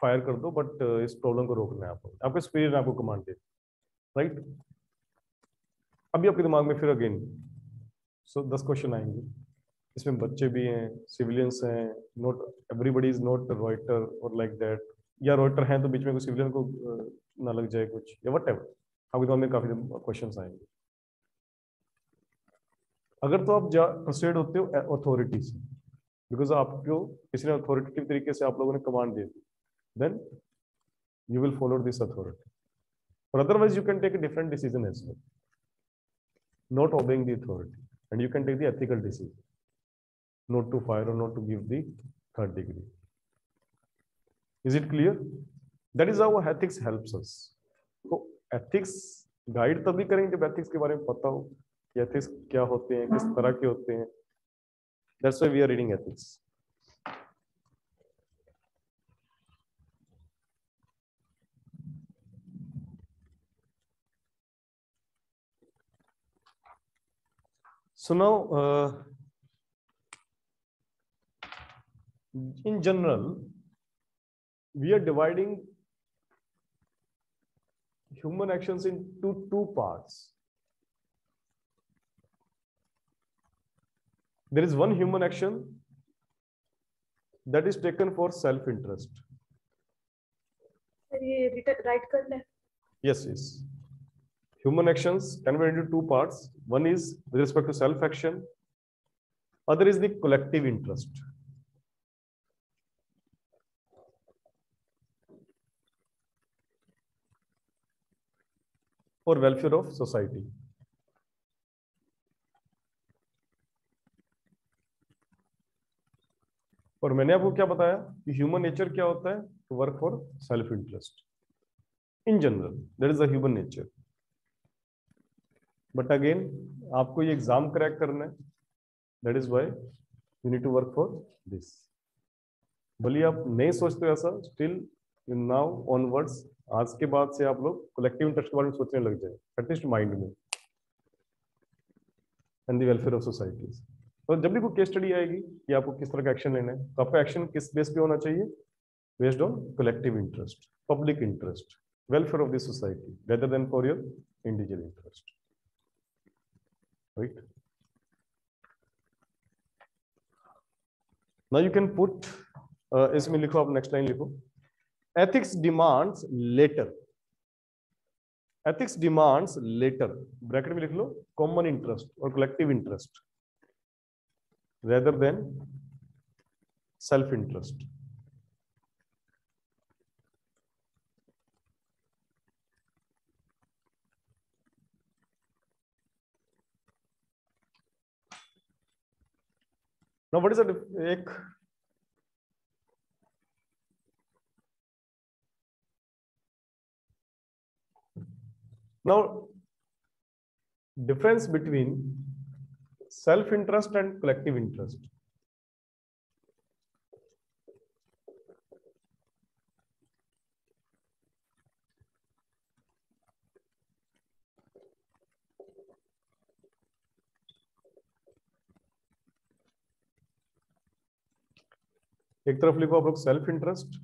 फायर कर दो बट uh, इस प्रॉब्लम को रोकना है आपको। आपके सुपीरियर ने आपको कमांड दी राइट अभी आपके दिमाग में फिर अगेन सो दस क्वेश्चन आएँगे। इसमें बच्चे भी हैं सिविलियंस हैं not everybody is not rioter और लाइक दैट या रॉयटर हैं तो बीच में कोई सिविलियन को uh, ना लग जाए कुछ या वट एवर आपके दिमाग में काफ़ी क्वेश्चन आएँगे अगर तो आप कंसिडर होते हो अथॉरिटी से बिकॉज़ आपको किसी ने अथॉरिटेटिव तरीके से आप लोगों ने कमांड दे दी then you will follow this authority और otherwise you can take a different decision as well not obeying the authority and you can take the ethical decision not to fire और not to give the third degree is it clear that is our ethics helps us तो ethics guide तभी करेंगे जब ethics के बारे में पता हो कि एथिक्स क्या होते हैं किस तरह के होते हैं। That's we are reading ethics uh, in general, we are dividing human actions into two parts. There is one human action that is taken for self-interest. Right Yes, yes. Human actions can be into two parts. One is with respect to self-action. Other is the collective interest. और welfare of society और मैंने आपको क्या बताया कि human nature क्या होता है? To work for self interest in general that is human nature but again आपको ये एग्ज़ाम क्रैक करना है. That is why you need to work for this भले आप नहीं सोचते ऐसा स्टिल नाउ ऑनवर्ड्स आज के बाद से आप लोग कलेक्टिव इंटरेस्ट के बारे में सोचने लग जाए एटलीस्ट माइंड में। And the welfare of societies तो जब भी कोई केस स्टडी आएगी कि आपको किस तरह का एक्शन लेना है तो आपका एक्शन किस बेस पे होना चाहिए? Based on collective interest public interest welfare of the society rather than for your individual interest right you can put uh, इसमें लिखो आप नेक्स्ट लाइन लिखो। Ethics demands later ethics demands later bracket में लिख लो कॉमन इंटरेस्ट और collective interest rather than self interest now what is the ek now difference between self interest and collective interest एक तरफ़ लिखो आप लोग self interest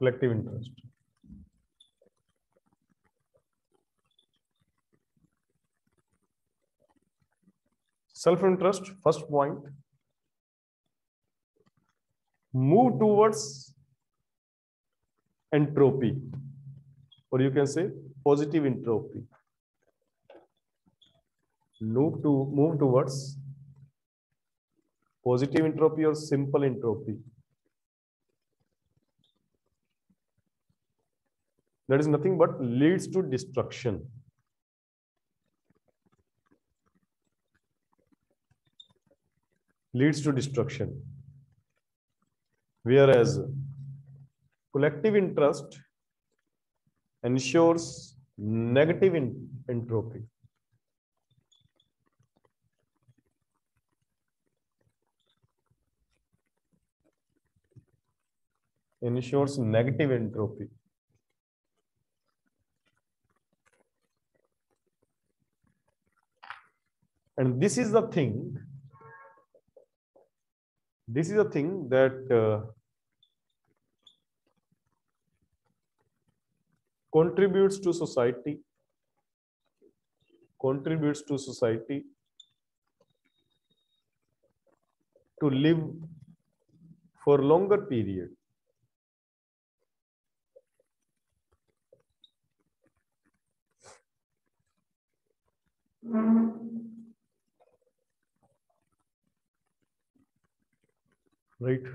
collective interest self interest first point. Move towards entropy or you can say positive entropy. Move to move towards positive entropy or simple entropy. That is nothing but leads to destruction leads to destruction. Whereas collective interest ensures negative entropy. Ensures negative entropy. And this is the thing this is a thing that uh, contributes to society contributes to society to live for longer period right?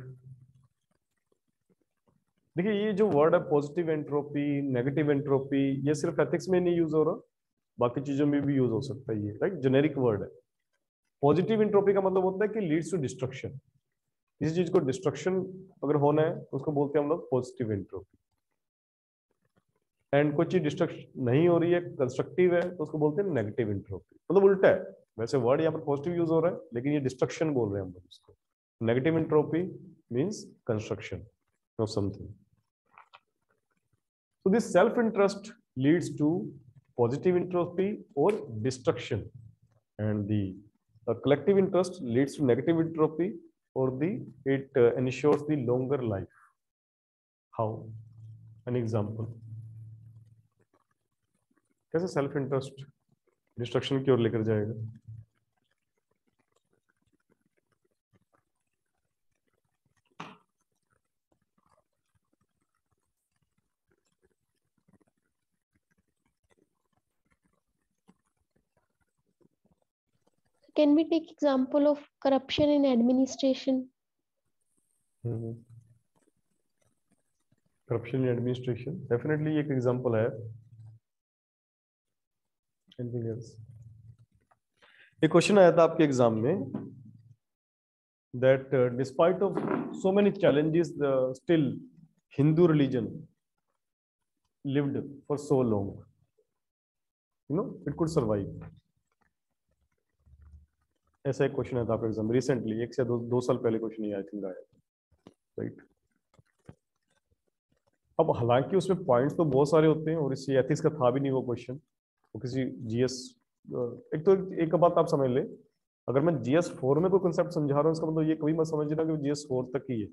देखिए, ये जो word है positive entropy negative entropy ये सिर्फ़ ethics में नहीं use हो रहा, बाकी चीज़ों में भी यूज़ हो सकता है ये राइट जेनेरिक वर्ड है। पॉजिटिव एंट्रोपी का मतलब होता है कि लीड्स टू डिस्ट्रक्शन किसी चीज़ को डिस्ट्रक्शन अगर होना है तो उसको बोलते हैं हम लोग पॉजिटिव एंट्रोपी एंड कोई चीज़ डिस्ट्रक्शन नहीं हो रही है कंस्ट्रक्टिव है तो उसको बोलते हैं नेगेटिव एंट्रोपी मतलब उल्टा है। वैसे वर्ड यहाँ पर पॉजिटिव यूज़ हो रहा है, लेकिन ये डिस्ट्रक्शन बोल रहे हैं हम लोग उसको Negative entropy means construction of something. So this self-interest leads to positive entropy or destruction and the uh, collective interest leads to negative entropy or the it uh, ensures the longer life. How? An example. कैसे self interest destruction की ओर लेकर जाएगा Can we take example of corruption in administration? Mm-hmm. Corruption in administration definitely एक example है anything else एक question आया था आपके एग्ज़ाम में that uh, despite of so many challenges the still hindu religion lived for so long you know it could survive ऐसा एक question था आपका एग्ज़ाम रिसेंटली एक से दो, दो साल पहले क्वेश्चन आई थिंक आया राइट अब हालाँकि उसमें पॉइंट्स तो बहुत सारे होते हैं और इसी एथिक्स का था भी नहीं वो क्वेश्चन वो किसी जीएस एक तो एक बात आप समझ ले अगर मैं जीएस फोर में कोई कंसेप्ट समझा रहा हूँ इसका मतलब ये कभी मत समझना कि जीएस फोर तक ही है।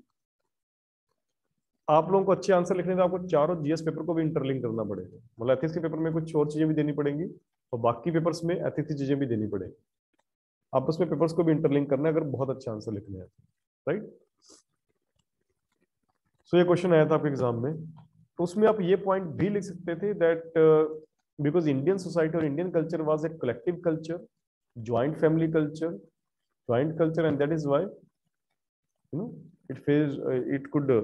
आप लोगों को अच्छे आंसर लिखने में आपको चारों जीएस पेपर को भी इंटरलिंक करना पड़ेगा। मतलब एथिक्स के पेपर में कुछ और चीज़ें भी देनी पड़ेंगी और बाकी पेपर्स में एथिक्स की चीज़ें भी देनी पड़ेगी। आपस में पेपर्स को भी इंटरलिंक करना है अगर बहुत अच्छे आंसर लिखने हैं राइट सो ये क्वेश्चन आया था आपके एग्ज़ाम में। तो उसमें आप ये पॉइंट भी लिख सकते थे दैट बिकॉज़ इंडियन सोसाइटी और Indian culture was a collective culture joint family culture joint culture and that is why it feels uh, it could uh,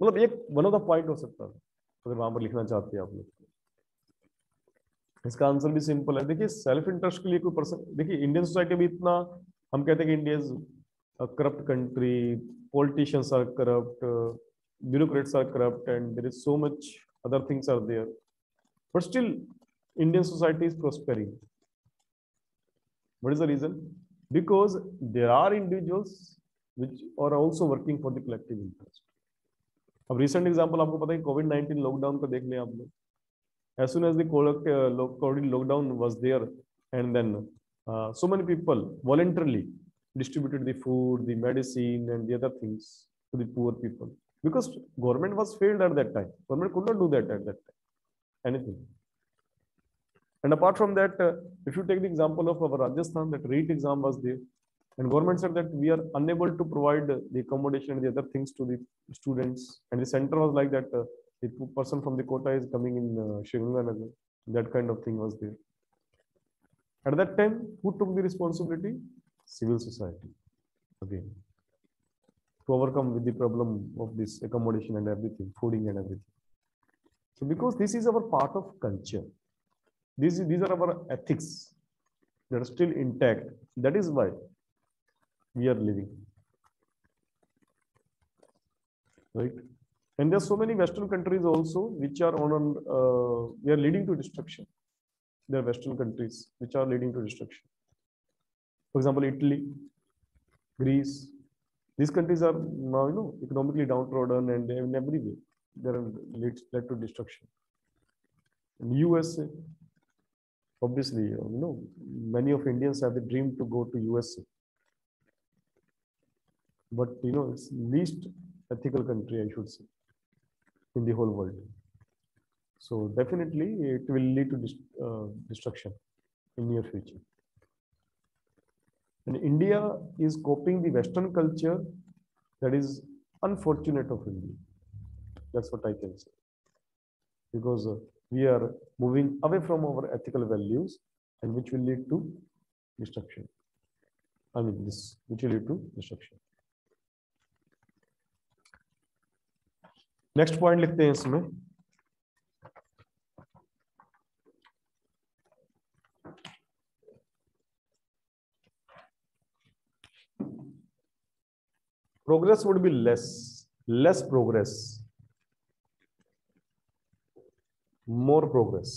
मतलब एक वन ऑफ़ द पॉइंट हो सकता है अगर वहाँ पर लिखना चाहते हैं आप लोग। इसका आंसर भी सिंपल है देखिए सेल्फ इंटरेस्ट के लिए कोई पर्सन देखिए इंडियन सोसाइटी में इतना, हम कहते हैं कि India is corrupt country politicians are corrupt bureaucrats are corrupt and there is so much other things are there but still Indian society is prospering What is the reason? Because there are individuals which are also working for the collective interest. अब recent example आपको पता है Covid 19 lockdown का देख लें आप लोग as soon as the COVID lockdown was there and then uh, so many people voluntarily distributed the food the medicine and the other things to the poor people. Because government was failed at that time. Government could not do that at that time. Anything. And apart from that, uh, if you take the example of our Rajasthan, that REIT exam was there, and government said that we are unable to provide the accommodation and the other things to the students. And the center was like that uh, the person from the quota is coming in uh, Shivanganagar. That kind of thing was there. At that time, who took the responsibility? Civil society. Again. To overcome with the problem of this accommodation and everything, fooding and everything. So because this is our part of culture, these, these are our ethics that are still intact. That is why we are living. Right? And there are so many Western countries also which are on, uh, we are leading to destruction. There are Western countries which are leading to destruction. For example, Italy, Greece. These countries are now, you know, economically downtrodden and in every way they are led, led to destruction. In USA, obviously you know many of indians have the dream to go to usa but you know it's least ethical country i should say in the whole world so definitely it will lead to uh, destruction in near future and india is copying the western culture that is unfortunate of india that's what i can say because uh, we are moving away from our ethical values and which will lead to destruction. I mean, this which will lead to destruction. Next point लिखते हैं इसमें। Progress would be less less progress more progress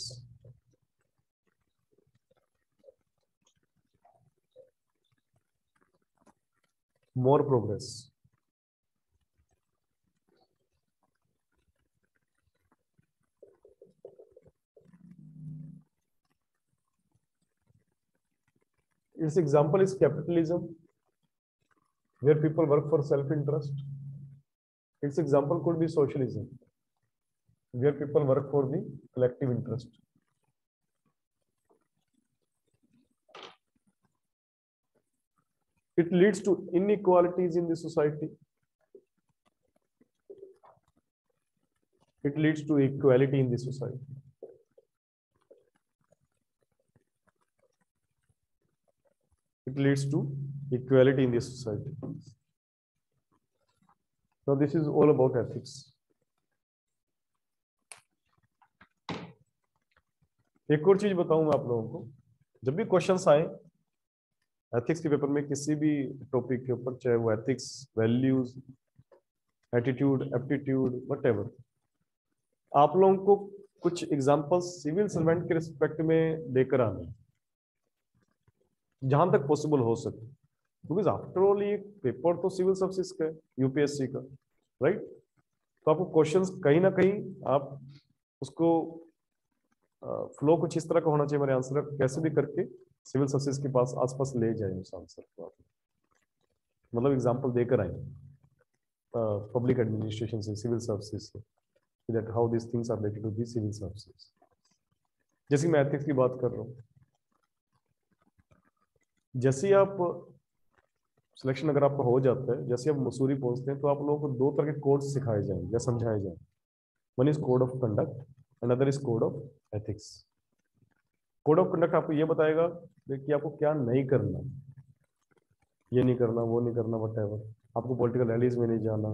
more progress Its example is capitalism, where people work for self-interest. Its example could be socialism, where people work for the collective interest. It leads to inequalities in the society. It leads to equality in the society. it leads to equality in the society. So this is all about ethics. एक और चीज़ बताऊँ मैं आप लोगों को जब भी questions आए एथिक्स के पेपर में किसी भी टॉपिक के ऊपर, चाहे वो ethics values attitude aptitude what आप लोगों को कुछ एग्जांपल्स सिविल सर्वेंट के रिस्पेक्ट में देकर आना है जहाँ तक पॉसिबल हो सके बिकॉज़ आफ्टर ऑल ये पेपर तो सिविल सर्विस का है यूपीएससी का राइट तो आपको क्वेश्चंस कहीं ना कहीं आप उसको फ्लो कुछ इस तरह का होना चाहिए मेरे आंसर कैसे भी करके सिविल सर्विसेज़ के पास, आसपास ले जाए उस आंसर को आप। मतलब एग्जांपल देकर आए पब्लिक एडमिनिस्ट्रेशन से सिविल सर्विसेज़ से that how this things are related to the civil services जैसे मैं एथिक्स की बात कर रहा हूँ जैसे आप सिलेक्शन अगर आपका हो जाता है, जैसे आप मसूरी पहुँचते हैं तो आप लोगों को दो तरह के कोड्स सिखाए जाएँगे या समझाए जाएँगे। One is code of conduct and other is code of ethics code of conduct आपको ये बताएगा कि आपको क्या नहीं करना, ये नहीं करना, वो नहीं करना वट आपको पॉलिटिकल रैलीज में नहीं जाना,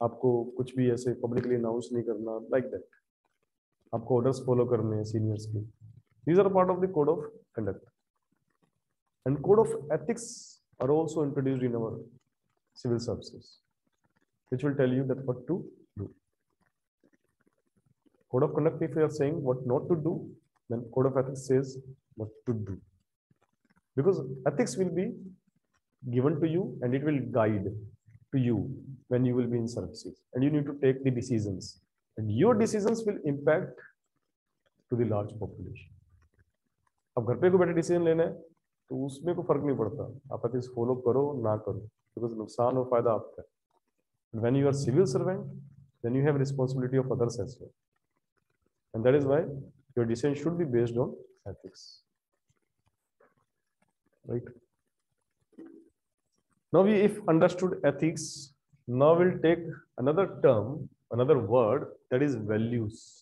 आपको कुछ भी ऐसे पब्लिकली अनाउंस नहीं करना लाइक like दैट आपको ऑर्डर्स फॉलो करने हैं सीनियर्स के। These are part of the code of conduct And code of ethics are also introduced in our civil services, which will tell you that what to do. Code of conduct, if you are saying what not to do, then code of ethics says what to do. Because ethics will be given to you and it will guide to you when you will be in services and you need to take the decisions and your decisions will impact to the large population. अब घर पे को बैठे decision लेना है तो उसमें कोई फ़र्क नहीं पड़ता। आप एथिक्स फॉलो करो, ना करो बिकॉज़ नुकसान और फ़ायदा आपका when you are civil servant then you have responsibility of others as well and that is why your decision should be based on ethics right? Now, we, if understood ethics, now we'll take another term, another word, that is values.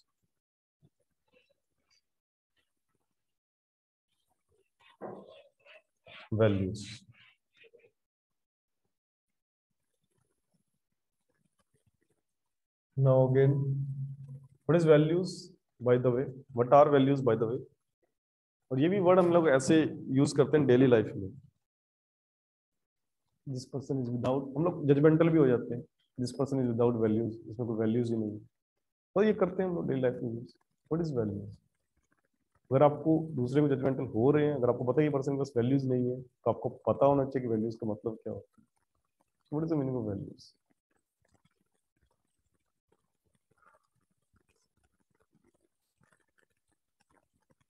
Values. Now again, what is values, by the way? What are values, by the way? और ये भी word हम लोग ऐसे use करते हैं daily life में। This person is without हम लोग जजमेंटल भी हो जाते हैं। This person is without values इसमें कोई वैल्यूज़ ही नहीं तो ये करते हैं हम लोग डेली लाइफ में यूज़ व्हाट इज़ वैल्यूज़ अगर आपको दूसरे को जजमेंटल हो रहे हैं, अगर आपको पता है पर्सन के पास वैल्यूज़ नहीं है तो आपको पता होना चाहिए कि वैल्यूज़ का मतलब क्या होता है। What is the meaning of values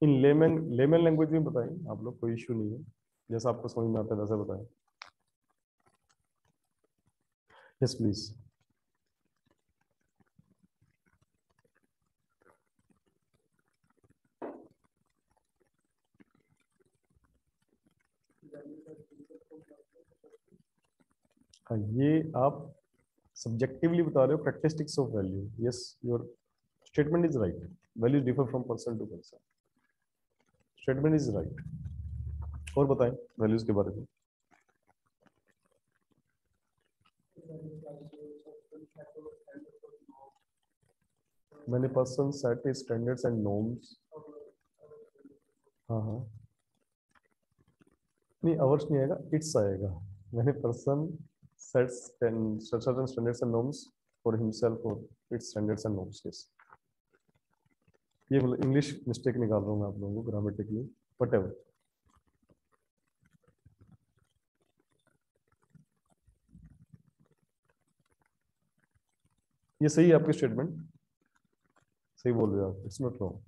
in layman layman language में बताएँ, आप लोग कोई इशू नहीं है। जैसा आपको समझ में आता है, वैसा बताएँ। यस प्लीज़ हाँ ये आप सब्जेक्टिवली बता रहे हो characteristics of value yes your statement is right value differ from person to person statement is right और बताएँ वैल्यूज़ के बारे में। मैंने person set standards and norms हाँ हाँ। नहीं अवर्स नहीं आएगा इट्स आएगा। मैंने person sets and certain standards and norms for himself or its standards and norms, yes. ये मतलब इंग्लिश मिस्टेक निकाल रहा हूँ मैं आप लोगों को ग्रामेटिकली वट एवर ये सही है आपकी स्टेटमेंट सही बोल रहे हो आप इट्स नॉट रॉन्ग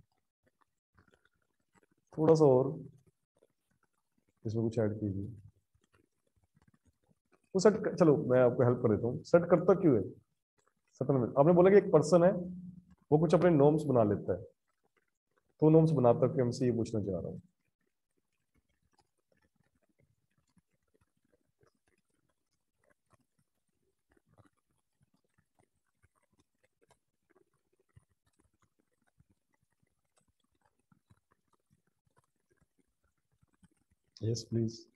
थोड़ा सा और इसमें कुछ ऐड कीजिए। तो सेट चलो, मैं आपको हेल्प कर देता हूँ। सेट करता क्यों है? में। आपने बोला कि एक पर्सन है, वो कुछ अपने नॉर्म्स बना लेता है। तो नॉर्म्स बनाता कि हमसे ये पूछना चाह रहा हूँ। Yes, please.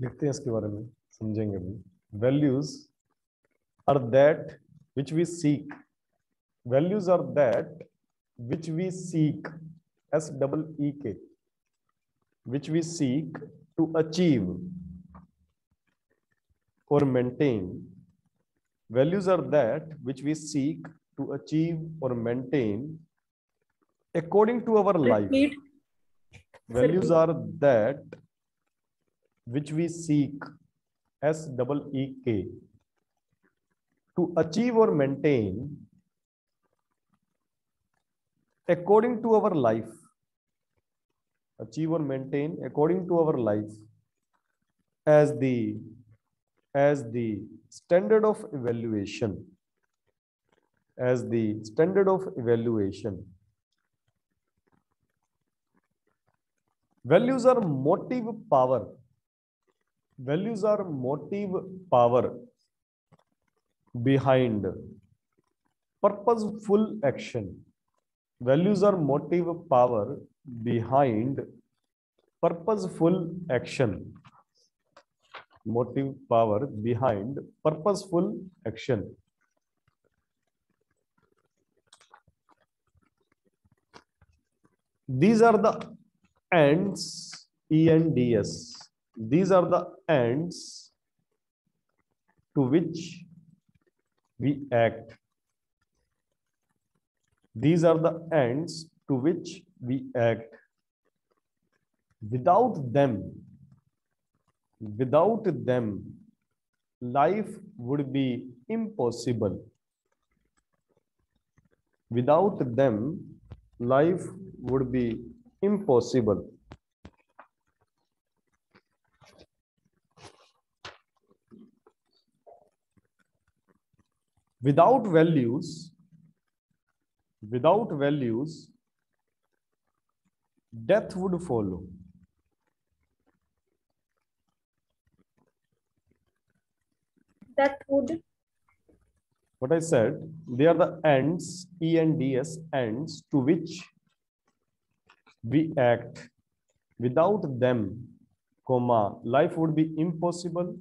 लिखते हैं इसके बारे में समझेंगे अभी values are that which we seek values are that which we seek S double E K which we seek to achieve और maintain values are that which we seek to achieve और maintain according to our life values are that which we seek s double e k to achieve or maintain according to our life achieve or maintain according to our life as the as the standard of evaluation as the standard of evaluation. Values are motive power values are motive power behind purposeful action values are motive power behind purposeful action motive power behind purposeful action. These are the ends, ENDS. These are the ends to which we act. These are the ends to which we act. Without them, without them life would be impossible without them life would be impossible without values without values death would follow That would what I said, they are the ends, E and DS ends to which we act. Without them, comma, life would be impossible.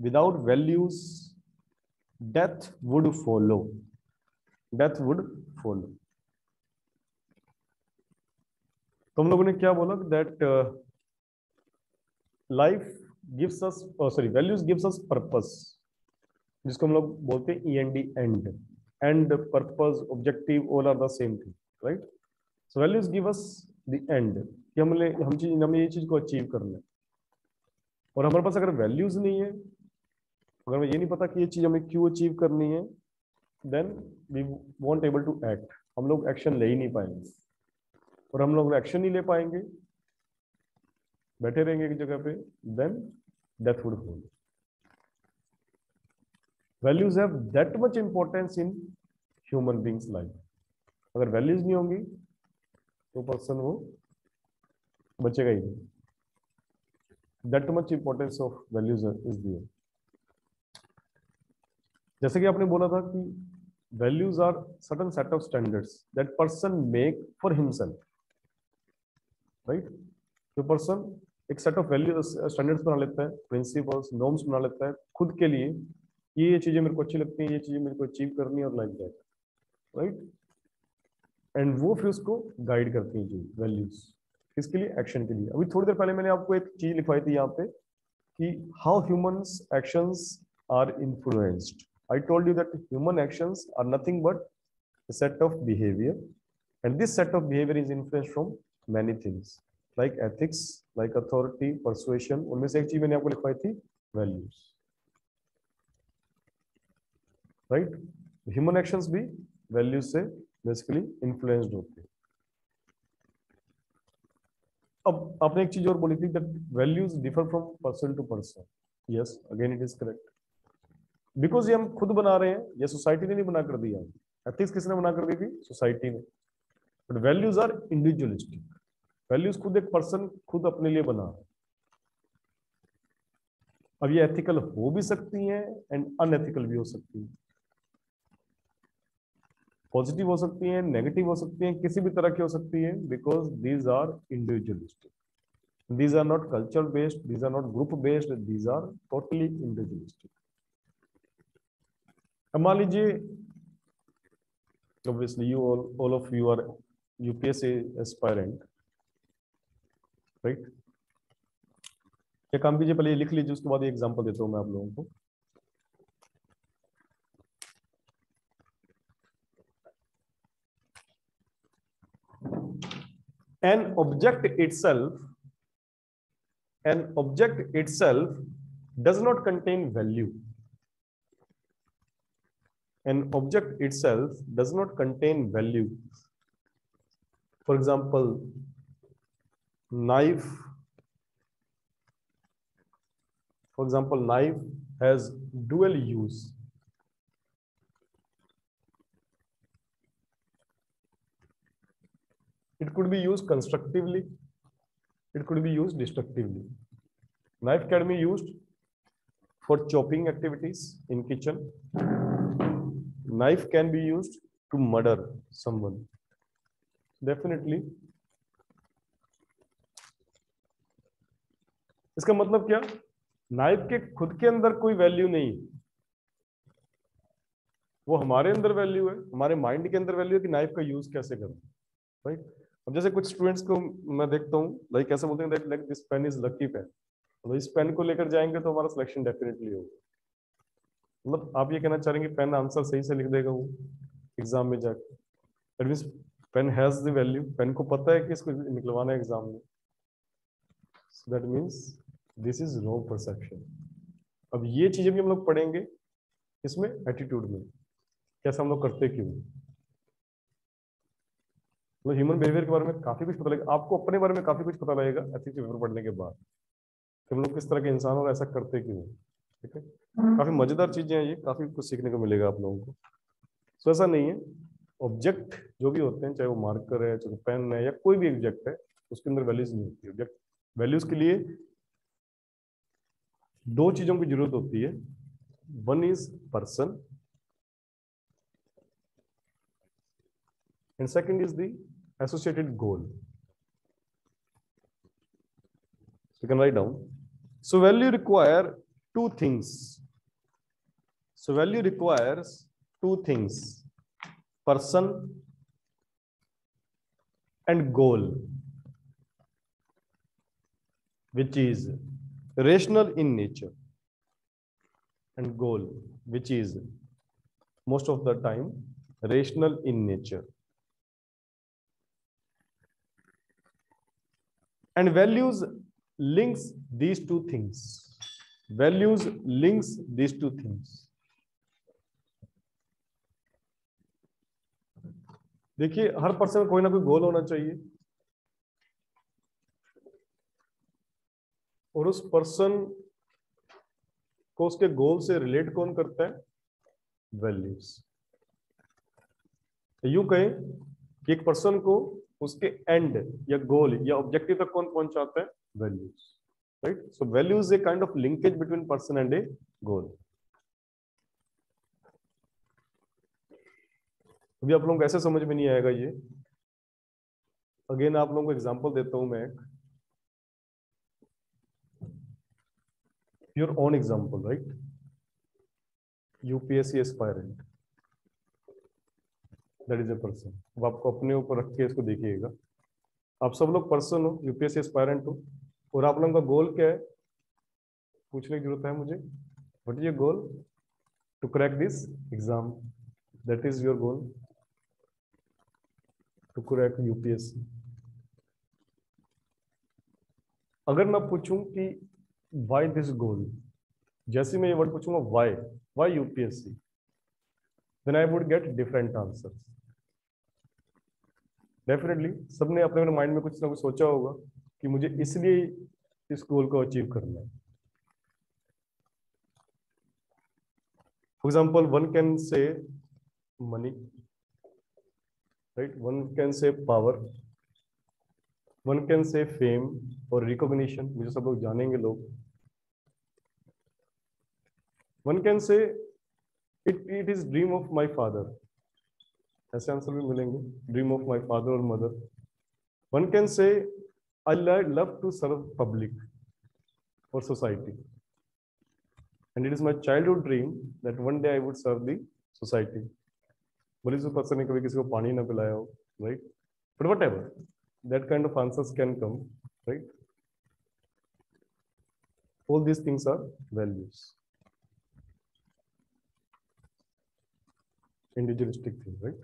Without values, death would follow. Death would follow. तो हम लोगों ने क्या बोला that life gives us sorry values gives us purpose जिसको हम लोग बोलते हैं E N D end end purpose objective all are the same thing right so values give us the end कि हमने, हम चीज़ हमें ये चीज़ को अचीव करना है और हमारे पास अगर वैल्यूज़ नहीं है अगर हमें ये नहीं पता कि ये चीज़ हमें क्यों अचीव करनी है then we won't able to act हम लोग एक्शन ले ही नहीं पाएँगे। और हम लोग एक्शन नहीं ले पाएँगे, बैठे रहेंगे एक जगह पे then death would follow values have that much importance in human beings life अगर वैल्यूज़ नहीं होंगी तो पर्सन वो बचेगा ही नहीं। That much importance of values is there जैसे कि आपने बोला था कि values are certain set of standards that person make for himself right जो पर्सन एक सेट ऑफ़ वैल्यू स्टैंडर्ड्स बना लेता है प्रिंसिपल्स नॉर्म्स बना लेता है खुद के लिए ये ये चीज़ें मेरे को अच्छी लगती हैं, ये चीज़ें मेरे को अचीव करनी है और लाइक दैट राइट एंड वो फिर उसको गाइड करती हैं जी वैल्यूज़ किसके लिए एक्शन के लिए। अभी थोड़ी देर पहले मैंने आपको एक चीज़ लिखवाई थी यहाँ पे कि how humans actions are influenced I told you that human actions are nothing but set of behaviour and this set of behaviour is influence from many things like ethics like authority persuasion उनमें से एक चीज़ मैंने आपको लिखवाई थी values right human actions भी values से बेसिकली इन्फ्लुएंस्ड होते हैं. अब आपने एक चीज़ और बोली थी that values differ from person to person yes again it is correct because ये हम खुद बना रहे हैं ये सोसाइटी ने नहीं बना कर दिया। एथिक्स किसने बना कर दी थी सोसाइटी ने। But values are individualistic values खुद एक पर्सन खुद अपने लिए बना। अब ये एथिकल हो भी सकती हैं एंड अनएथिकल भी हो सकती हैं। पॉजिटिव हो सकती हैं नेगेटिव हो सकती हैं किसी भी तरह की हो सकती है because these are individualistic these are not culture based these are not group based these are totally individualistic. अब मान लीजिए obviously you all all of you are UPSC aspirant right ये काम कीजिए पहले लिख लीजिए उसके बाद एग्जांपल देता हूँ मैं आप लोगों को an object itself an object itself does not contain value an object itself does not contain value. For example knife for example knife has dual use. It could be used constructively it could be used destructively. Knife can be used for chopping activities in kitchen knife can be used to murder someone. Definitely. इसका मतलब क्या? Knife के खुद के अंदर कोई value नहीं वो हमारे अंदर वैल्यू है, हमारे माइंड के अंदर वैल्यू है कि नाइफ का यूज़ कैसे करें राइट अब जैसे कुछ स्टूडेंट्स को मैं देखता हूँ लाइक कैसे बोलते हैं like this pen is lucky pen इस पेन को लेकर जाएँगे तो हमारा सिलेक्शन डेफिनेटली होगा। मतलब आप ये कहना चाह रहे हैं कि पेन आंसर सही से लिख देगा वो एग्ज़ाम में जाकर that means pen has the value pen को पता है कि इसको निकलवाना है एग्ज़ाम में। That means this is wrong perception अब ये चीज़ें भी हम लोग पढ़ेंगे इसमें एटीट्यूड में। कैसे हम लोग करते क्यों? मतलब ह्यूमन बिहेवियर के बारे में काफ़ी कुछ पता लगेगा आपको अपने बारे में काफ़ी कुछ पता लगेगा एथिक्स पेपर पढ़ने के बाद हम लोग किस तरह के इंसान और ऐसा करते क्यों ठीक है? काफ़ी मज़ेदार चीज़ें हैं ये, काफ़ी कुछ सीखने को मिलेगा आप लोगों को। सो ऐसा नहीं है ऑब्जेक्ट जो भी होते हैं, चाहे वो मार्कर है, चाहे पेन है, या कोई भी ऑब्जेक्ट है, उसके अंदर वैल्यूज़ नहीं होती। ऑब्जेक्ट वैल्यूज़ के लिए दो चीज़ों की ज़रूरत होती है। One is person and second इज़ the associated goal so can write down so value require two things. So value requires two things person and goal which is rational in nature and goal which is most of the time rational in nature. And values links these two things values links these two things. देखिए, हर person कोई ना कोई गोल होना चाहिए। और उस person को उसके गोल से रिलेट कौन करता है? वैल्यूज़ यू कहें कि एक पर्सन को उसके एंड या गोल या ऑब्जेक्टिव तक कौन पहुंचाता है? Values right so values a kind of linkage between person and a goal अभी आप लोगों को ऐसे समझ में नहीं आएगा ये। अगेन आप लोगों को एग्जांपल देता हूँ मैं। Your own example right UPSC aspirant that is a person अब आपको अपने ऊपर रख के इसको देखिएगा। आप सब लोग पर्सन हो यूपीएससी एस्पायरेंट हो। और आप लोगों का गोल क्या है? पूछने की ज़रूरत है मुझे। What is your goal to crack this exam that is your goal to crack UPSC अगर मैं पूछूँ कि वाई दिस गोल जैसे मैं ये वर्ड पूछूँगा why why UPSC then I would get different answers. Definitely सबने अपने अपने माइंड में कुछ ना कुछ सोचा होगा। कि मुझे इसलिए इस गोल को अचीव करना है। For example one can say money right one can say power one can say fame और रिकॉग्निशन मुझे सब लोग जानेंगे लोग। One can say it it is dream of my father ऐसे आंसर भी मिलेंगे। ड्रीम ऑफ़ माई फादर और mother one can say I love to serve public or society. And it is my childhood dream that one day I would serve the society. भले उस person ने कभी किसी को पानी ना पिलाया हो right but whatever that kind of answers can come right all these things are values individualistic thing right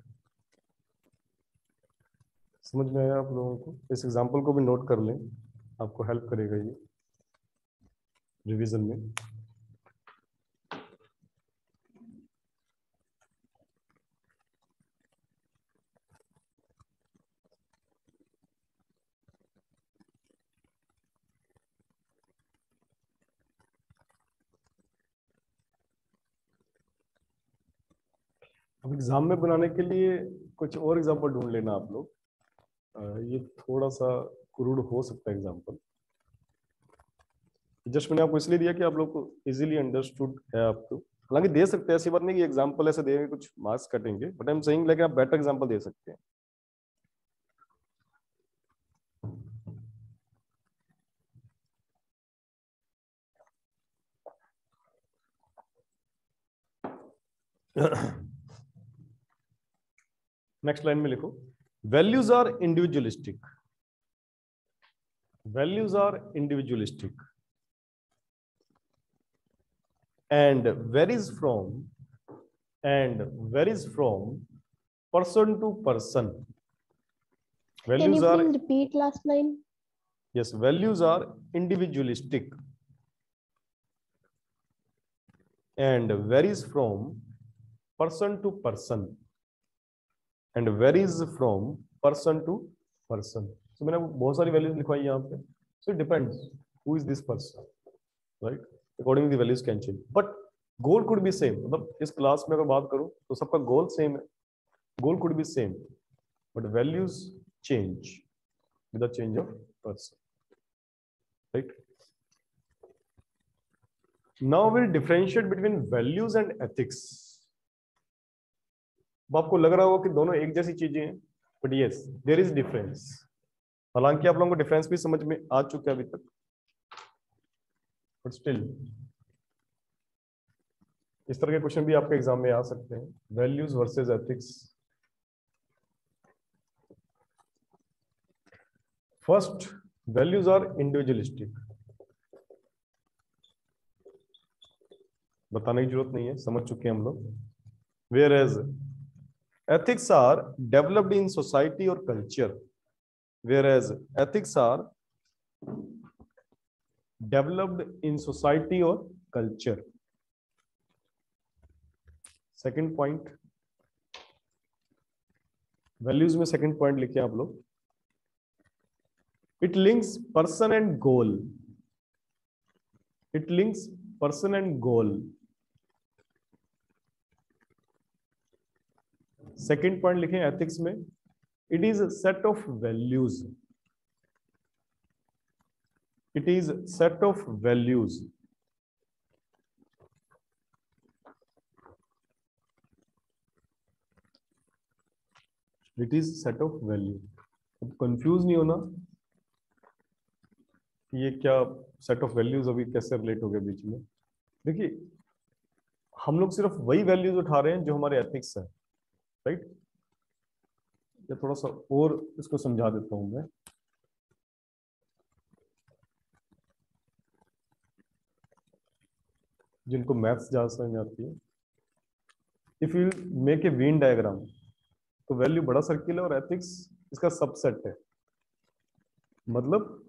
समझ में आया आप लोगों को? इस एग्जांपल को भी नोट कर लें। आपको हेल्प करेगा ये रिवीजन में। अब एग्ज़ाम में बनाने के लिए कुछ और एग्जांपल ढूंढ लेना आप लोग। ये थोड़ा सा क्रूड हो सकता है एग्ज़ाम्पल जस्ट मैंने आपको इसलिए दिया कि आप लोग को इजिली अंडरस्टूड है आपको। हालाँकि दे सकते हैं, ऐसी बात नहीं कि एग्जांपल ऐसे देंगे, कुछ मार्क्स कटेंगे but I am saying like आप बेटर एग्ज़ाम्पल दे सकते हैं। [coughs] नेक्स्ट लाइन में लिखो। values are individualistic. Values are individualistic. And varies from? And varies from? Person to person. Values Can you are repeat last line? Yes values are individualistic. And varies from? Person to person. And varies from person to person so मैंने बहुत सारी values लिखवाई यहाँ पे। So it depends who is this person right according the values can change but goal could be same मतलब इस class में अगर बात करूँ तो सबका गोल सेम है। Goal could be same but values change with the change of person right now, we'll differentiate between values and ethics. अब आपको लग रहा होगा कि दोनों एक जैसी चीज़ें हैं but yes there is difference हालाँकि आप लोगों को डिफरेंस भी समझ में आ चुका है अभी तक। बट स्टिल इस तरह के क्वेश्चन भी आपके एग्ज़ाम में आ सकते हैं। Values versus ethics first values are individualistic बताने की ज़रूरत नहीं है, समझ चुके हैं हम लोग। Where as ethics are developed in society or culture whereas ethics are developed in society or culture second point values में second point लिखे आप लोग it links person and goal it links person and goal second point लिखें ethics में. It is set of values it is set of values it is set of value अब confuse नहीं होना ये क्या सेट ऑफ़ वैल्यूज़ अभी कैसे relate हो गया बीच में. देखिए, हम लोग सिर्फ़ वही वैल्यूज़ उठा रहे हैं जो हमारे एथिक्स है। राइट? या थोड़ा सा और इसको समझा देता हूँ मैं। जिनको मैथ्स ज़्यादा समझ आती है। If you make a Venn diagram तो वैल्यू बड़ा सर्किल है और एथिक्स इसका सबसेट है। मतलब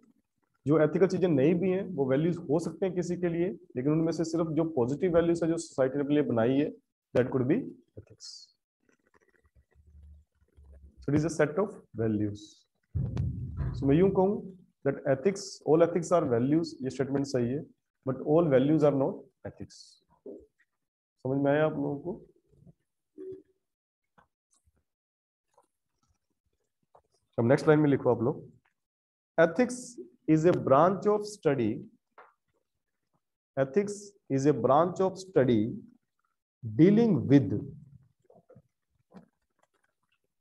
जो एथिकल चीज़ें नहीं भी हैं, वो वैल्यूज़ हो सकते हैं किसी के लिए, लेकिन उनमें से सिर्फ़ जो पॉजिटिव वैल्यूज़ है, जो सोसाइटी ने अपने लिए बनाई है that could be ethics So it is a set of values. So मैं यूँ कहूँ that ethics, all ethics are values. ये statement सही है, but all values are not ethics. समझ में आया आप लोगों को? अब नेक्स्ट लाइन में लिखो आप लोग ethics is a branch of study ethics is a branch of study dealing with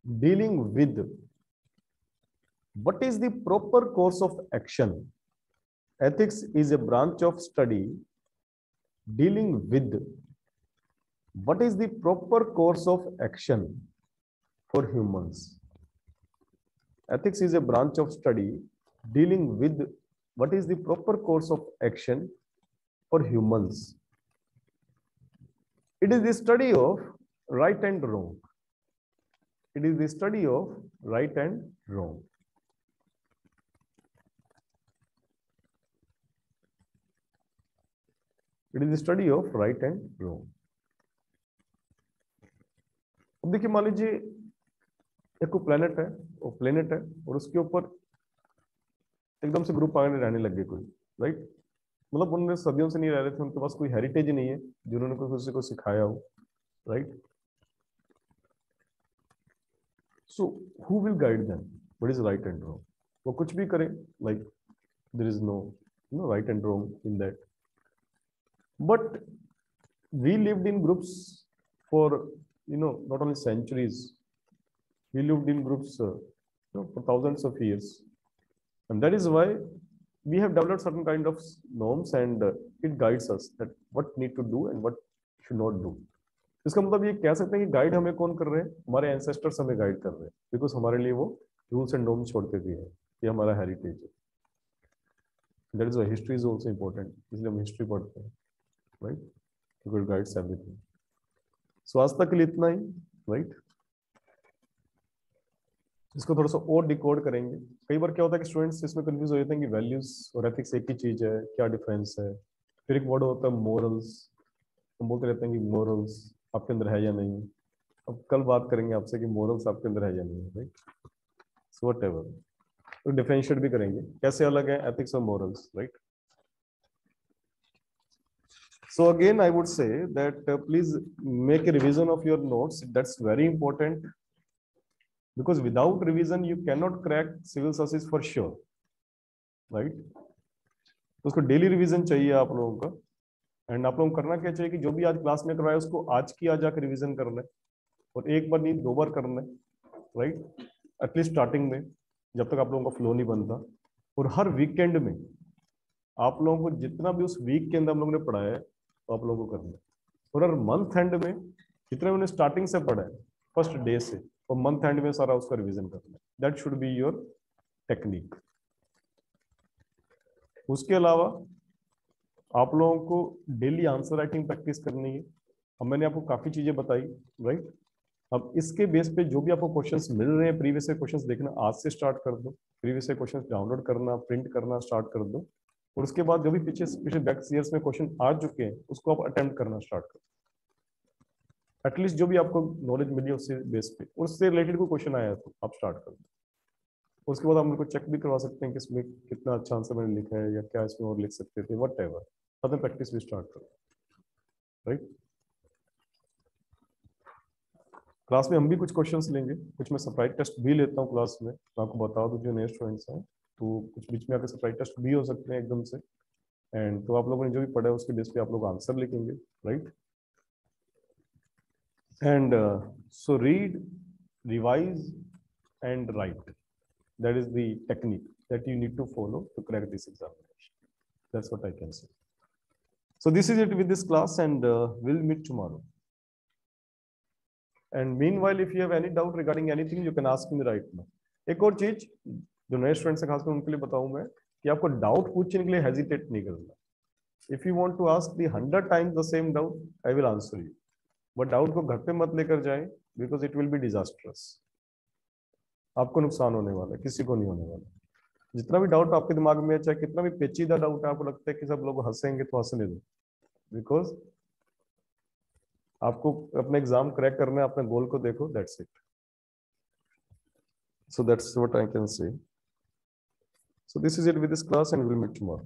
dealing with what is the proper course of action. Ethics is a branch of study. Dealing with what is the proper course of action for humans. Ethics is a branch of study. Dealing with what is the proper course of action for humans. It is the study of right and wrong it is the study of right and wrong. It is study of right and wrong अब देखिए मान लीजिए एक planet है वो planet है, और उसके ऊपर एकदम से ग्रुप आगे रहने लग गए कोई राइट मतलब उन्होंने सदियों से नहीं रह रहे थे, उनके पास कोई हेरिटेज नहीं है, जिन्होंने कोई किसी को सिखाया हो right so who will guide them what is right and wrong वो कुछ भी करें like there is no no right and wrong in that but we lived in groups for you know not only centuries we lived in groups uh, you know, for thousands of years and that is why we have developed certain kind of norms and uh, it guides us that what need to do and what should not do इसका मतलब ये कह सकते हैं कि guide हमें कौन कर रहे हैं? हमारे एंसेस्टर्स हमें गाइड कर रहे हैं। बिकॉज़ हमारे लिए वो रूल्स एंड नॉर्म्स छोड़ते भी है। ये हमारा हेरिटेज है। That is history is also important इसलिए हम हिस्ट्री पढ़ते हैं। Guides everything. So आज तक के लिए इतना ही। Right right? इसको थोड़ा सा और डिकोड करेंगे। कई बार क्या होता है कि स्टूडेंट्स इसमें कंफ्यूज हो जाते हैं कि वैल्यूज़ और एथिक्स एक ही चीज़ है, क्या डिफरेंस है? फिर एक वर्ड होता है मोरल्स हम बोलते रहते हैं कि मोरल्स आपके अंदर है या नहीं अब कल बात करेंगे आपसे कि मोरल्स आपके अंदर है या नहीं राइट सो वट एवर तो डिफरेंशिएट भी करेंगे कैसे अलग है एथिक्स और morals right So again, I would say that uh, please make a revision of your notes. That's very important because without revision, you cannot crack civil services for sure, right? तो उसको daily revision चाहिए आप लोगों का and आप लोगों को करना क्या चाहिए कि जो भी आज क्लास में करवाए उसको आज की आज जाकर रिविजन करना है और एक बार नहीं, दो बार करना है राइट एटलीस्ट स्टार्टिंग में, जब तक आप लोगों का फ्लो नहीं बनता। और हर वीकेंड में आप लोगों को जितना भी उस वीक के अंदर हम लोगों ने पढ़ाया है तो आप लोगों को करना है। और हर मंथ एंड में जितने मैंने स्टार्टिंग से पढ़ा है फ़र्स्ट डे से और मंथ एंड में सारा उसका रिविजन करना है। That should be your technique उसके अलावा आप लोगों को डेली आंसर राइटिंग प्रैक्टिस करनी है। अब मैंने आपको काफ़ी चीज़ें बताई राइट अब इसके बेस पे जो भी आपको क्वेश्चंस मिल रहे हैं प्रीवियस क्वेश्चंस देखना, आज से स्टार्ट कर दो। प्रीवियस क्वेश्चंस डाउनलोड करना प्रिंट करना स्टार्ट कर दो। और उसके बाद जो भी पीछे पिछले बैक ईयर्स में क्वेश्चन आ चुके हैं, उसको आप अटेम्प्ट करना स्टार्ट करो। एटलीस्ट जो भी आपको नॉलेज मिली उससे बेस पे। उससे रिलेटेड कोई क्वेश्चन आया तो आप स्टार्ट कर दो। उसके बाद आप मेरे को चेक भी करवा सकते हैं कि इसमें कितना अच्छा आंसर मैंने लिखा है या क्या इसमें और लिख सकते थे वट एवर में प्रैक्टिस भी स्टार्ट करो। राइट क्लास में हम भी कुछ क्वेश्चंस लेंगे। कुछ मैं सरप्राइज़ टेस्ट भी लेता हूँ क्लास में। मैं आपको बता दूँ जो नए स्टूडेंट्स हैं तो कुछ बीच में आकर सरप्राइज़ टेस्ट भी हो सकते हैं एकदम से। एंड तो आप लोगों ने जो भी पढ़ा है, उसके बेस पे आप लोग आंसर लिखेंगे। Write and so read revise and write that is the technique that you need to follow to crack this examination. That's what I can say. So this is it with this class and uh, we'll meet tomorrow. And meanwhile, if you have any doubt regarding anything, you can ask me right now. एक और चीज़ जो नए students हैं खासकर उनके लिए बताऊँ मैं कि आपको डाउट पूछने के लिए हेजिटेट नहीं करना if you want to ask the hundred times the same doubt I will answer you but doubt को घर पे मत लेकर जाए because it will be disastrous आपको नुकसान होने वाला है, किसी को नहीं होने वाला जितना भी डाउट आपके दिमाग में है, चाहे कितना भी पेचीदा डाउट है आपको लगता है कि सब लोग हंसेंगे तो हंसने दो। बिकॉज़ आपको अपने एग्ज़ाम क्रैक करना, अपने गोल को देखो that's it so that's what i can say. So this is it with this class and we'll meet tomorrow.